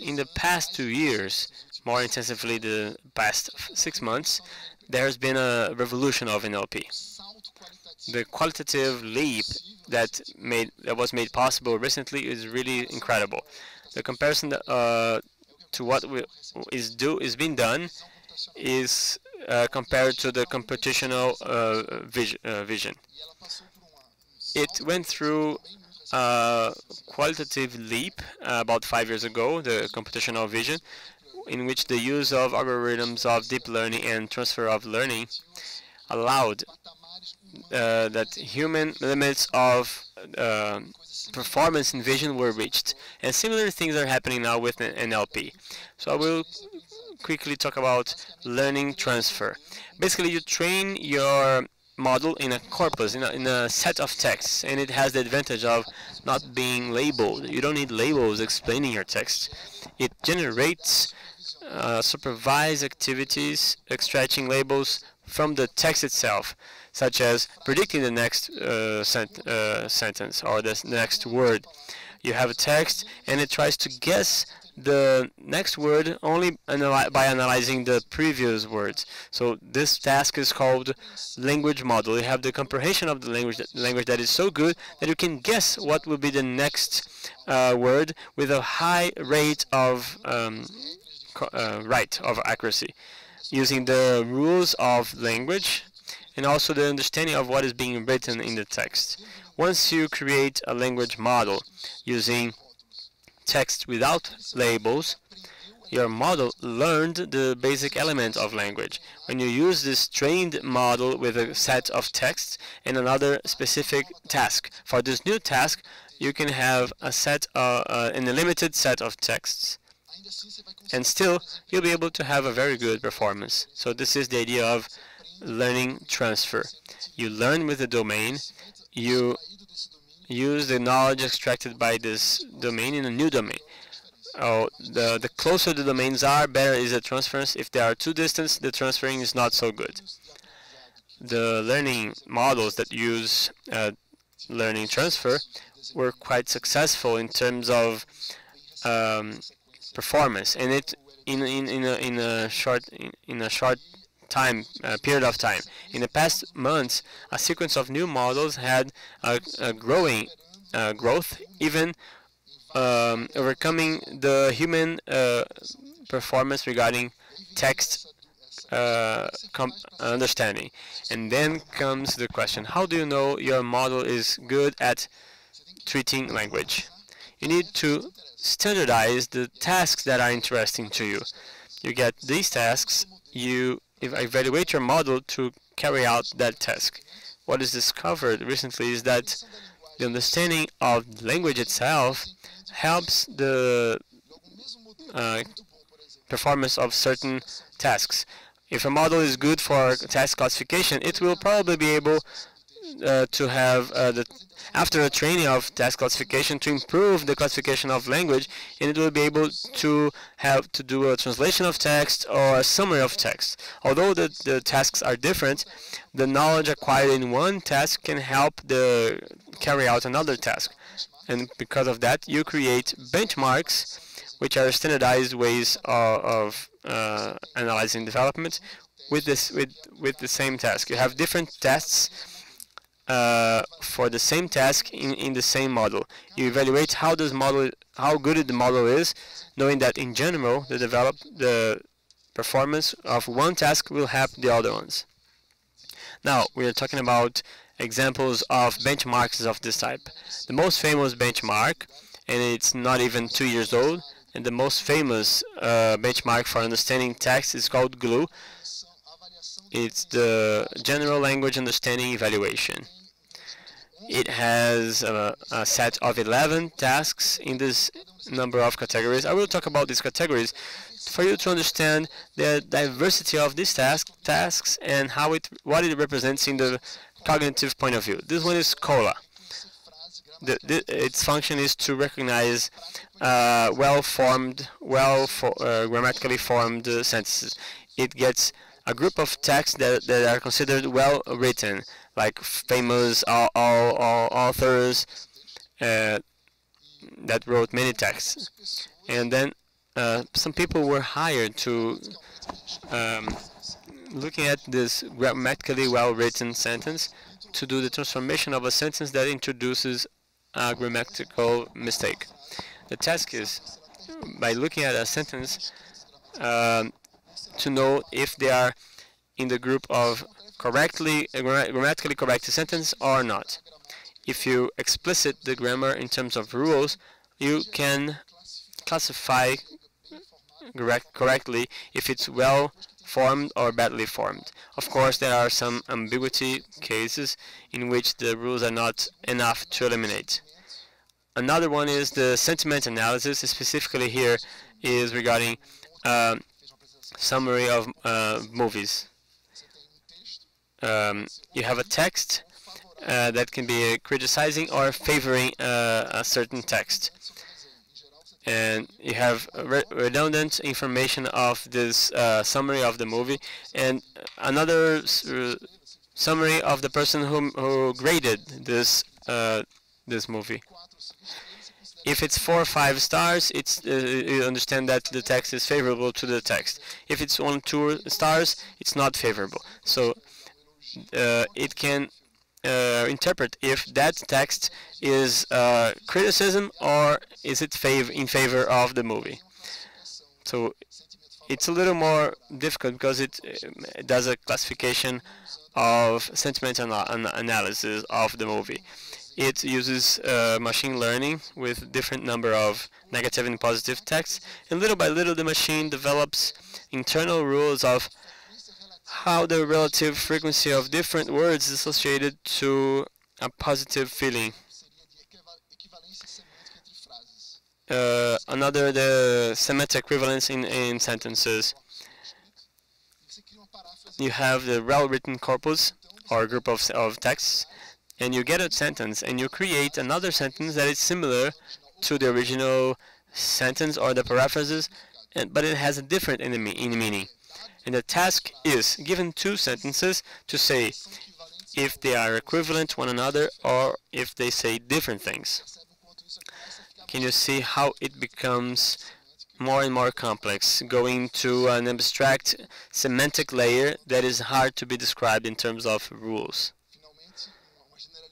In the past two years, more intensively the past six months, there has been a revolution of NLP. The qualitative leap that made that was made possible recently is really incredible. The comparison uh, to what we, is do is being done is uh, compared to the computational uh, vision, uh, vision. It went through a qualitative leap uh, about five years ago, the computational vision, in which the use of algorithms of deep learning and transfer of learning allowed uh, that human limits of uh, performance in vision were reached. And similar things are happening now with NLP. So I will quickly talk about learning transfer. Basically, you train your model in a corpus, in a, in a set of texts, and it has the advantage of not being labeled. You don't need labels explaining your text. It generates uh, supervised activities extracting labels from the text itself, such as predicting the next uh, sent, uh, sentence or the next word. You have a text, and it tries to guess the next word only analy by analyzing the previous words. So this task is called language model. You have the comprehension of the language, language that is so good that you can guess what will be the next uh, word with a high rate of um, uh, right of accuracy, using the rules of language and also the understanding of what is being written in the text. Once you create a language model using text without labels, your model learned the basic element of language. When you use this trained model with a set of texts and another specific task, for this new task, you can have a set, uh, uh, in a limited set of texts. And still, you'll be able to have a very good performance. So this is the idea of learning transfer. You learn with the domain, you use the knowledge extracted by this domain in a new domain. Oh, the, the closer the domains are, better is the transference. If they are too distant, the transferring is not so good. The learning models that use uh, learning transfer were quite successful in terms of um, performance, and it in in in a, in a short in, in a short time uh, period of time. In the past months, a sequence of new models had a, a growing uh, growth, even um, overcoming the human uh, performance regarding text uh, understanding. And then comes the question, how do you know your model is good at treating language? You need to standardize the tasks that are interesting to you. You get these tasks, you evaluate your model to carry out that task. What is discovered recently is that the understanding of language itself helps the uh, performance of certain tasks. If a model is good for task classification, it will probably be able uh, to have uh, the after a training of task classification to improve the classification of language and it will be able to have to do a translation of text or a summary of text. Although the, the tasks are different, the knowledge acquired in one task can help the carry out another task. And because of that, you create benchmarks which are standardized ways of, of uh, analyzing development with this with with the same task. You have different tests uh, for the same task in, in the same model. You evaluate how this model, how good the model is, knowing that in general the develop the performance of one task will help the other ones. Now we are talking about examples of benchmarks of this type. The most famous benchmark, and it's not even two years old, and the most famous uh, benchmark for understanding text is called GLUE. It's the General Language Understanding Evaluation. It has a, a, set of 11 tasks in this number of categories. I will talk about these categories for you to understand the diversity of these task, tasks and how it, what it represents in the cognitive point of view. This one is COLA. The, the, its function is to recognize uh, well-formed, well for, uh, grammatically formed uh, sentences. It gets a group of texts that, that are considered well written, like famous all, all, all authors uh, that wrote many texts. And then uh, some people were hired to um, looking at this grammatically well-written sentence to do the transformation of a sentence that introduces a grammatical mistake. The task is, by looking at a sentence, um, to know if they are in the group of correctly grammatically correct sentence or not. If you explicit the grammar in terms of rules, you can classify correct, correctly if it's well formed or badly formed. Of course, there are some ambiguity cases in which the rules are not enough to eliminate. Another one is the sentiment analysis, specifically here is regarding uh, summary of uh, movies. um, you have a text uh, that can be criticizing or favoring uh, a certain text. And you have re redundant information of this uh, summary of the movie and another summary of the person who, who graded this uh, this movie. If it's four or five stars, it's uh, you understand that the text is favorable to the text. If it's one two stars, it's not favorable. So uh, it can uh, interpret if that text is uh, criticism or is it fav in favor of the movie. So it's a little more difficult because it, uh, does a classification of sentimental ana analysis of the movie. It uses uh, machine learning with different number of negative and positive texts, and little by little the machine develops internal rules of how the relative frequency of different words is associated to a positive feeling. Uh, another, the semantic equivalence in, in sentences. You have the well-written corpus, or group of, of texts, and you get a sentence, and you create another sentence that is similar to the original sentence or the paraphrases, and, but it has a different in, the, in meaning. And the task is given two sentences to say if they are equivalent to one another or if they say different things. Can you see how it becomes more and more complex, going to an abstract semantic layer that is hard to be described in terms of rules.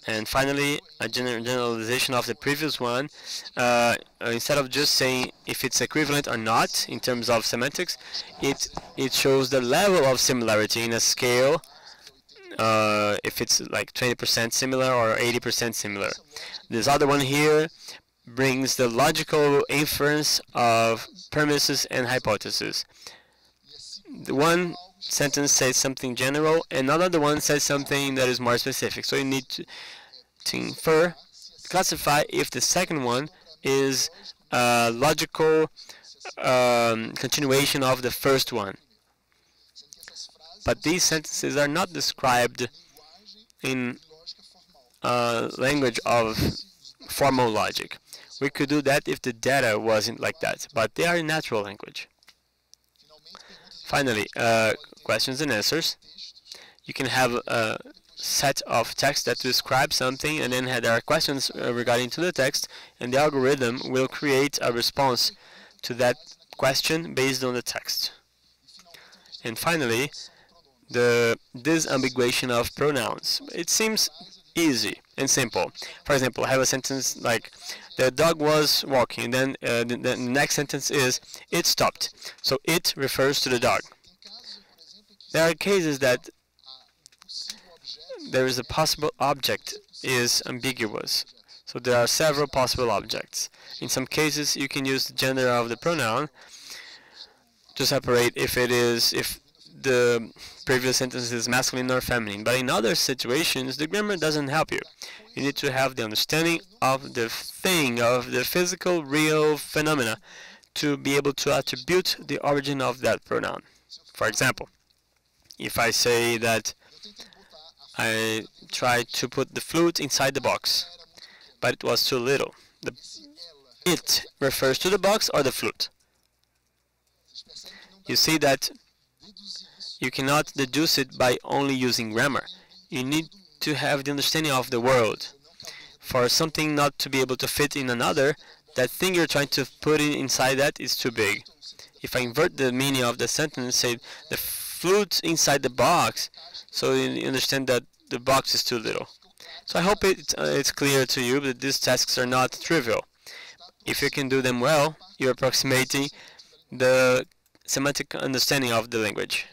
And finally, a generalization of the previous one, uh, instead of just saying if it's equivalent or not in terms of semantics, it, it shows the level of similarity in a scale, uh, if it's like 20% similar or 80% similar. This other one here brings the logical inference of premises and hypotheses. The one sentence says something general, and another one says something that is more specific. So you need to, to infer, classify if the second one is a logical um, continuation of the first one. But these sentences are not described in uh, language of formal logic. We could do that if the data wasn't like that, but they are in natural language. Finally, uh, questions and answers. You can have a set of text that describes something, and then there are questions uh, regarding to the text, and the algorithm will create a response to that question based on the text. And finally, the disambiguation of pronouns. It seems easy and simple. For example, I have a sentence like, the dog was walking, and then uh, the, the, next sentence is, it stopped. So it refers to the dog. There are cases that there is a possible object is ambiguous. So there are several possible objects. In some cases, you can use the gender of the pronoun to separate if it is, if the previous sentence is masculine or feminine. But in other situations, the grammar doesn't help you. You need to have the understanding of the thing, of the physical, real phenomena, to be able to attribute the origin of that pronoun. For example, if I say that I tried to put the flute inside the box, but it was too little. The it refers to the box or the flute. You see that you cannot deduce it by only using grammar. You need to have the understanding of the world. For something not to be able to fit in another, that thing you're trying to put in inside that is too big. If I invert the meaning of the sentence, say the flute inside the box, so you understand that the box is too little. So I hope it, uh, it's clear to you that these tasks are not trivial. If you can do them well, you're approximating the semantic understanding of the language.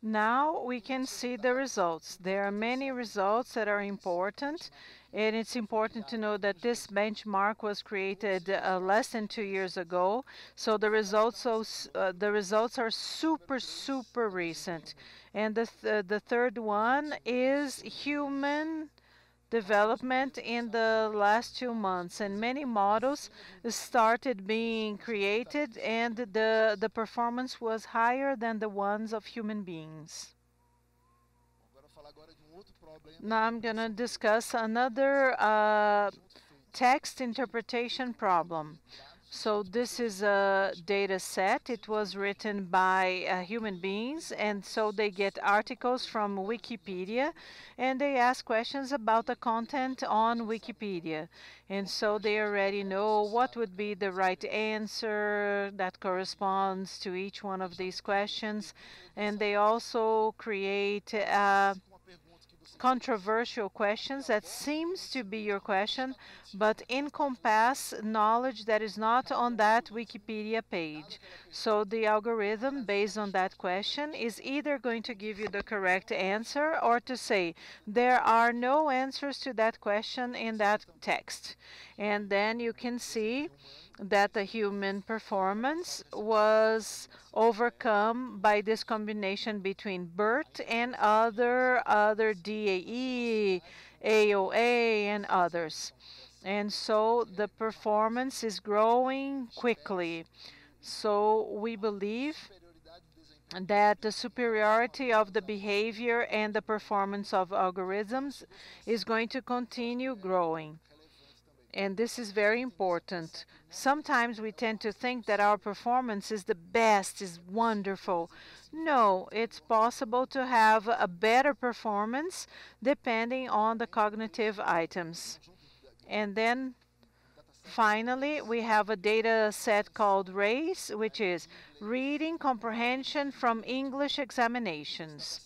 Now we can see the results. There are many results that are important, and it's important to know that this benchmark was created uh, less than two years ago. So the results, uh, the results are super, super recent. And the, th the third one is human development in the last two months and many models started being created and the, the performance was higher than the ones of human beings. Now I'm going to discuss another uh, text interpretation problem. So this is a data set. It was written by uh, human beings, and so they get articles from Wikipedia, and they ask questions about the content on Wikipedia. And so they already know what would be the right answer that corresponds to each one of these questions. And they also create uh, controversial questions that seems to be your question, but encompass knowledge that is not on that Wikipedia page. So the algorithm based on that question is either going to give you the correct answer or to say there are no answers to that question in that text. And then you can see that the human performance was overcome by this combination between BERT and other other DAE, AOA, and others. And so the performance is growing quickly. So we believe that the superiority of the behavior and the performance of algorithms is going to continue growing and this is very important. Sometimes we tend to think that our performance is the best, is wonderful. No, it's possible to have a better performance depending on the cognitive items. And then finally, we have a data set called RACE, which is Reading Comprehension from English Examinations.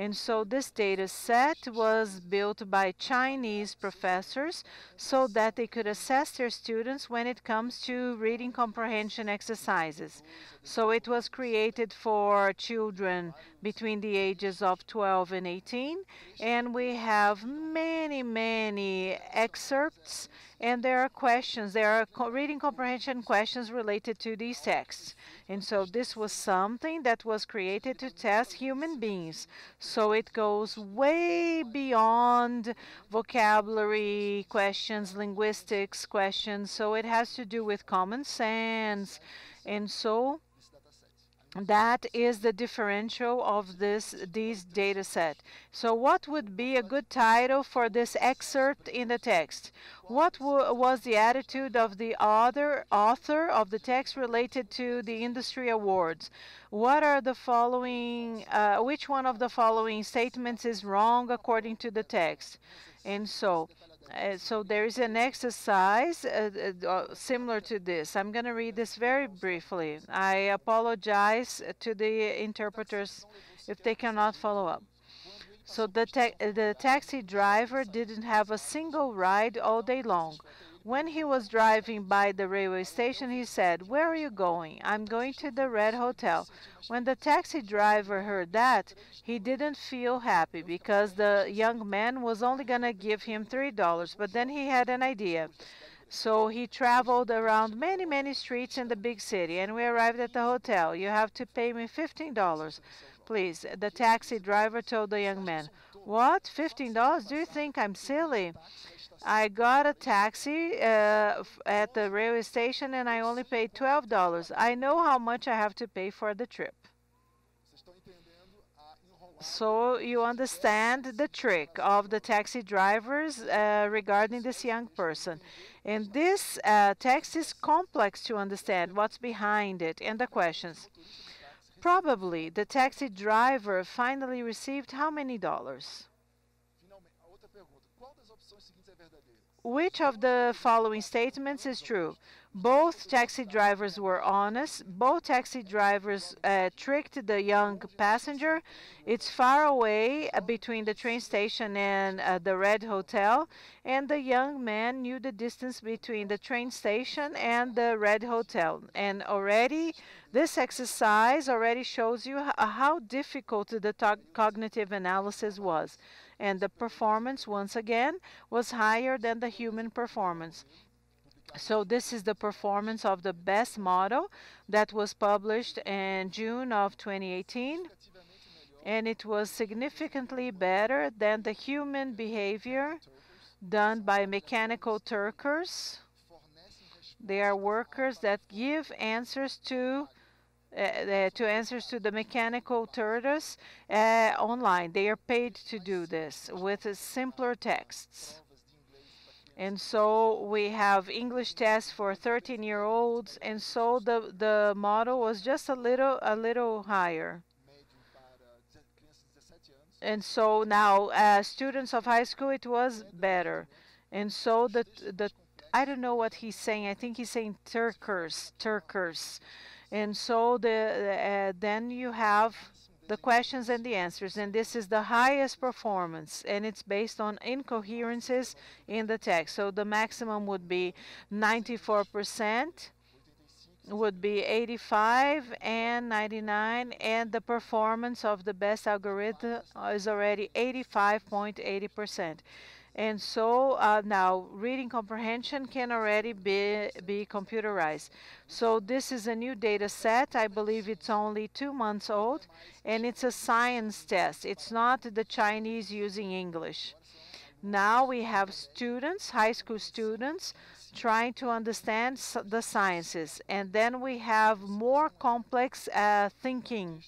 And so this data set was built by Chinese professors so that they could assess their students when it comes to reading comprehension exercises. So it was created for children between the ages of 12 and 18. And we have many, many excerpts and there are questions, there are co reading comprehension questions related to these texts. And so this was something that was created to test human beings. So it goes way beyond vocabulary questions, linguistics questions. So it has to do with common sense. And so that is the differential of this these data set. So what would be a good title for this excerpt in the text? What was the attitude of the author, author of the text related to the industry awards? What are the following, uh, which one of the following statements is wrong according to the text? And so uh, so there is an exercise uh, uh, uh similar to this. I'm going to read this very briefly. I apologize to the interpreters if they cannot follow up. So the, the taxi driver didn't have a single ride all day long. When he was driving by the railway station, he said, Where are you going? I'm going to the Red Hotel. When the taxi driver heard that, he didn't feel happy because the young man was only going to give him $3. But then he had an idea. So he traveled around many, many streets in the big city, and we arrived at the hotel. You have to pay me $15, please. The taxi driver told the young man, What? $15? Do you think I'm silly? I got a taxi uh, at the railway station and I only paid $12. I know how much I have to pay for the trip. So you understand the trick of the taxi drivers uh, regarding this young person. And this uh, text is complex to understand what's behind it and the questions. Probably the taxi driver finally received how many dollars? Which of the following statements is true? Both taxi drivers were honest. Both taxi drivers uh, tricked the young passenger. It's far away uh, between the train station and uh, the Red Hotel. And the young man knew the distance between the train station and the Red Hotel. And already, this exercise already shows you how difficult the cognitive analysis was and the performance, once again, was higher than the human performance. So this is the performance of the best model that was published in June of 2018 and it was significantly better than the human behavior done by mechanical Turkers. They are workers that give answers to uh, to answers to the mechanical tutors uh, online. They are paid to do this with uh, simpler texts. And so we have English tests for 13 year olds. And so the, the model was just a little, a little higher. And so now students of high school, it was better. And so the, the, I don't know what he's saying. I think he's saying Turkers, Turkers. And so the, uh, then you have the questions and the answers. And this is the highest performance. And it's based on incoherences in the text. So the maximum would be 94% would be 85 and 99 and the performance of the best algorithm is already 85.80% and so uh, now reading comprehension can already be, be computerized. So this is a new data set. I believe it's only two months old and it's a science test. It's not the Chinese using English. Now we have students, high school students, trying to understand the sciences. And then we have more complex uh, thinking.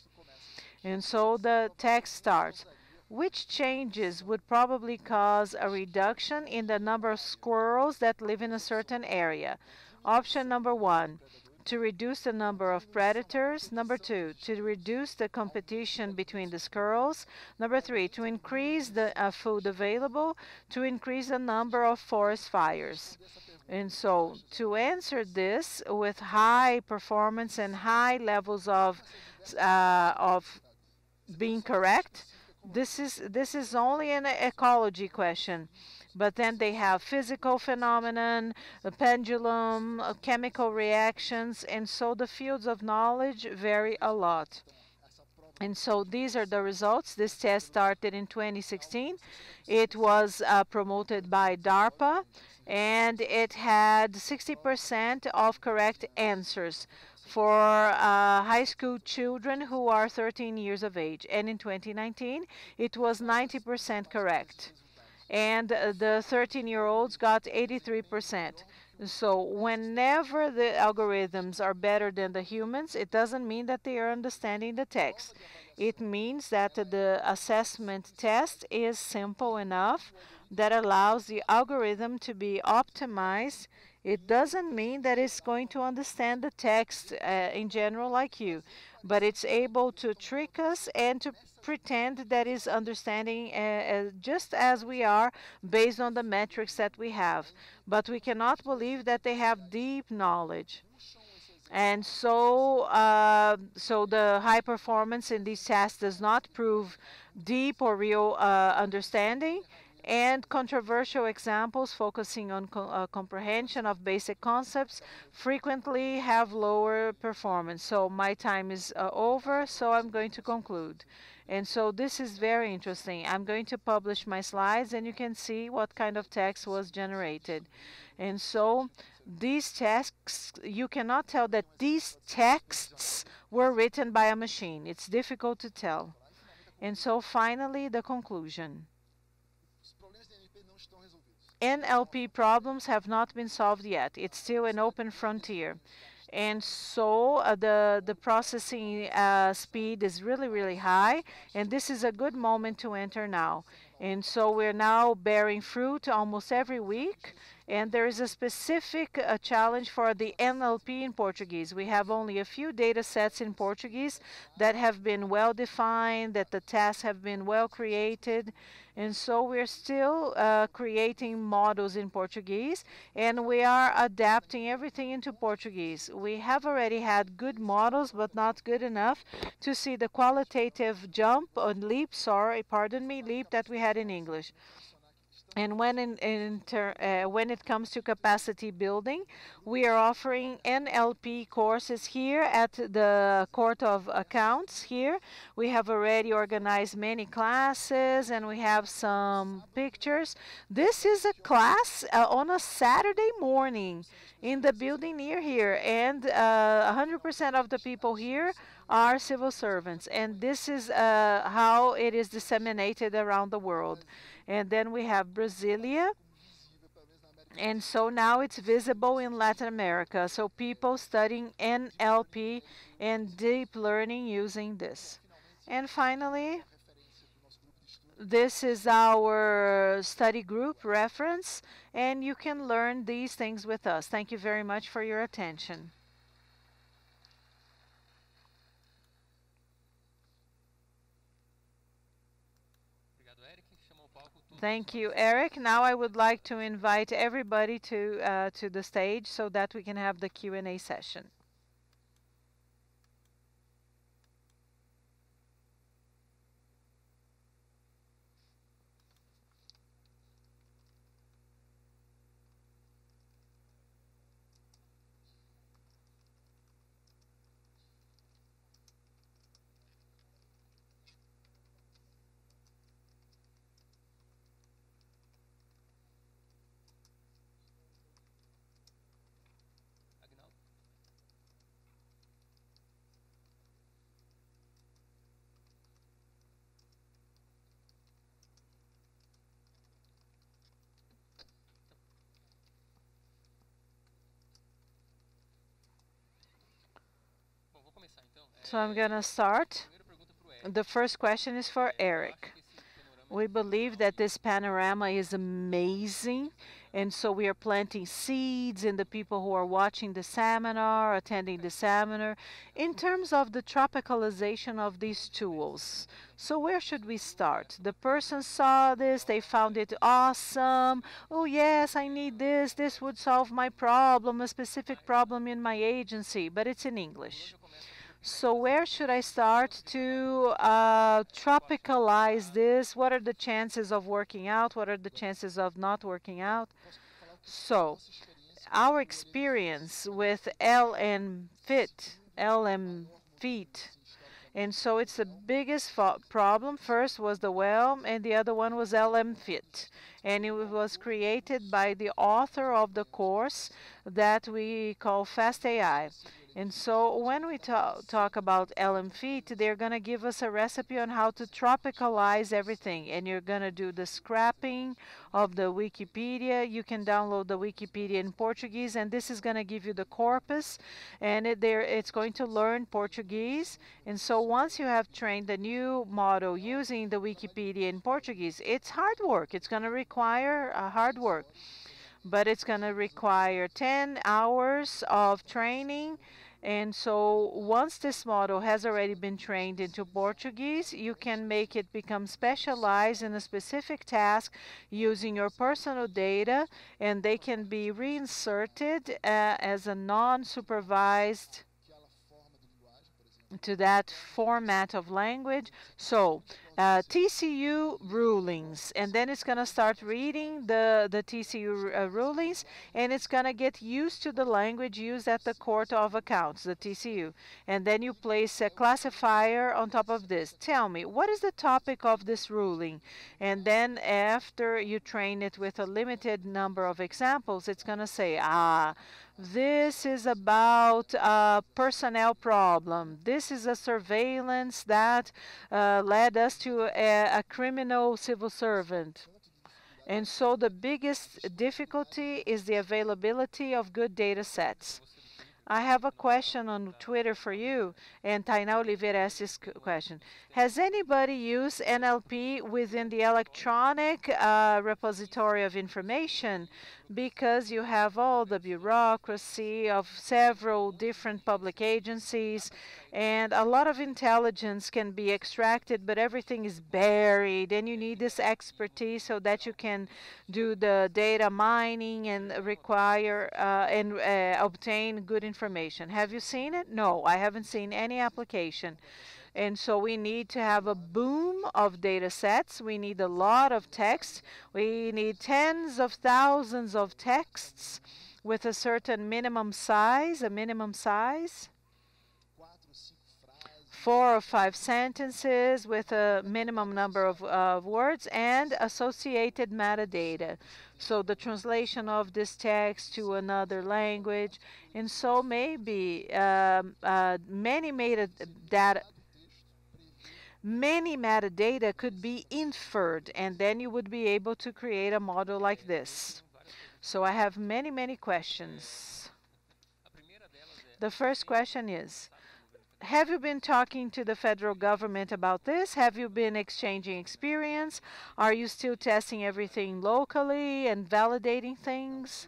And so the text starts. Which changes would probably cause a reduction in the number of squirrels that live in a certain area? Option number one, to reduce the number of predators. Number two, to reduce the competition between the squirrels. Number three, to increase the uh, food available, to increase the number of forest fires. And so to answer this with high performance and high levels of, uh, of being correct, this is this is only an ecology question but then they have physical phenomenon a pendulum chemical reactions and so the fields of knowledge vary a lot. And so these are the results. This test started in 2016 it was uh, promoted by darpa and it had 60% of correct answers for uh, high school children who are 13 years of age. And in 2019, it was 90% correct. And uh, the 13 year olds got 83%. So whenever the algorithms are better than the humans, it doesn't mean that they are understanding the text. It means that the assessment test is simple enough that allows the algorithm to be optimized it doesn't mean that it's going to understand the text uh, in general like you, but it's able to trick us and to pretend that is understanding uh, uh, just as we are based on the metrics that we have. But we cannot believe that they have deep knowledge. And so, uh, so the high performance in these tests does not prove deep or real uh, understanding and controversial examples focusing on co uh, comprehension of basic concepts frequently have lower performance. So my time is uh, over, so I'm going to conclude. And so this is very interesting. I'm going to publish my slides and you can see what kind of text was generated. And so these texts, you cannot tell that these texts were written by a machine. It's difficult to tell. And so finally, the conclusion. NLP problems have not been solved yet. It's still an open frontier. And so uh, the, the processing uh, speed is really, really high. And this is a good moment to enter now. And so we're now bearing fruit almost every week. And there is a specific uh, challenge for the NLP in Portuguese. We have only a few data sets in Portuguese that have been well defined, that the tasks have been well created. And so we're still uh, creating models in Portuguese and we are adapting everything into Portuguese. We have already had good models, but not good enough to see the qualitative jump or leap, sorry, pardon me, leap that we had in English. And when in, in uh, when it comes to capacity building, we are offering NLP courses here at the Court of Accounts here. We have already organized many classes and we have some pictures. This is a class uh, on a Saturday morning in the building near here and 100% uh, of the people here are civil servants and this is uh, how it is disseminated around the world. And then we have Brasilia. And so now it's visible in Latin America. So people studying NLP and deep learning using this. And finally, this is our study group reference, and you can learn these things with us. Thank you very much for your attention. Thank you, Erick. Now I would like to invite everybody to uh, to the stage so that we can have the Q&A session. So I'm going to start. The first question is for Erick. We believe that this panorama is amazing. And so we are planting seeds in the people who are watching the seminar, attending the seminar, in terms of the tropicalization of these tools. So where should we start? The person saw this, they found it awesome. Oh yes, I need this, this would solve my problem, a specific problem in my agency, but it's in English. So where should I start to uh, tropicalize this? What are the chances of working out? What are the chances of not working out? So our experience with LM Fit, LM Fit, and so it's the biggest problem. First was the WELM, and the other one was LM Fit. And it was created by the author of the course that we call Fast AI. And so when we talk, talk about LM Fit, they're going to give us a recipe on how to tropicalize everything. And you're going to do the scrapping of the Wikipedia. You can download the Wikipedia in Portuguese, and this is going to give you the corpus, and it, there it's going to learn Portuguese. And so once you have trained the new model using the Wikipedia in Portuguese, it's hard work. It's going to require uh, hard work but it's going to require 10 hours of training. And so once this model has already been trained into Portuguese, you can make it become specialized in a specific task using your personal data, and they can be reinserted uh, as a non-supervised to that format of language. So uh, TCU rulings, and then it's going to start reading the, the TCU uh, rulings, and it's going to get used to the language used at the Court of Accounts, the TCU. And then you place a classifier on top of this. Tell me, what is the topic of this ruling? And then after you train it with a limited number of examples, it's going to say, ah, this is about a personnel problem. This is a surveillance that uh, led us to a, a criminal civil servant. And so the biggest difficulty is the availability of good data sets. I have a question on Twitter for you, and Tainá Oliveira asked this question. Has anybody used NLP within the electronic uh, repository of information? Because you have all the bureaucracy of several different public agencies, and a lot of intelligence can be extracted, but everything is buried, and you need this expertise so that you can do the data mining and require uh, and uh, obtain good information. Have you seen it? No, I haven't seen any application. And so we need to have a boom of data sets. We need a lot of text. We need tens of thousands of texts with a certain minimum size, a minimum size four or five sentences with a minimum number of, words and associated metadata. So the translation of this text to another language. And so maybe um, uh, many metadata, many metadata could be inferred and then you would be able to create a model like this. So I have many, many questions. The first question is, have you been talking to the federal government about this? Have you been exchanging experience? Are you still testing everything locally and validating things?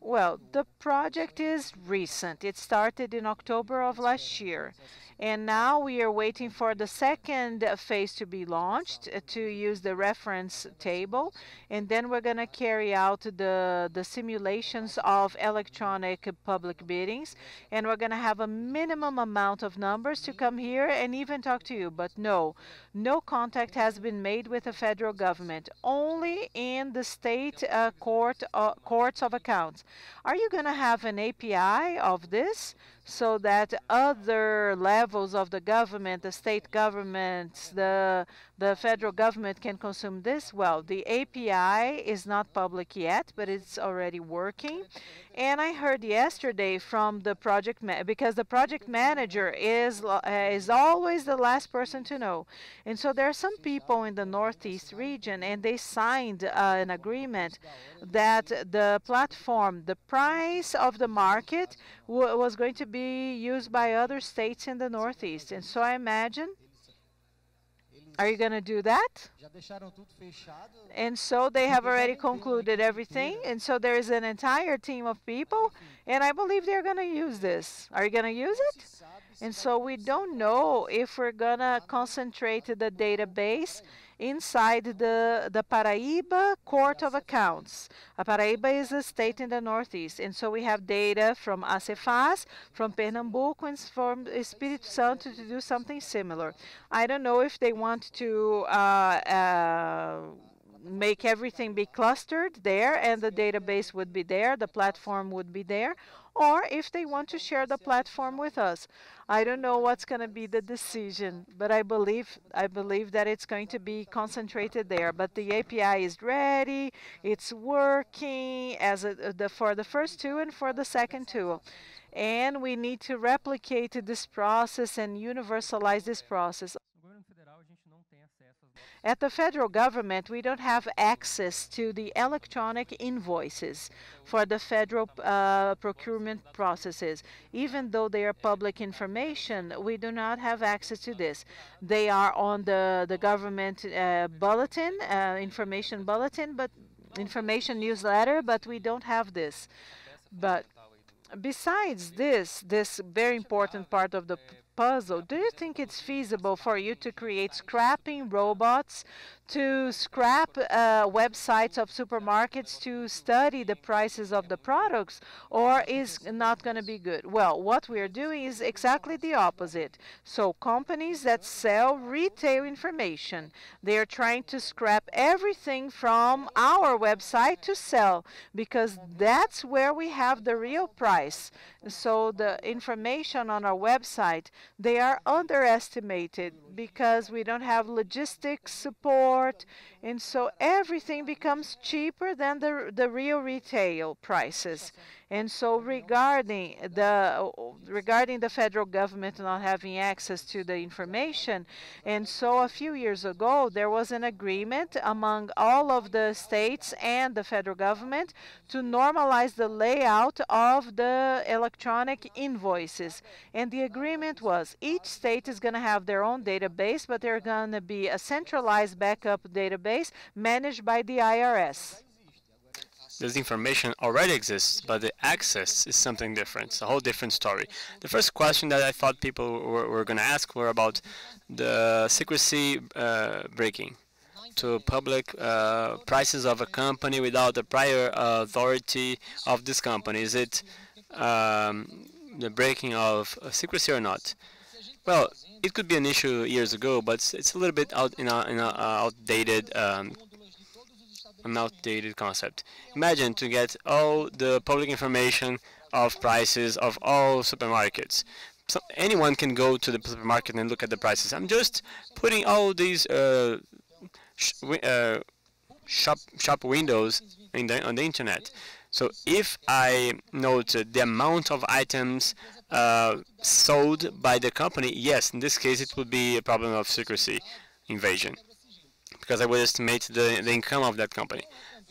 Well, the project is recent. It started in October of last year. And now we are waiting for the second phase to be launched uh, to use the reference table. And then we're going to carry out the, the simulations of electronic public biddings. And we're going to have a minimum amount of numbers to come here and even talk to you. But no, no contact has been made with the federal government, only in the state uh, court uh, courts of accounts. Are you going to have an API of this? So that other levels of the government, the state governments, the the federal government can consume this? Well, the API is not public yet, but it's already working. And I heard yesterday from the project because the project manager is uh, is always the last person to know. And so there are some people in the Northeast region, and they signed uh, an agreement that the platform, the price of the market, was going to be used by other states in the Northeast. And so I imagine are you going to do that? And so they have already concluded everything. And so there is an entire team of people. And I believe they're going to use this. Are you going to use it? And so we don't know if we're going to concentrate the database inside the, the Paraíba Court of Accounts. A Paraíba is a state in the Northeast, and so we have data from Acefaz, from Pernambuco, and from Espírito Santo to do something similar. I don't know if they want to uh, uh, make everything be clustered there and the database would be there, the platform would be there, or if they want to share the platform with us. I don't know what's going to be the decision, but I believe I believe that it's going to be concentrated there. But the API is ready, it's working as a, uh, the, for the first two and for the second two and we need to replicate this process and universalize this process. At the federal government, we don't have access to the electronic invoices for the federal uh, procurement processes. Even though they are public information, we do not have access to this. They are on the, the government uh, bulletin, uh, information bulletin, but information newsletter, but we don't have this. But besides this, this very important part of the puzzle, do you think it's feasible for you to create scrapping robots to scrap uh, websites of supermarkets to study the prices of the products or is not going to be good? Well, what we are doing is exactly the opposite. So companies that sell retail information, they are trying to scrap everything from our website to sell because that's where we have the real price. So the information on our website, they are underestimated because we don't have logistics support and so everything becomes cheaper than the the real retail prices and so regarding the regarding the federal government not having access to the information, and so a few years ago there was an agreement among all of the states and the federal government to normalize the layout of the electronic invoices. And the agreement was each state is going to have their own database, but there's going to be a centralized backup database managed by the IRS this information already exists, but the access is something different. It's a whole different story. The first question that I thought people were, were going to ask were about the secrecy uh, breaking to public uh, prices of a company without the prior authority of this company. Is it um, the breaking of secrecy or not? Well, it could be an issue years ago, but it's, it's a little bit out in a, in a outdated um, an outdated concept. Imagine to get all the public information of prices of all supermarkets. So anyone can go to the supermarket and look at the prices. I'm just putting all these uh, sh uh, shop shop windows the, on the internet. So if I note the amount of items uh, sold by the company, yes, in this case it would be a problem of secrecy invasion because I would estimate the, the income of that company.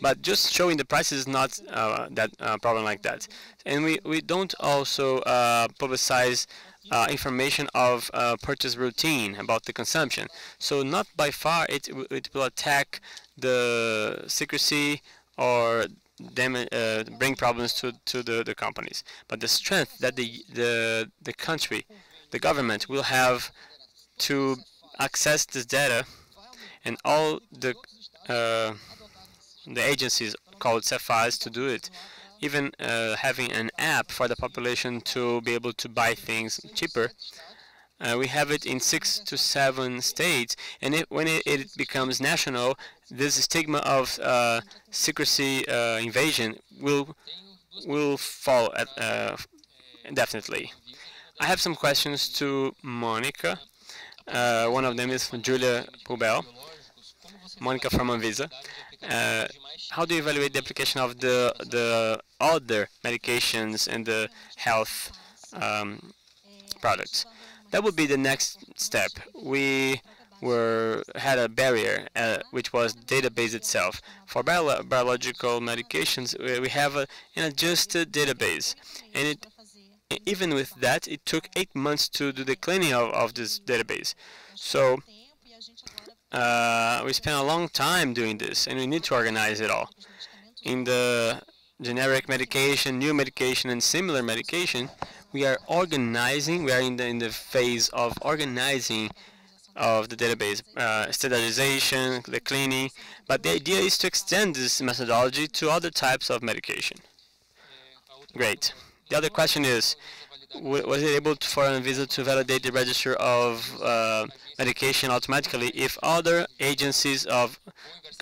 But just showing the price is not uh, that uh, problem like that. And we, we don't also uh, publicize uh, information of uh, purchase routine about the consumption. So not by far it, it will attack the secrecy or dam- uh, bring problems to, to the, the companies. But the strength that the, the, the country, the government will have to access this data and all the uh, the agencies called SEFAZ to do it, even uh, having an app for the population to be able to buy things cheaper. Uh, we have it in six to seven states, and it, when it, it becomes national, this stigma of uh, secrecy uh, invasion will will fall at, uh, definitely. I have some questions to Monica. Uh, one of them is from Julia Pubel. Monica from Anvisa. Uh, how do you evaluate the application of the the other medications and the health um, products? That would be the next step. We were had a barrier, uh, which was database itself. For bio biological medications, we have a, an adjusted database, and it even with that, it took eight months to do the cleaning of, of this database. So uh, we spent a long time doing this, and we need to organize it all. In the generic medication, new medication, and similar medication, we are organizing. We are in the in the phase of organizing of the database, uh, standardization, the cleaning. But the idea is to extend this methodology to other types of medication. Great. The other question is, was it able to, for Anvisa to validate the register of uh, medication automatically if other agencies of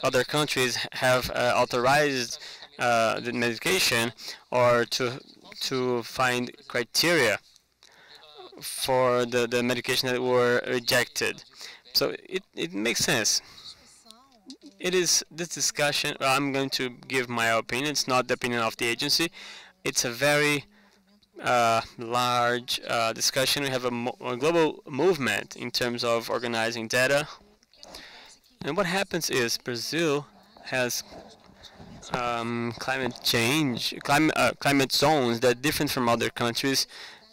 other countries have uh, authorized uh, the medication or to to find criteria for the, the medication that were rejected. So it, it makes sense. It is this discussion, I'm going to give my opinion, it's not the opinion of the agency. It's a very uh, large uh, discussion. We have a, mo- a global movement in terms of organizing data. And what happens is Brazil has um, climate change, climate, uh, climate zones that are different from other countries.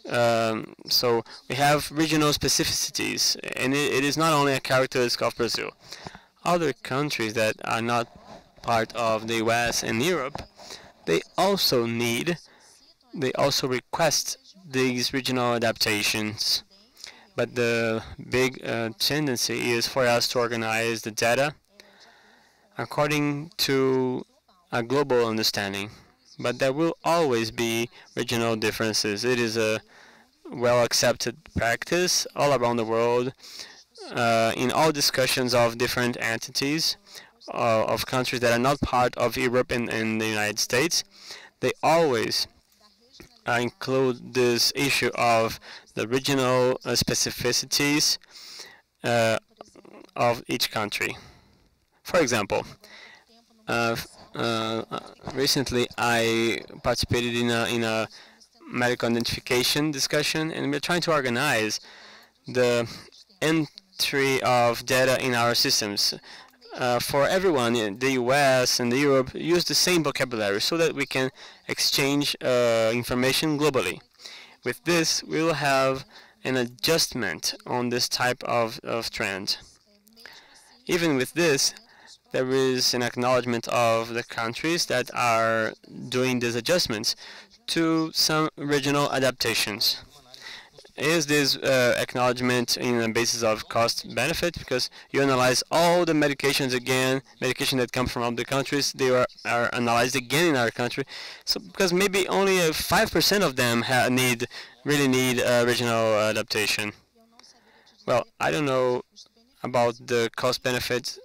Um, so we have regional specificities, and it, it is not only a characteristic of Brazil. Other countries that are not part of the U.S. and Europe, they also need, they also request these regional adaptations. But the big uh, tendency is for us to organize the data according to a global understanding. But there will always be regional differences. It is a well accepted practice all around the world uh, in all discussions of different entities uh, of countries that are not part of Europe and, and the United States. They always include this issue of the regional uh, specificities uh, of each country. For example, uh, recently I participated in a, in a medical identification discussion, and we're trying to organize the entry of data in our systems. Uh, for everyone in the US and Europe, use the same vocabulary so that we can exchange uh, information globally. With this, we will have an adjustment on this type of, of trend. Even with this, there is an acknowledgement of the countries that are doing these adjustments to some regional adaptations. Is this uh, acknowledgement in the basis of cost benefit? Because you analyze all the medications again, medication that come from other countries, they are, are analyzed again in our country. So because maybe only uh, 5% of them need really need uh, regional adaptation. Well, I don't know about the cost benefit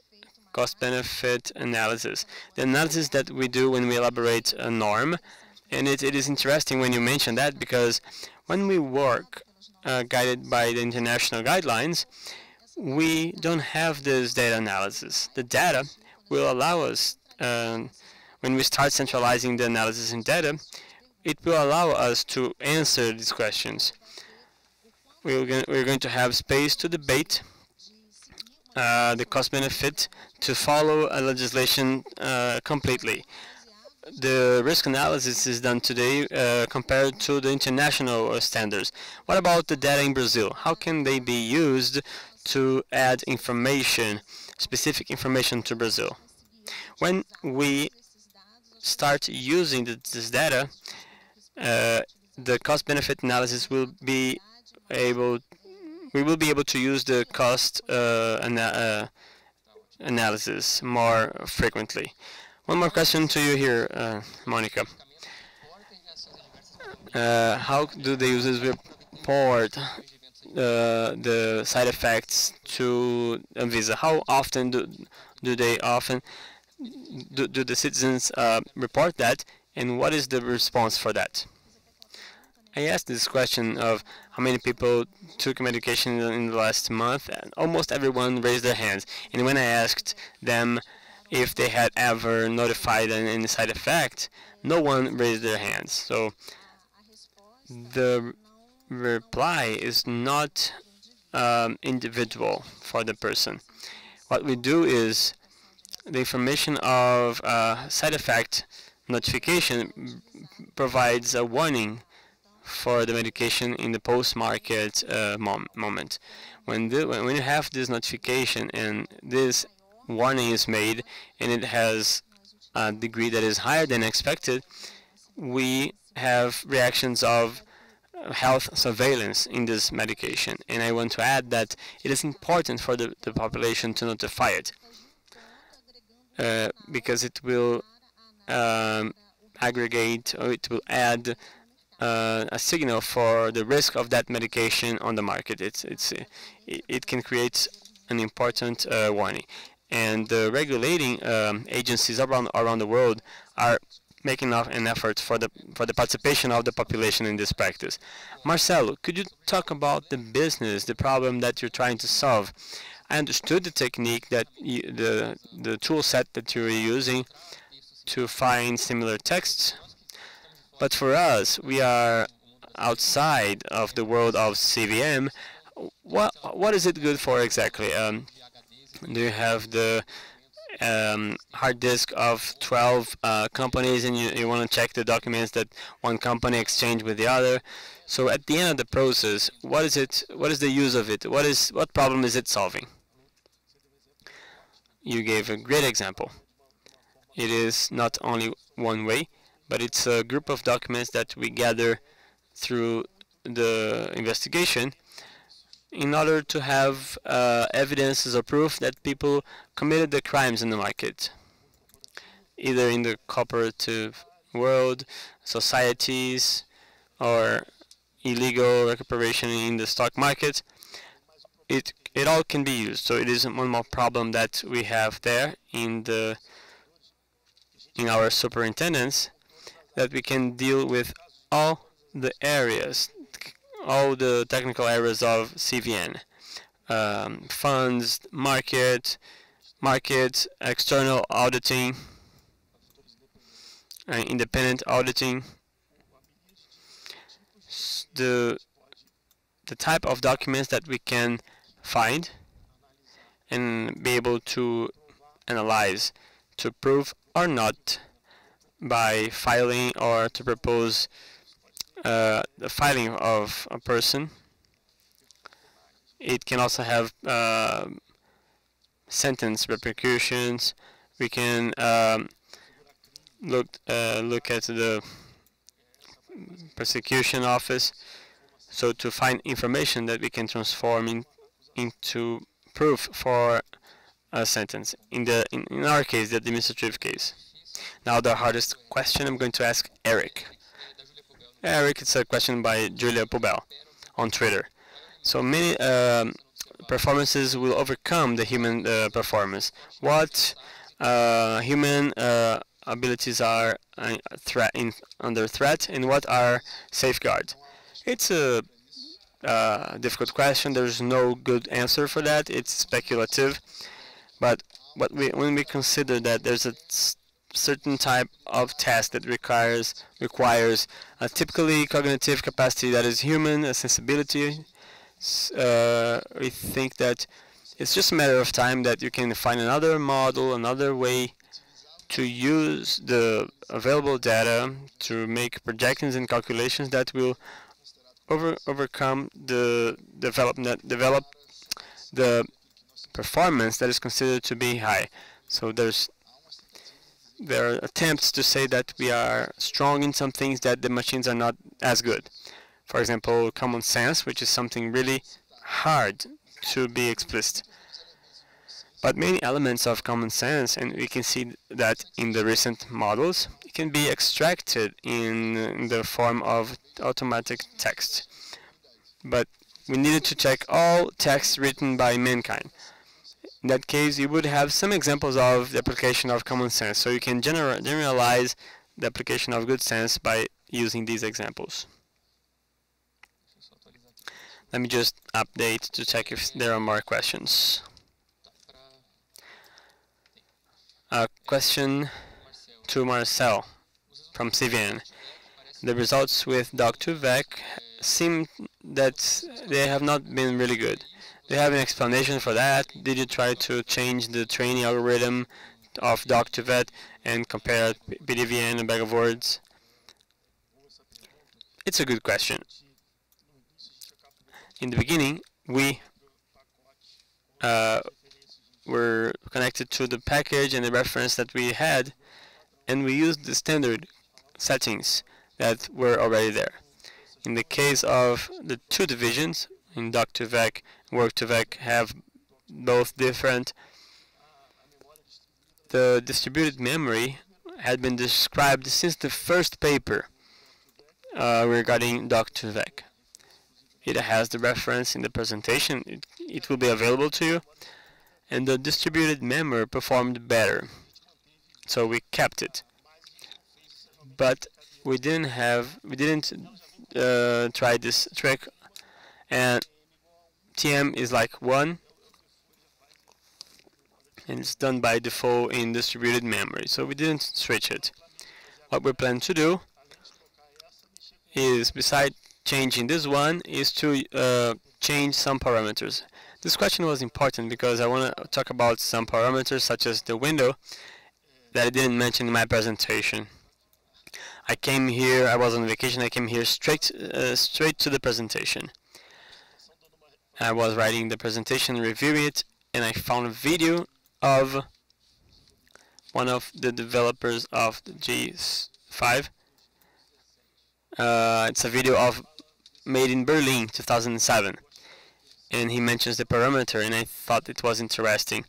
cost benefit analysis. The analysis that we do when we elaborate a norm, and it, it is interesting when you mention that because when we work uh, guided by the international guidelines, we don't have this data analysis. The data will allow us, um, when we start centralizing the analysis in data, it will allow us to answer these questions. We're going, we're going to have space to debate uh, the cost benefit to follow a legislation uh, completely. The risk analysis is done today uh, compared to the international uh, standards. What about the data in Brazil? How can they be used to add information, specific information to Brazil? When we start using this data, uh, the cost-benefit analysis will be able we will be able to use the cost uh, ana uh, analysis more frequently. One more question to you here, uh, Monica. Uh, how do they use this report uh, the side effects to Anvisa? How often do do they often do, do the citizens uh, report that, and what is the response for that? I asked this question of how many people took medication in the last month, and almost everyone raised their hands. And when I asked them if they had ever notified an, any side effect, no one raised their hands. So the reply is not um, individual for the person. What we do is the information of uh, side effect notification provides a warning for the medication in the post-market uh, mom moment. When, the, when you have this notification and this warning is made and it has a degree that is higher than expected, we have reactions of health surveillance in this medication. And I want to add that it is important for the, the population to notify it uh, because it will um, aggregate or it will add uh, a signal for the risk of that medication on the market. It's, it's, it, it can create an important uh, warning. And the regulating um, agencies around, around the world are making an effort for the, for the participation of the population in this practice. Marcelo, could you talk about the business, the problem that you're trying to solve? I understood the technique that you, the, the tool set that you're using to find similar texts but for us, we are outside of the world of CVM. What what is it good for exactly? Um, do you have the um, hard disk of 12 uh, companies and you, you want to check the documents that one company exchanged with the other? So at the end of the process, what is it? What is the use of it? What is what problem is it solving? You gave a great example. It is not only one way, but it's a group of documents that we gather through the investigation in order to have uh, evidences or proof that people committed the crimes in the market, either in the cooperative world, societies, or illegal recuperation in the stock market. It it all can be used. So it is one more problem that we have there in the in our superintendents that we can deal with all the areas, all the technical areas of CVM. Um, funds, market, market, external auditing, uh, independent auditing. The, the type of documents that we can find and be able to analyze to prove or not by filing or to propose uh, the filing of a person. It can also have uh, sentence repercussions. We can um, look uh, look at the prosecution office. So to find information that we can transform in, into proof for a sentence. In the in, in our case, the administrative case. Now the hardest question I'm going to ask Erick. Erick, it's a question by Julia Pubel on Twitter. So many um, performances will overcome the human uh, performance. What uh, human uh, abilities are uh, threat in, under threat and what are safeguards? It's a uh, difficult question. There's no good answer for that. It's speculative. But what we, when we consider that there's a certain type of task that requires requires a typically cognitive capacity that is human, a sensibility. Uh, we think that It's just a matter of time that you can find another model, another way to use the available data to make projections and calculations that will over, overcome the development develop the performance that is considered to be high. So there's there are attempts to say that we are strong in some things that the machines are not as good. For example, common sense, which is something really hard to be explicit. But many elements of common sense, and we can see that in the recent models, can be extracted in the form of automatic text. But we needed to check all text written by mankind. In that case, you would have some examples of the application of common sense. So you can general, generalize the application of good sense by using these examples. Let me just update to check if there are more questions. A question to Marcel from CVM. The results with Doc2Vec seem that they have not been really good. Do you have an explanation for that? Did you try to change the training algorithm of Doc2Vec and compare BDVN and bag of words? It's a good question. In the beginning, we uh, were connected to the package and the reference that we had, and we used the standard settings that were already there. In the case of the two divisions, in Doc2Vec and Word2Vec have both different. The distributed memory had been described since the first paper uh, regarding Doc2Vec. It has the reference in the presentation. It, it will be available to you. And the distributed memory performed better. So we kept it. But we didn't have, we didn't uh, try this trick and DM is like 1 and it's done by default in distributed memory. So we didn't switch it. What we plan to do is beside changing this one is to uh, change some parameters. This question was important because I want to talk about some parameters such as the window that I didn't mention in my presentation. I came here, I was on vacation, I came here straight, uh, straight to the presentation. I was writing the presentation, reviewing it, and I found a video of one of the developers of the G5. Uh, it's a video of made in Berlin, 2007. And he mentions the parameter, and I thought it was interesting.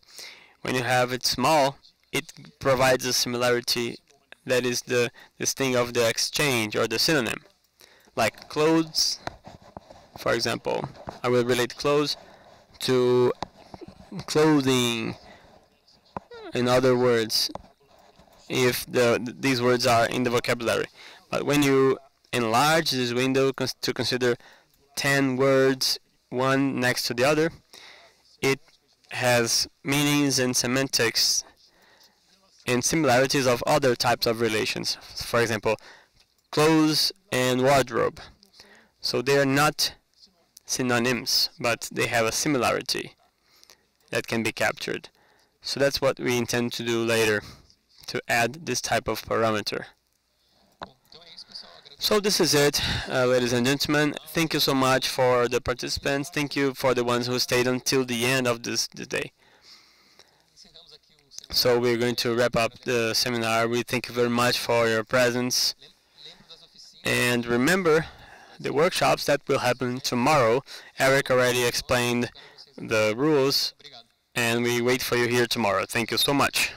When you have it small, it provides a similarity that is the this thing of the exchange or the synonym like clothes for example I will relate clothes to clothing in other words if the these words are in the vocabulary but when you enlarge this window cons to consider 10 words one next to the other it has meanings and semantics and similarities of other types of relations. For example, clothes and wardrobe. So they are not synonyms, but they have a similarity that can be captured. So that's what we intend to do later, to add this type of parameter. So this is it, uh, ladies and gentlemen. Thank you so much for the participants. Thank you for the ones who stayed until the end of this, this day. So we're going to wrap up the seminar. We thank you very much for your presence. And remember the workshops that will happen tomorrow. Erick already explained the rules and we wait for you here tomorrow. Thank you so much.